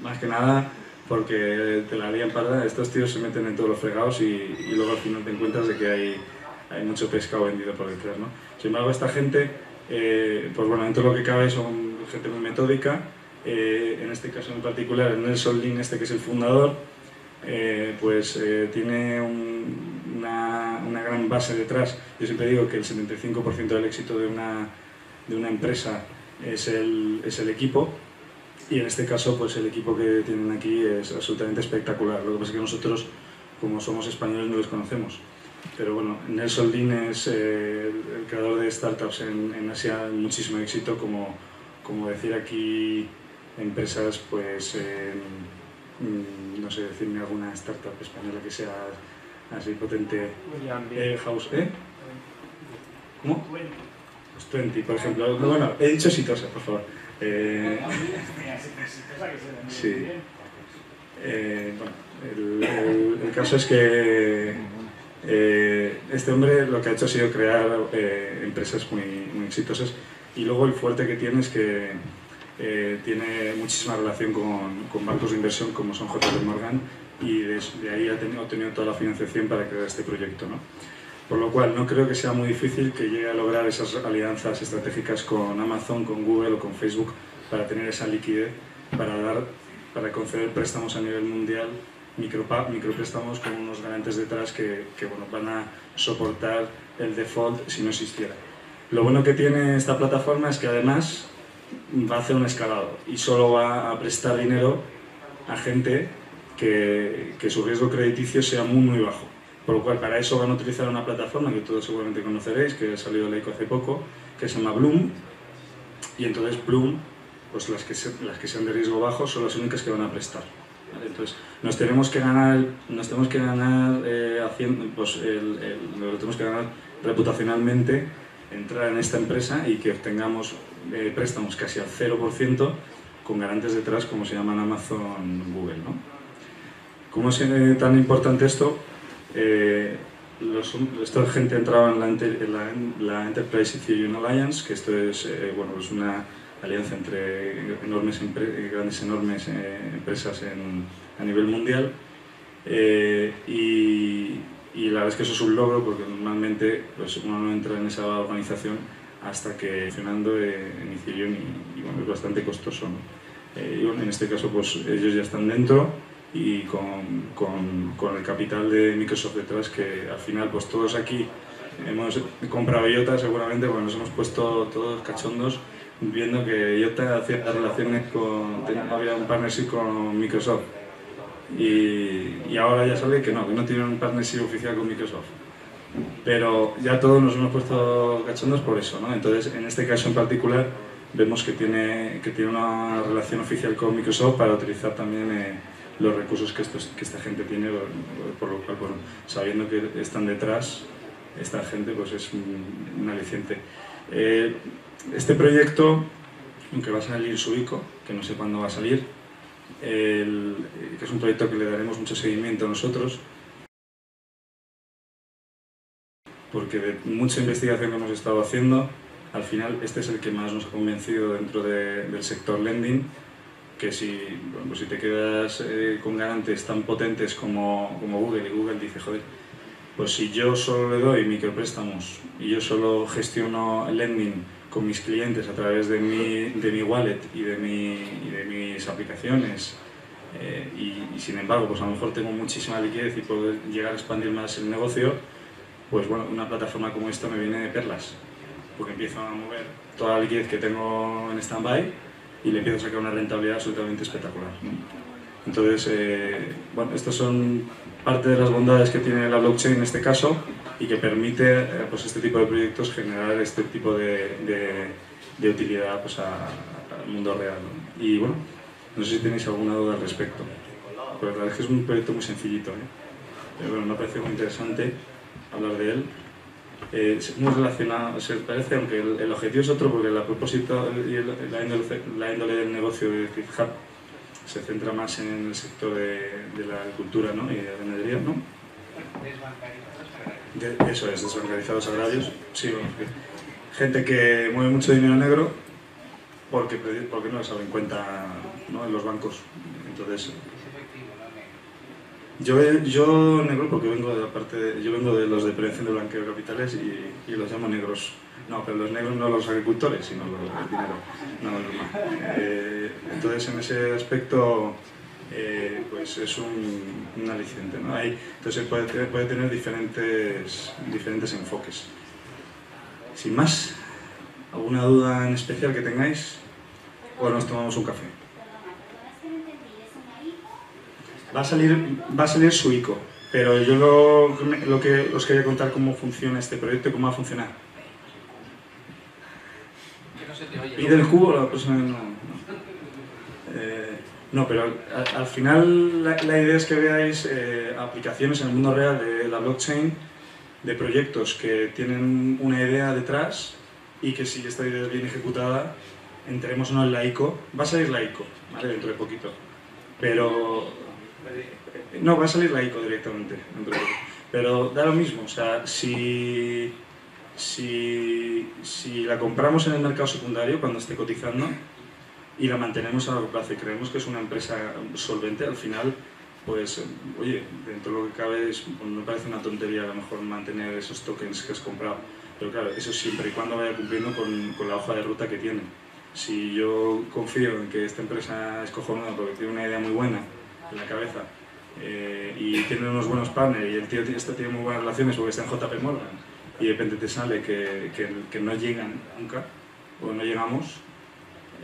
más que nada porque te la harían parda, estos tíos se meten en todos los fregados y, y, luego al final te encuentras de que hay, hay mucho pescado vendido por detrás. ¿no? Sin embargo, esta gente, eh, pues bueno, dentro de lo que cabe son gente muy metódica, eh, en este caso en particular Nelson Lin, este que es el fundador, eh, pues tiene una, una, gran base detrás. Yo siempre digo que el 75% del éxito de una, de una empresa es el, es el equipo y en este caso pues el equipo que tienen aquí es absolutamente espectacular. Lo que pasa es que nosotros, como somos españoles, no les conocemos. Pero bueno, Nelson Lin es eh, el, creador de startups en, en, Asia, muchísimo éxito, como, como decir aquí empresas, pues, eh, no sé, decirme alguna startup española que sea así potente. Eh, house, ¿eh? ¿Cómo? Pues 20, por ejemplo. Bueno, he dicho exitosa, por favor. Eh, sí. Eh, bueno, el, el, caso es que este hombre lo que ha hecho ha sido crear empresas muy, muy, exitosas y luego el fuerte que tiene es que tiene muchísima relación con, con, bancos de inversión como son JP Morgan y de, ahí ha tenido, obtenido toda la financiación para crear este proyecto. ¿no? Por lo cual no creo que sea muy difícil que llegue a lograr esas alianzas estratégicas con Amazon, con Google o con Facebook para tener esa liquidez, para, dar, para conceder préstamos a nivel mundial, micro, micropréstamos con unos garantes detrás que, que bueno, van a soportar el default si no existiera. Lo bueno que tiene esta plataforma es que además va a hacer un escalado y solo va a prestar dinero a gente que, que su riesgo crediticio sea muy muy bajo. Por lo cual, para eso van a utilizar una plataforma que todos seguramente conoceréis, que ha salido de hace poco, que se llama Bloom. Y entonces Bloom, pues las que, las que sean de riesgo bajo son las únicas que van a prestar. Entonces, nos tenemos que ganar, nos tenemos que ganar eh, haciendo, pues el, tenemos que ganar reputacionalmente, entrar en esta empresa y que obtengamos eh, préstamos casi al 0% con garantes detrás como se llaman Amazon, Google. ¿no? ¿Cómo es eh, tan importante esto? Eh, esta gente entraba en la, la, Enterprise Ethereum Alliance, que esto es, eh, bueno, es una alianza entre enormes grandes enormes eh, empresas a nivel mundial. Y, la verdad es que eso es un logro porque normalmente pues, uno no entra en esa organización hasta que funcionando en Ethereum y, es bastante costoso. y bueno, en este caso pues ellos ya están dentro y con, con, el capital de Microsoft detrás que al final pues todos aquí hemos comprado IOTA seguramente porque nos hemos puesto todos cachondos viendo que IOTA hacía relaciones con, había un partnership con Microsoft y, y, ahora ya sale que no, que no tienen un partnership oficial con Microsoft. Pero ya todos nos hemos puesto cachondos por eso, ¿no? Entonces, en este caso en particular, vemos que tiene, que tiene una relación oficial con Microsoft para utilizar también eh, los recursos que, estos, que esta gente tiene, por, lo cual, bueno, sabiendo que están detrás, esta gente pues es un, aliciente. Eh, este proyecto, aunque va a salir su ICO, que no sé cuándo va a salir, el, que es un proyecto que le daremos mucho seguimiento a nosotros, porque de mucha investigación que hemos estado haciendo, al final este es el que más nos ha convencido dentro del sector lending, que si, pues si te quedas eh, con garantes tan potentes como, como Google, y Google dice, joder, pues si yo solo le doy micropréstamos y yo solo gestiono lending con mis clientes a través de mi, de mi wallet y de, mi, y de mis aplicaciones eh, y, sin embargo pues a lo mejor tengo muchísima liquidez y puedo llegar a expandir más el negocio, pues bueno, una plataforma como esta me viene de perlas porque empiezo a mover toda la liquidez que tengo en stand-by y le empiezo a sacar una rentabilidad absolutamente espectacular. Entonces, eh, bueno, estas son parte de las bondades que tiene la blockchain en este caso y que permite eh, pues este tipo de proyectos generar este tipo de, de, utilidad pues, al mundo real. Y bueno, no sé si tenéis alguna duda al respecto. Pero la verdad es que es un proyecto muy sencillito. ¿eh? Pero bueno, me parece muy interesante hablar de él. Eh, muy relacionado, se parece, aunque el, objetivo es otro, porque el propósito y la, índole, del negocio de GitHub se centra más en el sector de, la agricultura ¿no? y de la ganadería, ¿no? eso es, desbancarizados agrarios. Sí, gente que mueve mucho dinero negro porque, porque no lo en cuenta ¿no? en los bancos. Entonces, yo, yo negro porque vengo de la parte yo vengo de los de prevención de blanqueo de capitales y, los llamo negros. No, pero los negros no los agricultores, sino los del dinero. No, no, eh, entonces en ese aspecto eh, pues es un, aliciente. ¿no? Hay, entonces puede, puede tener diferentes, diferentes enfoques. Sin más, ¿alguna duda en especial que tengáis? O nos tomamos un café. Va a salir, va a salir su ICO, pero yo lo, lo que os quería contar cómo funciona este proyecto y cómo va a funcionar. ¿Pide el cubo la persona? No, no. Eh, no pero al, final la, idea es que veáis eh, aplicaciones en el mundo real de la blockchain, de proyectos que tienen una idea detrás y que si esta idea es bien ejecutada, entremos o no en la ICO. Va a salir la ICO, ¿vale? Dentro de poquito. Pero no, va a salir la ICO directamente. Pero da lo mismo, o sea, si, si, si la compramos en el mercado secundario cuando esté cotizando y la mantenemos a largo plazo y creemos que es una empresa solvente, al final, pues, oye, dentro de lo que cabe, es, me parece una tontería a lo mejor mantener esos tokens que has comprado. Pero claro, eso siempre y cuando vaya cumpliendo con, con la hoja de ruta que tiene. Si yo confío en que esta empresa es cojonuda porque tiene una idea muy buena en la cabeza eh, y tiene unos buenos partners y el tío este tiene muy buenas relaciones porque está en JP Morgan y de repente te sale que, que, no llegan nunca o no llegamos,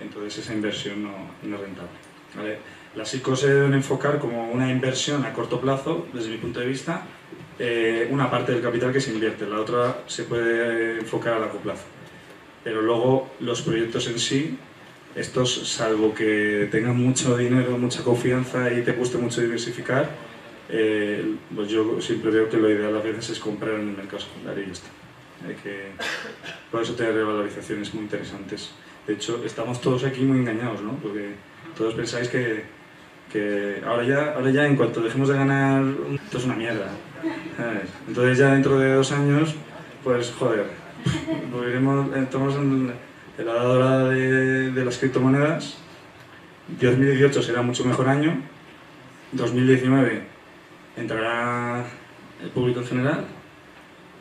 entonces esa inversión no, no es rentable. ¿vale? Las ICO se deben enfocar como una inversión a corto plazo, desde mi punto de vista, eh, una parte del capital que se invierte, la otra se puede enfocar a largo plazo. Pero luego los proyectos en sí estos, salvo que tengan mucho dinero, mucha confianza y te guste mucho diversificar, eh, pues yo siempre veo que lo ideal a veces es comprar en el mercado secundario y ya está. Que, por eso tener revalorizaciones muy interesantes. De hecho, estamos todos aquí muy engañados, ¿no? Porque todos pensáis que, que ahora, ya, ahora ya en cuanto dejemos de ganar, esto es una mierda. Entonces ya dentro de dos años, pues joder, volveremos, estamos en de la dorada de, las criptomonedas. 2018 será mucho mejor año. 2019 entrará el público en general.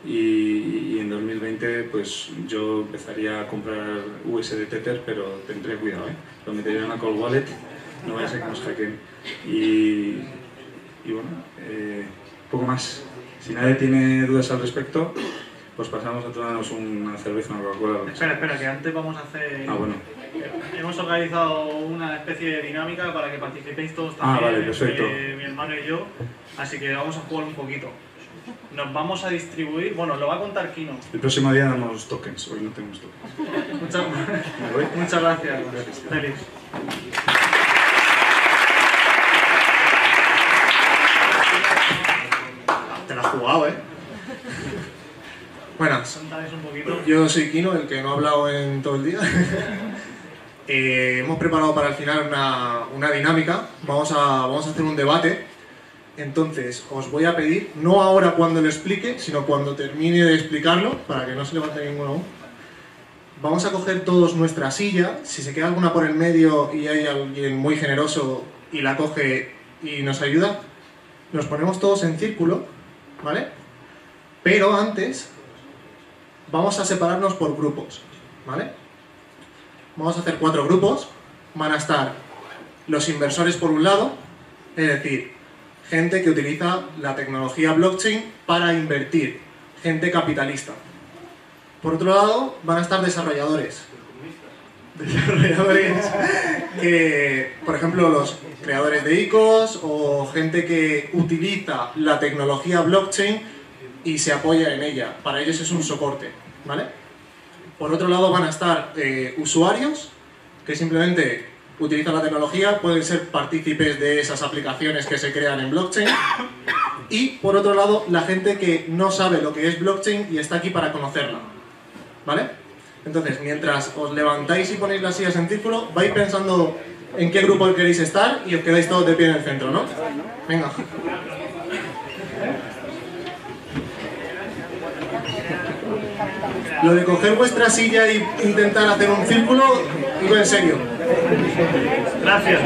Y, en 2020 pues yo empezaría a comprar USD Tether, pero tendré cuidado, ¿eh? lo metería en una cold wallet, no vaya a ser que nos hackeen. Y, y bueno, eh, poco más. Si nadie tiene dudas al respecto, pues pasamos a tomarnos una cerveza, una Coca-Cola. Espera, espera, que antes vamos a hacer... Ah, bueno. Hemos organizado una especie de dinámica para que participéis todos también, ah, vale, perfecto. mi hermano y yo, así que vamos a jugar un poquito. nos vamos a distribuir, bueno, lo va a contar Kino. El próximo día damos tokens, hoy no tenemos tokens. Muchas, <laughs> muchas gracias, Félix. Te la has jugado, ¿eh? Buenas. Yo soy Kino, el que no ha hablado en todo el día. <laughs> Eh, hemos preparado para el final una, una dinámica. Vamos a, vamos a hacer un debate. Entonces, os voy a pedir, no ahora cuando lo explique, sino cuando termine de explicarlo, para que no se levante ninguno aún. Vamos a coger todos nuestra silla. Si se queda alguna por el medio y hay alguien muy generoso y la coge y nos ayuda, nos ponemos todos en círculo, ¿vale? Pero antes vamos a separarnos por grupos, ¿vale? Vamos a hacer cuatro grupos. Van a estar los inversores por un lado, es decir, gente que utiliza la tecnología blockchain para invertir, gente capitalista. Por otro lado, van a estar desarrolladores. Desarrolladores <laughs> que, por ejemplo, los creadores de ICOs o gente que utiliza la tecnología blockchain y se apoya en ella. Para ellos es un soporte, ¿vale? Por otro lado van a estar eh, usuarios que simplemente utilizan la tecnología, pueden ser partícipes de esas aplicaciones que se crean en blockchain. Y por otro lado, la gente que no sabe lo que es blockchain y está aquí para conocerla. ¿Vale? Entonces, mientras os levantáis y ponéis las sillas en círculo, vais pensando en qué grupo queréis estar y os quedáis todos de pie en el centro, ¿no? Venga. Lo de coger vuestra silla e intentar hacer un círculo, digo en serio. Gracias.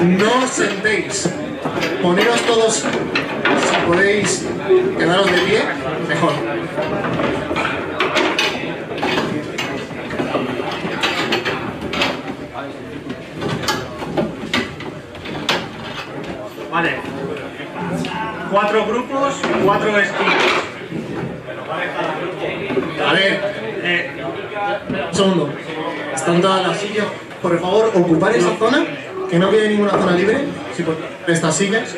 No sentéis. Poneros todos, si podéis, quedaros de pie, mejor. Vale. Cuatro grupos, cuatro esquinas. A ver, Eh, un segundo. Están todas las sillas. Por favor, ocupar esa zona, que no quede ninguna zona libre. Si por estas sillas.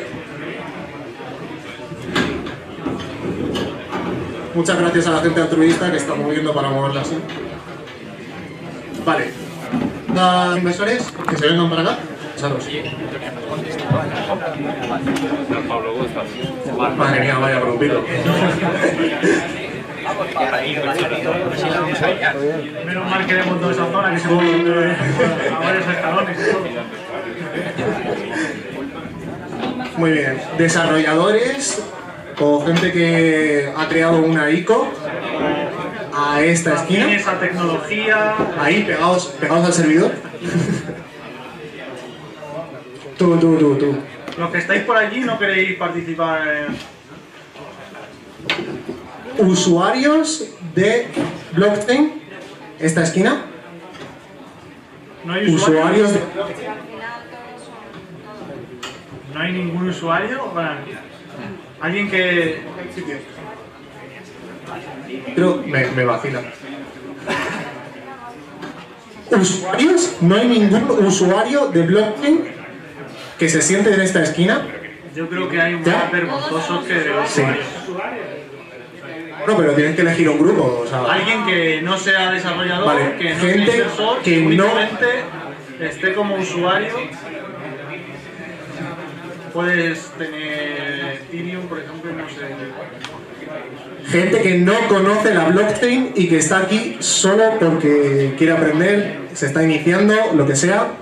Muchas gracias a la gente altruista que está moviendo para moverla así. Vale. Los inversores que se vengan para acá. Pasaros. Madre mía, vaya grupito. Menos mal que hemos toda esa zona que se mueve a varios escalones. Muy bien. Desarrolladores o gente que ha creado una ICO a esta esquina. esa tecnología. Ahí, pegados, pegados al servidor. tú, tú, tú, tú. Los que estáis por allí no queréis participar en... Usuarios de blockchain. Esta esquina. No hay Usuarios usuarios. de... No hay ningún usuario. Bueno, alguien que. Pero me, me vacila. ¿Usuarios? No hay ningún usuario de blockchain que se siente en esta esquina. Yo creo que hay ¿Ya? más vergonzosos que de Sí. usuarios. No, pero tienen que elegir un grupo. O sea, Alguien que no sea desarrollador, Vale, que no gente sea inversor, que no- esté como usuario. Puedes tener Ethereum, por ejemplo, no sé. gente que no conoce la blockchain y que está aquí solo porque quiere aprender, se está iniciando, lo que sea.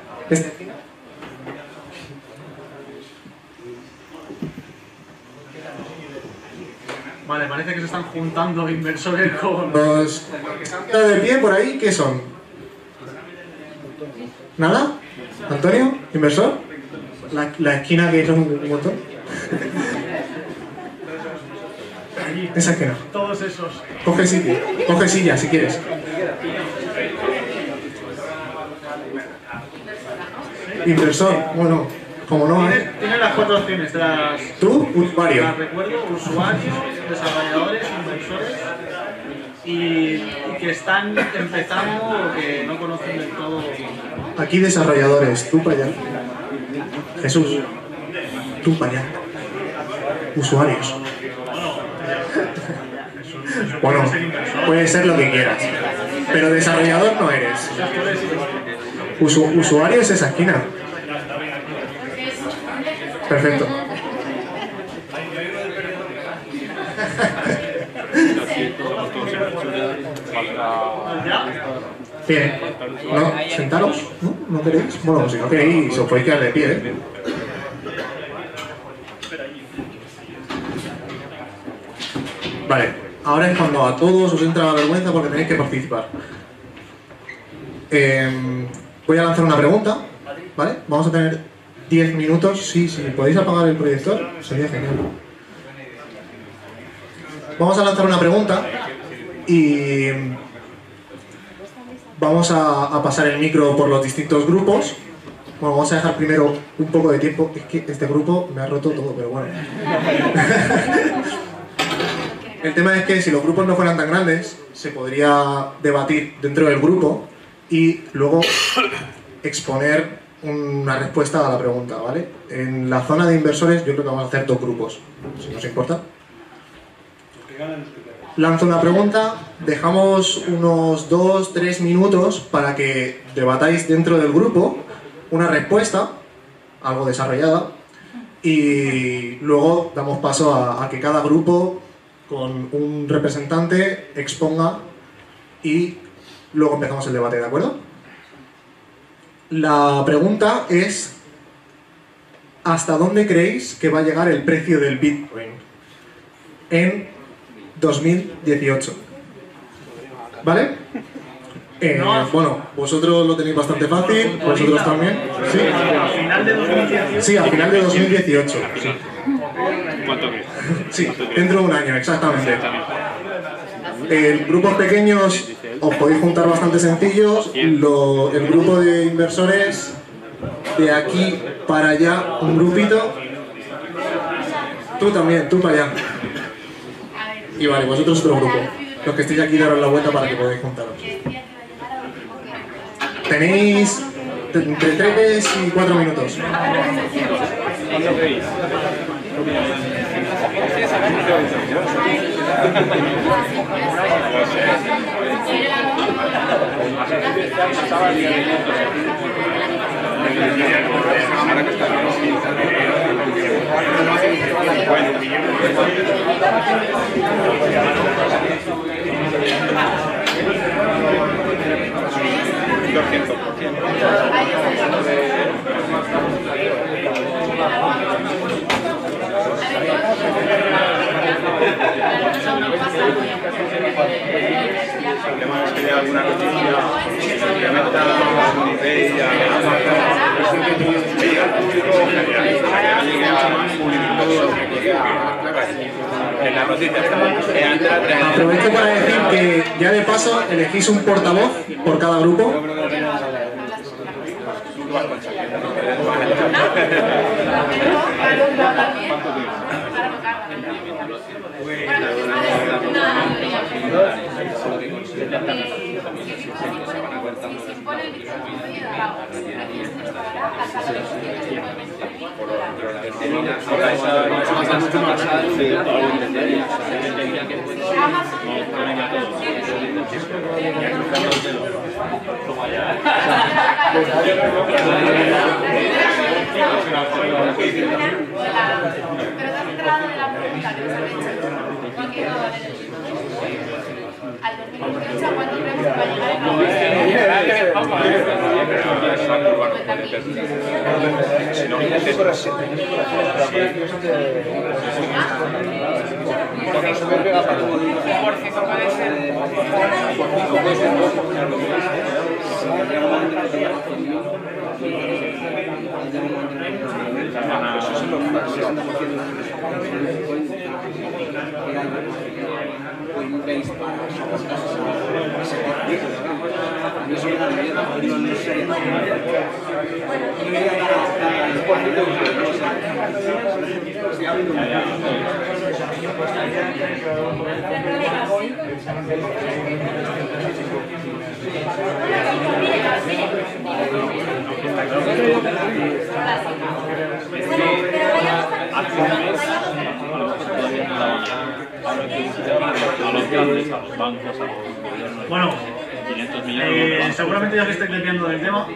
Vale, parece que se están juntando inversores con. Los de pie por ahí, ¿qué son? ¿Nada? ¿Antonio? ¿Inversor? La, la esquina que son un montón. Allí. Esa esquina. Todos esos. Coge sitio, coge silla si quieres. Inversor, bueno, como no hay. Tiene las cuatro opciones. Las, Tú, usuario. Las recuerdo, usuarios, desarrolladores, inversores y que están empezando o que no conocen del todo. Aquí desarrolladores, tú para allá. Jesús, tú para allá. Usuarios. Bueno, puede ser lo que quieras. Pero desarrollador no eres. Usu- usuario es esa esquina. Perfecto. Bien. No, sentaros. ¿No? ¿No queréis? Bueno, si no queréis, os podéis quedar de pie, ¿eh? Vale, ahora es cuando a todos os entra la vergüenza porque tenéis que participar. Em, voy a lanzar una pregunta, ¿vale? Vamos a tener 10 minutos. Sí, sí, ¿podéis apagar el proyector? Sería genial. Vamos a lanzar una pregunta y vamos a, pasar el micro por los distintos grupos. Bueno, vamos a dejar primero un poco de tiempo. Es que este grupo me ha roto todo, pero bueno. <laughs> El tema es que si los grupos no fueran tan grandes, se podría debatir dentro del grupo y luego exponer una respuesta a la pregunta, ¿vale? En la zona de inversores yo creo que vamos a hacer dos grupos, si nos importa. Lanzo una pregunta, dejamos unos dos, tres minutos para que debatáis dentro del grupo una respuesta, algo desarrollada, y luego damos paso a, que cada grupo con un representante exponga y luego empezamos el debate, ¿de acuerdo? La pregunta es ¿hasta dónde creéis que va a llegar el precio del Bitcoin 2018? ¿Vale? Eh, bueno, vosotros lo tenéis bastante fácil, vosotros también. Sí, Al final de 2018. sí al final de 2018. sí. ¿Cuánto que? Sí, dentro de un año, exactamente. En grupos pequeños os podéis juntar bastante sencillos. Lo- el grupo de inversores, de aquí para allá, un grupito. Tú también, tú para allá. Y vale, vosotros otro grupo. Los que estéis aquí, daros la vuelta para que podáis juntaros. Tenéis entre 3 y 4 minutos. 200%. Aprovecho para decir que ya de paso elegís un portavoz por cada grupo. <laughs> Pero te has de la pregunta que hecho. Eso es cuenta bueno, eh, seguramente ya os estáis desviando del tema.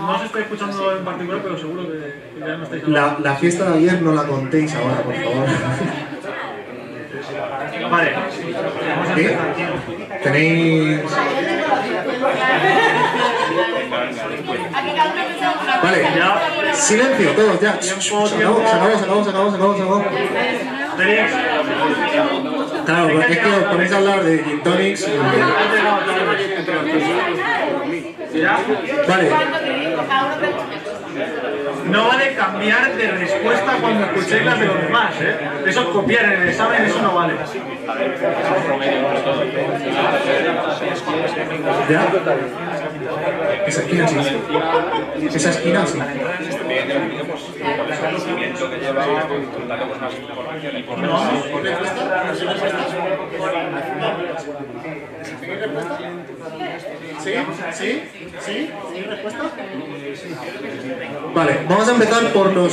No os estoy escuchando en particular, pero seguro que ya no estáis La, la fiesta de ayer no la contéis ahora, por favor. Vale. ¿Qué? ¿Tenéis...? Vale, silencio, todos, ya. Se acabó, se acabó, se acabó, se acabó, se acabó, se acabó. Claro, porque es que os ponéis a hablar de gin tonics. Vale. No vale cambiar de respuesta cuando escuchéis las de los demás, ¿eh? Eso es copiar en el examen, eso no vale. ¿Ya? Esa esquina sí. Esa esquina sí. ¿Sí? ¿Sí? ¿Sí? ¿Sí? ¿Respuesta? Vale, vamos a empezar por los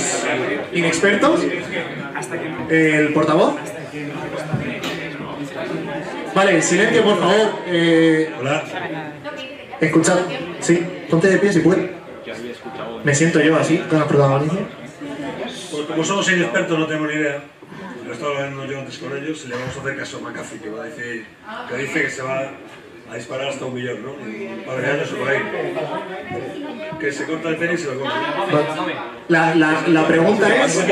inexpertos. El portavoz. Vale, silencio, por favor. Eh, Hola. escuchad. Sí, ponte de pie si puedes. Me siento yo así, con la protagonista. Pues como somos inexpertos no tenemos ni idea. Lo estaba hablando yo antes con ellos y le vamos a hacer caso a McAfee, que, va a decir, que dice que se va a disparar hasta un millón, ¿no? En un par de años o por ahí. Que se corta el tenis y se lo come. La, la, la pregunta es...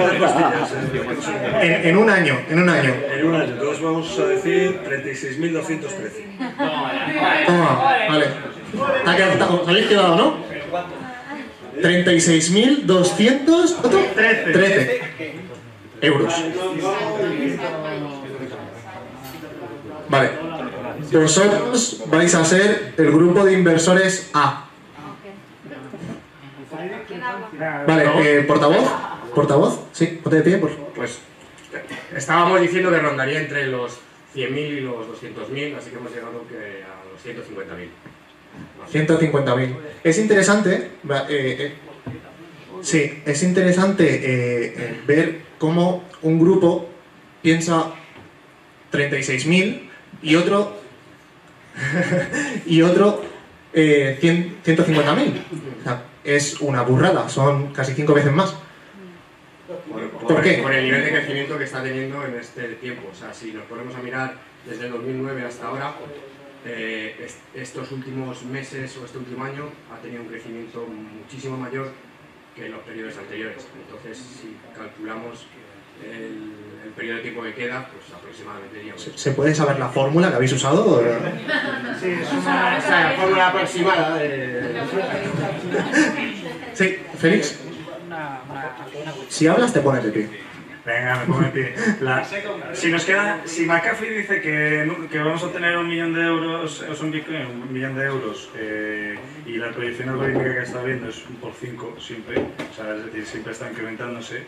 En, en un año, en un año. En un año, entonces vamos a decir 36.213. Toma, vale. Ha quedado- ¿Os habéis quedado, no? 36.200... ¿cuánto? 13 euros. Vale. Vosotros vais a ser el grupo de inversores A. Vale, eh, portavoz. Portavoz, sí, ponte de pie, por Pues estábamos diciendo que rondaría entre los 100.000 y los 200.000, así que hemos llegado que a los 150.000. 150.000. Es interesante, eh, eh, sí, es interesante eh, ver cómo un grupo piensa 36.000 y otro <laughs> y otro eh, 100 150.000. O sea, es una burrada, son casi cinco veces más. Por, ¿Por qué? Por el nivel de crecimiento que está teniendo en este tiempo. O sea, si nos ponemos a mirar desde el 2009 hasta ahora, eh, est- estos últimos meses o este último año ha tenido un crecimiento muchísimo mayor que en los periodos anteriores. Entonces, si calculamos el periodo de tiempo que queda, pues aproximadamente. ¿Se puede saber la fórmula que habéis usado? Sí, es una, o sea, fórmula aproximada de... Sí, Félix. Si hablas te pones de pie. Venga, me pongo de pie. La- si nos queda, si McAfee dice que, vamos a tener un millón de euros, o sea, un Bitcoin, un millón de euros, eh, y la proyección algorítmica que está viendo es un por 5 siempre, o sea, es decir, siempre está incrementándose,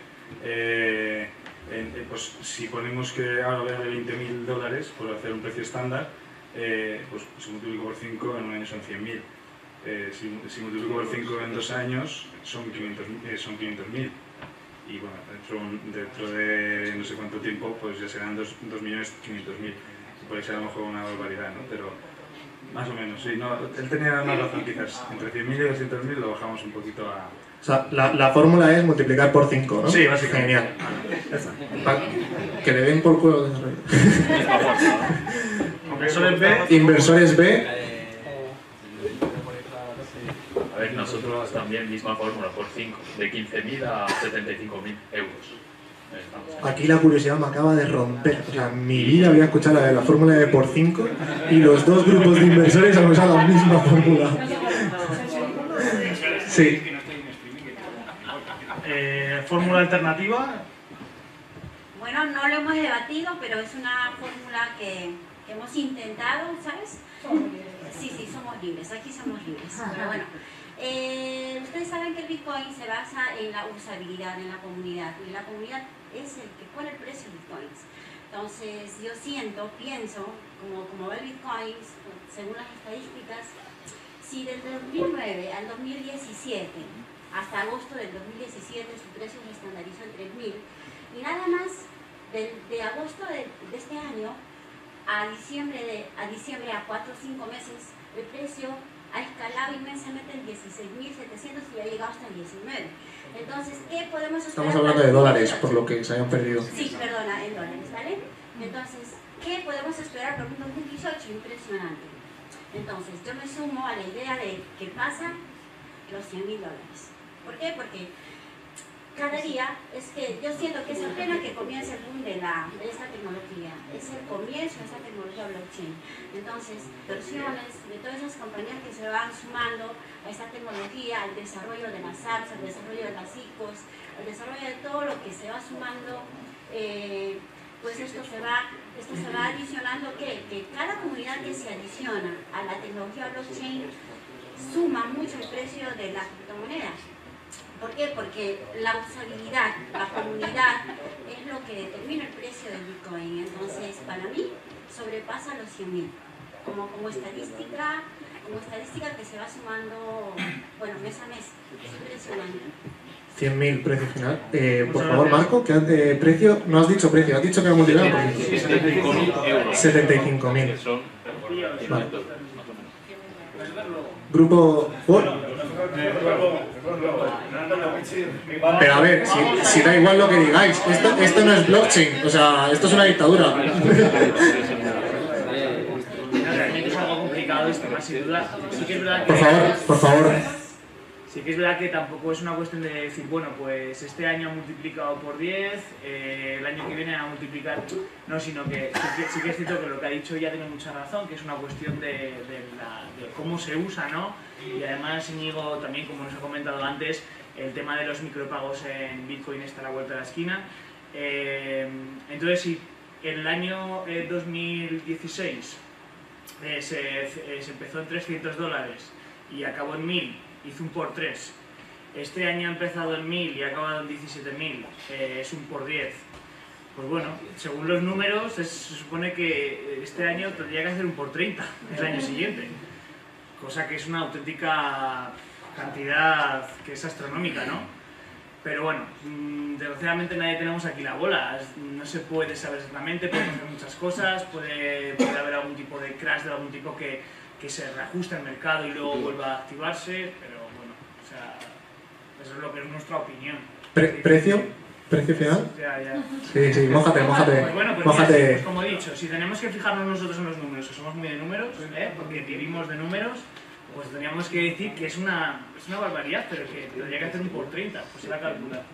eh, en- eh, pues si ponemos que ahora vale 20.000 dólares por hacer un precio estándar, eh, pues si multiplico por 5 en un año son 100.000. Eh, si, si multiplico por 5 en dos años son 500.000. eh, son 500.000 y bueno, dentro, dentro de no sé cuánto tiempo pues ya serán 2.500.000. Puede ser a lo mejor una barbaridad, ¿no? Pero más o menos, sí. No, él tenía una razón quizás. Entre 100.000 y 200.000 lo bajamos un poquito a... O sea, la, la fórmula es multiplicar por 5, ¿no? Sí, básicamente. Genial. Que le den por culo desarrollo. <laughs> Inversores B. Inversores B. A ver, nosotros también misma fórmula por 5, de 15.000 a 75.000 euros. Aquí la curiosidad me acaba de romper. O sea, en mi vida había escuchado la de la fórmula de por 5 y los dos grupos de inversores han usado la misma fórmula. <laughs> Sí. Eh, fórmula alternativa. Bueno, no lo hemos debatido, pero es una fórmula que hemos intentado, ¿sabes? Sí, sí, somos libres, aquí somos libres. Pero bueno, Eh, ustedes saben que el Bitcoin se basa en la usabilidad, en la comunidad, y la comunidad es el que pone el precio de Bitcoins. Entonces, yo siento, pienso, como, como ve el Bitcoin, según las estadísticas, si desde 2009 al 2017, hasta agosto del 2017, su precio se estandarizó en 3.000, y nada más de, de agosto de, de, este año a diciembre, de, a diciembre, a 4 o 5 meses, el precio ha escalado inmensamente en 16.700 y ha llegado hasta 19. Entonces, ¿qué podemos esperar? Estamos hablando de dólares, por lo que se hayan perdido. Sí, perdona, en dólares, ¿vale? Entonces, ¿qué podemos esperar para un 2018? Impresionante. Entonces, yo me sumo a la idea de que pasa los 100 mil dólares. ¿Por qué? Porque cada día es que yo siento que es apenas que comienza el boom de, la, de esta tecnología, es el comienzo de esta tecnología blockchain. Entonces, versiones de todas esas compañías que se van sumando a esta tecnología, al desarrollo de las apps, al desarrollo de las ICOs, al desarrollo de todo lo que se va sumando, eh, pues esto se va, esto se va adicionando que, que cada comunidad que se adiciona a la tecnología blockchain suma mucho el precio de las criptomonedas. ¿Por qué? Porque la usabilidad, la comunidad, es lo que determina el precio del Bitcoin. Entonces, para mí, sobrepasa los 100.000. Como, como estadística, como estadística que se va sumando, bueno, mes a mes. Es impresionante. 100.000 precio final. Eh, por favor, Marco, ¿qué eh, precio? No has dicho precio, has dicho que ha multiplicado por 75.000 euros. 75.000. Vale. Grupo. Pero a ver, si, si, da igual lo que digáis, esto, esto no es blockchain, o sea, esto es una dictadura. Por favor, por favor. Sí que es verdad que tampoco es una cuestión de decir, bueno, pues este año ha multiplicado por 10, eh, el año que viene a multiplicar, no, sino que sí, que es cierto que lo que ha dicho ya tiene mucha razón, que es una cuestión de, cómo se usa, ¿no? Y además, Íñigo, también como nos ha comentado antes, el tema de los micropagos en Bitcoin está a la vuelta de la esquina. Eh, entonces, si en el año eh, 2016 eh, se, se empezó en 300 dólares y acabó en 1000, hizo un por 3. Este año ha empezado en 1000 y ha acabado en 17.000, eh, es un por 10. Pues bueno, según los números, es, se supone que este año tendría que hacer un por 30 el año siguiente. Cosa que es una auténtica cantidad que es astronómica, ¿no? Pero bueno, mmm, desgraciadamente nadie tenemos aquí la bola, no se puede saber exactamente, pueden hacer muchas cosas, puede, puede haber algún tipo de crash de algún tipo que, que se reajuste al mercado y luego vuelva a activarse, pero bueno, o sea, eso es lo que es nuestra opinión. Pre ¿Precio? ¿Precio final? Ya, ya. Sí, sí, mójate, mójate. Pues bueno, pues, mójate. mira, pues como he dicho, si tenemos que fijarnos nosotros en los números, que somos muy de números, ¿eh? porque vivimos de números, pues tendríamos que decir que es una, es una barbaridad, pero que tendría que hacer un por 30, pues se va a calcular. ¿Cuánto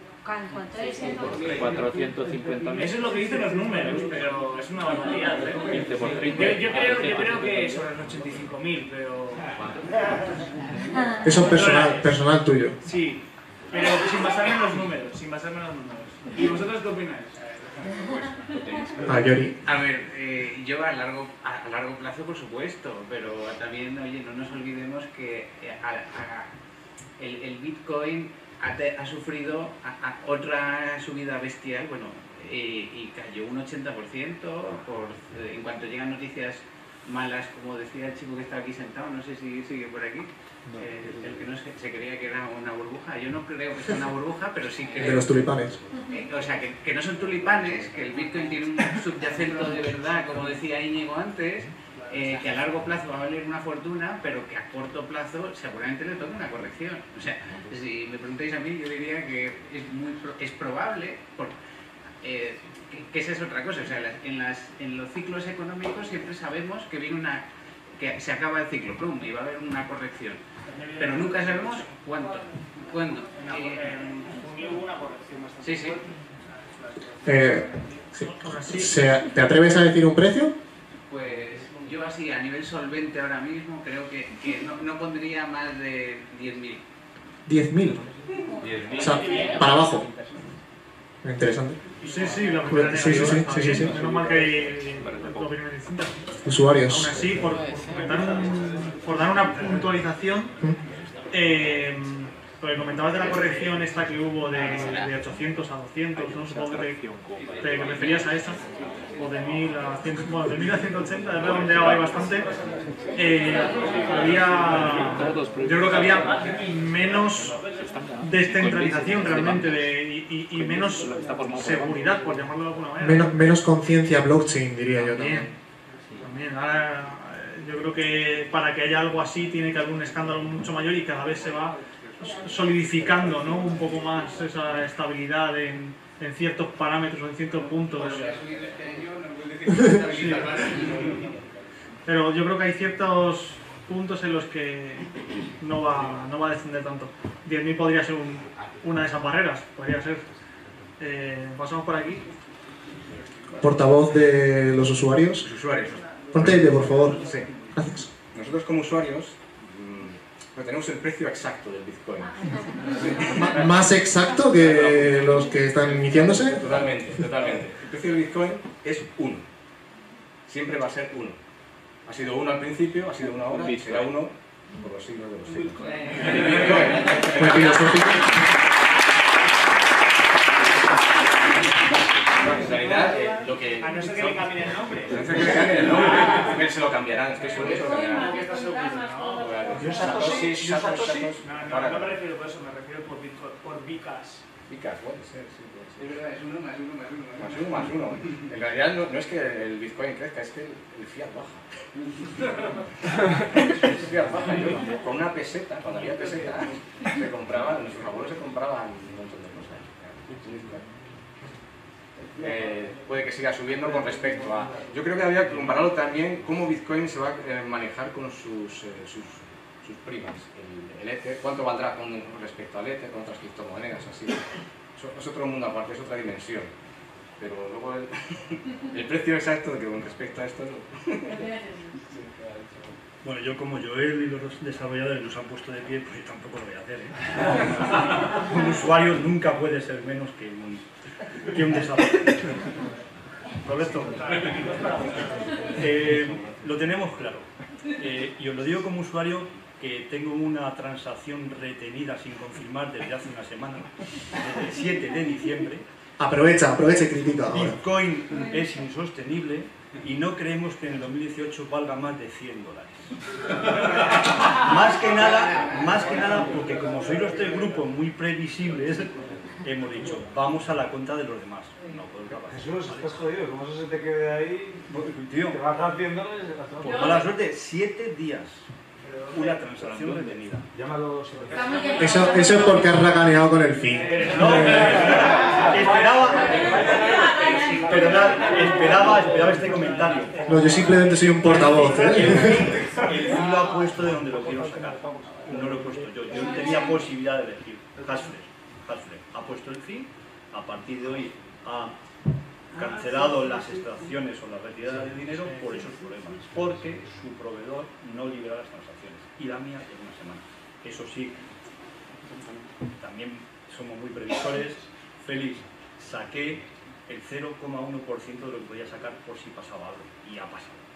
es el 450.000. Eso es lo que dicen los números, pero es una barbaridad. ¿eh? 15 por 30. Yo, yo, creo, yo creo que sobre los 85.000, pero... <laughs> Eso es personal, personal tuyo. Sí, pero sin basarme en los números, sin basarme en los números. ¿Y vosotros qué opináis? Ah. A ver, eh, yo a largo, a largo plazo, por supuesto, pero también, oye, no nos olvidemos que eh, a, a, el, el, Bitcoin ha, te, ha sufrido a, otra subida bestial, bueno, eh, y cayó un 80% por, en cuanto llegan noticias malas, como decía el chico que está aquí sentado, no sé si sigue por aquí, no, eh, el que no se, se, creía que era una burbuja. Yo no creo que sea una burbuja, pero sí creo... De los tulipanes. Eh, o sea, que, que, no son tulipanes, que el Bitcoin tiene un subyacente de verdad, como decía Íñigo antes, eh, que a largo plazo va a valer una fortuna, pero que a corto plazo seguramente le toca una corrección. O sea, si me preguntáis a mí, yo diría que es, muy, es probable... Por, eh, que, que, esa es otra cosa, o sea, en, las, en los ciclos económicos siempre sabemos que viene una que se acaba el ciclo, plum, y va a haber una corrección. Pero nunca sabemos cuánto, cuándo. Eh, en junio hubo una corrección bastante Sí, sí. Eh, sí. ¿Se, ¿Te atreves a decir un precio? Pues yo así, a nivel solvente ahora mismo, creo que, que no, no, pondría más de 10.000. ¿10.000? O sea, para abajo. Interesante. Sí, sí, la primera sí, sí, sí, sí, sí, sí. Menos mal que hay opiniones distintas. Usuarios. Aún así, por, por, dar, un, por dar una puntualización, Eh, lo que comentabas de la corrección esta que hubo de, de 800 a 200, ¿no? Supongo que te, te referías a esa, o de 1000 a, 100, bueno, de 1000 a 180, de redondeado hay bastante. Eh, había, yo creo que había menos descentralización realmente de, y, y- y menos seguridad, por llamarlo de alguna manera. Menos, menos conciencia blockchain, diría yo También, también. también. Ahora, eh, yo creo que para que haya algo así tiene que haber un escándalo mucho mayor y cada vez se va solidificando ¿no? un poco más esa estabilidad en, en ciertos parámetros o en ciertos puntos. <laughs> Sí. Pero yo creo que hay ciertos puntos en los que no va, no va a descender tanto. 10.000 podría ser un- una de esas barreras, podría ser. Eh, pasamos por aquí. Portavoz de los usuarios. Los usuarios. Ponte por favor. Sí. Gracias. Nosotros como usuarios mm, no tenemos el precio exacto del Bitcoin. <laughs> Más exacto que los que están iniciándose. Totalmente, totalmente. El precio del Bitcoin es uno. Siempre va a ser uno. Ha sido uno al principio, ha sido uno ahora, y será uno por los siglos de los siglos. Muy filosófico. Bueno, en realidad, eh, lo que... A no ser que le cambien el nombre. <laughs> A no ser que le cambien el nombre. Se lo cambiarán, estoy seguro que se lo cambiarán. Yo Satoshi, yo Satoshi, Satoshi. Satoshi. No, no, no me refiero por eso, me refiero por Bitcoin, por Bicas. Vicas, puede ser, sí, puede ser. Es verdad, es uno más uno más uno Más uno, más uno. En realidad no, no es que el Bitcoin crezca, es que el, el fiat baja. <laughs> el fiat baja. Yo, con una peseta, cuando había peseta, se compraban, nuestros abuelos se compraban un montón de cosas. Eh, puede que siga subiendo con respecto a... Yo creo que había que compararlo también cómo Bitcoin se va a eh, manejar con sus, eh, sus, sus primas. El, el Ether, cuánto valdrá con respecto al Ether, con otras criptomonedas, así. Eso es otro mundo aparte, es otra dimensión. Pero luego el, <laughs> el precio exacto de que con respecto a esto... no. Bueno, yo como Joel y los desarrolladores nos han puesto de pie, pues yo tampoco lo voy a hacer. ¿eh? <laughs> un usuario nunca puede ser menos que un, que un desarrollador. Roberto, eh, lo tenemos claro. Eh, y os lo digo como usuario que tengo una transacción retenida sin confirmar desde hace una semana, desde el 7 de diciembre. Aprovecha, aprovecha y critica ahora. Bitcoin es insostenible y no creemos que en el 2018 valga más de 100 dólares. más que nada, más que nada porque como sois los tres grupos muy previsibles, hemos dicho, vamos a la cuenta de los demás. No. Jesús, estás jodido, como eso se te quede ahí, Tío, te vas a 100 dólares por mala suerte, 7 días. Una transacción retenida. Llámalo Eso, eso es porque has racaneado con el fin. Esperaba, pero nada, esperaba, esperaba este comentario. No, yo simplemente soy un portavoz, El ¿eh? fin, el fin lo ha puesto de donde lo quiero sacar. No lo he puesto yo. Yo tenía posibilidad de elegir. Hasler, Hasler ha puesto el fin. A partir de hoy ha cancelado las extracciones o la retirada de dinero por esos problemas. Porque su proveedor no libera las transacciones. Y la mía en una semana. Eso sí, también somos muy previsores. Félix, saqué el 0,1% de lo que podía sacar por si pasaba algo. Y ha pasado.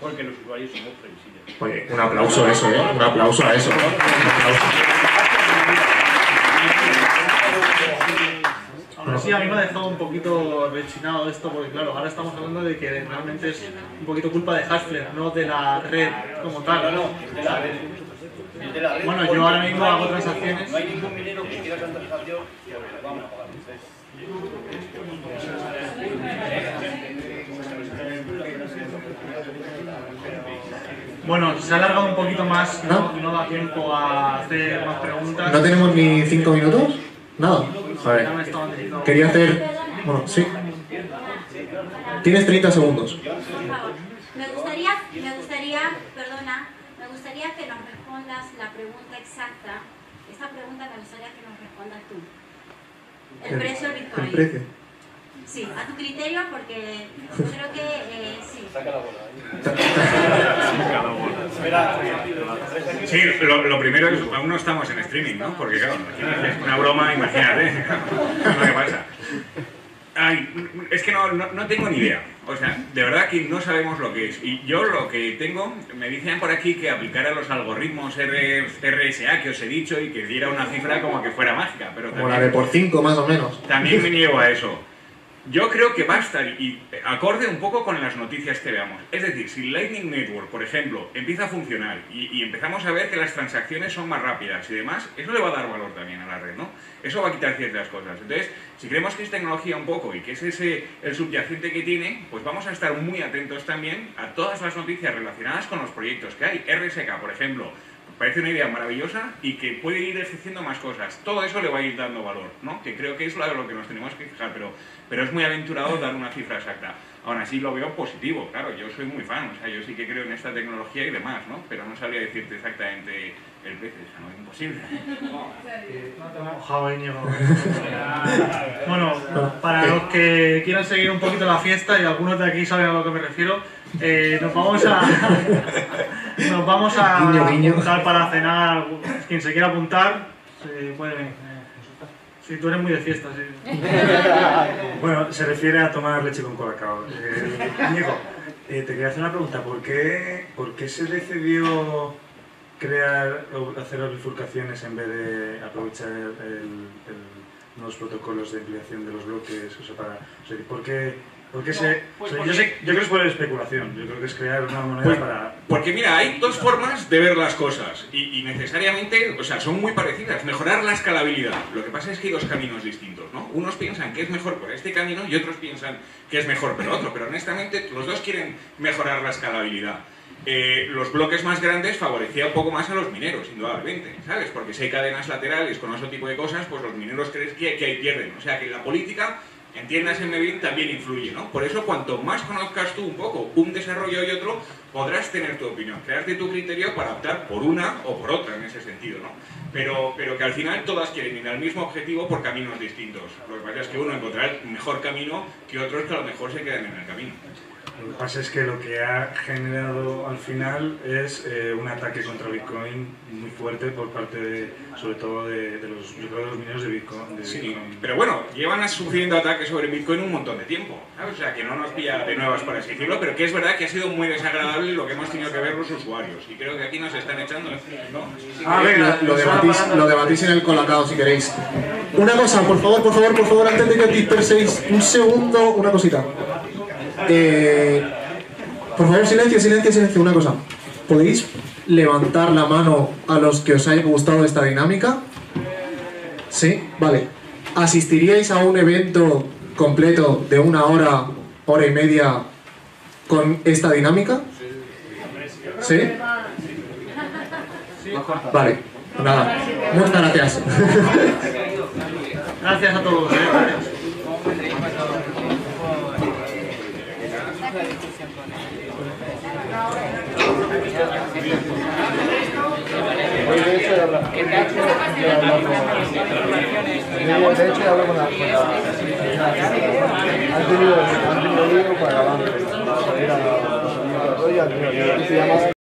Porque los usuarios somos previsibles. Oye, un aplauso a eso, ¿eh? Un aplauso a eso. Un aplauso. Así, a mí me ha dejado un poquito rechinado esto, porque claro, ahora estamos hablando de que realmente es un poquito culpa de Hasler, no de la red como tal. No, no, de la red. Es de la red Bueno, yo ahora mismo no hago transacciones. No hay ningún minero que quiera transacción, vamos a pagar. Bueno, se ha alargado un poquito más, no, no da tiempo a hacer más preguntas. ¿No tenemos ni cinco minutos? Nada. A ver. Quería hacer... Bueno, sí. Tienes 30 segundos. Me gustaría, me gustaría, perdona, me gustaría que nos respondas la pregunta exacta. Esta pregunta me gustaría que nos respondas tú. El precio del Bitcoin. El precio. Sí, a tu criterio, porque yo creo que eh, sí. Sí, lo, lo primero es, aún no estamos en streaming, ¿no? Porque claro, es una broma, imagínate <laughs> lo que pasa. Ay, es que no, no, no tengo ni idea. O sea, de verdad que no sabemos lo que es. Y yo lo que tengo, me dicen por aquí que aplicara los algoritmos R- RSA que os he dicho y que diera una cifra como que fuera mágica. Pero Como la también, de por 5 más o menos. también me niego a eso. Yo creo que va a estar y acorde un poco con las noticias que veamos. Es decir, si Lightning Network, por ejemplo, empieza a funcionar y, y empezamos a ver que las transacciones son más rápidas y demás, eso le va a dar valor también a la red, ¿no? Eso va a quitar ciertas cosas. Entonces, si creemos que es tecnología un poco y que es ese el subyacente que tiene, pues vamos a estar muy atentos también a todas las noticias relacionadas con los proyectos que hay. RSK, por ejemplo, parece una idea maravillosa y que puede ir haciendo más cosas. Todo eso le va a ir dando valor, ¿no? Que creo que es lo que nos tenemos que fijar, pero, pero es muy aventurado dar una cifra exacta. Aún así lo veo positivo, claro, yo soy muy fan, o sea, yo sí que creo en esta tecnología y demás, ¿no? Pero no sabría decirte exactamente el precio, o sea, no es imposible. Íñigo. <laughs> Bueno, para los que quieran seguir un poquito la fiesta y algunos de aquí saben a lo que me refiero, eh, nos vamos a <laughs> nos vamos a apuntar para cenar. Quien se quiera apuntar, se puede venir. Si tú eres muy de fiesta, sí. <laughs> Bueno, se refiere a tomar leche con colacao. Eh, Diego, eh, te quería hacer una pregunta. ¿Por qué, por qué se decidió crear o hacer las bifurcaciones en vez de aprovechar el, el- nuevos protocolos de ampliación de los bloques? O sea, para, o sea, ¿por qué, por qué se...? pues o sea, yo, porque- sé, yo creo que es por especulación. Yo creo que es crear una moneda Pues, para... Porque mira, hay dos formas de ver las cosas y, y necesariamente, o sea, son muy parecidas. Mejorar la escalabilidad. Lo que pasa es que hay dos caminos distintos, ¿no? Unos piensan que es mejor por este camino y otros piensan que es mejor por otro, pero honestamente los dos quieren mejorar la escalabilidad. Eh, los bloques más grandes favorecía un poco más a los mineros, indudablemente, ¿sabes? Porque si hay cadenas laterales con otro tipo de cosas, pues los mineros crees que, que ahí pierden. O sea que la política entiéndaseme bien, también influye, ¿no? Por eso, cuanto más conozcas tú un poco un desarrollo y otro, podrás tener tu opinión, crearte tu criterio para optar por una o por otra en ese sentido, ¿no? Pero, pero que al final todas quieren ir al mismo objetivo por caminos distintos. Lo que pasa es que uno encontrará el mejor camino que otros que a lo mejor se quedan en el camino. Lo que pasa es que lo que ha generado al final es eh, un ataque contra Bitcoin muy fuerte por parte, de, sobre todo, de, de los, yo creo, de los mineros de Bitcoin. de Sí, Bitcoin. pero bueno, llevan sufriendo ataques sobre Bitcoin un montón de tiempo, ¿sabes? O sea, que no nos pilla de nuevas, por así decirlo, pero que es verdad que ha sido muy desagradable lo que hemos tenido que ver los usuarios. Y creo que aquí nos están echando, ¿no? Ah, venga, lo, debatís, lo debatís en el colacao si queréis. Una cosa, por favor, por favor, por favor, antes de que os disperséis, un segundo, una cosita. Eh, por favor, silencio, silencio, silencio, una cosa. ¿Podéis levantar la mano a los que os haya gustado esta dinámica? Sí, vale. ¿Asistiríais a un evento completo de una hora, hora y media con esta dinámica? ¿Sí? Vale, nada. Muchas gracias. Gracias a todos. Hoy de hecho habla habla con la han tenido han para ir la se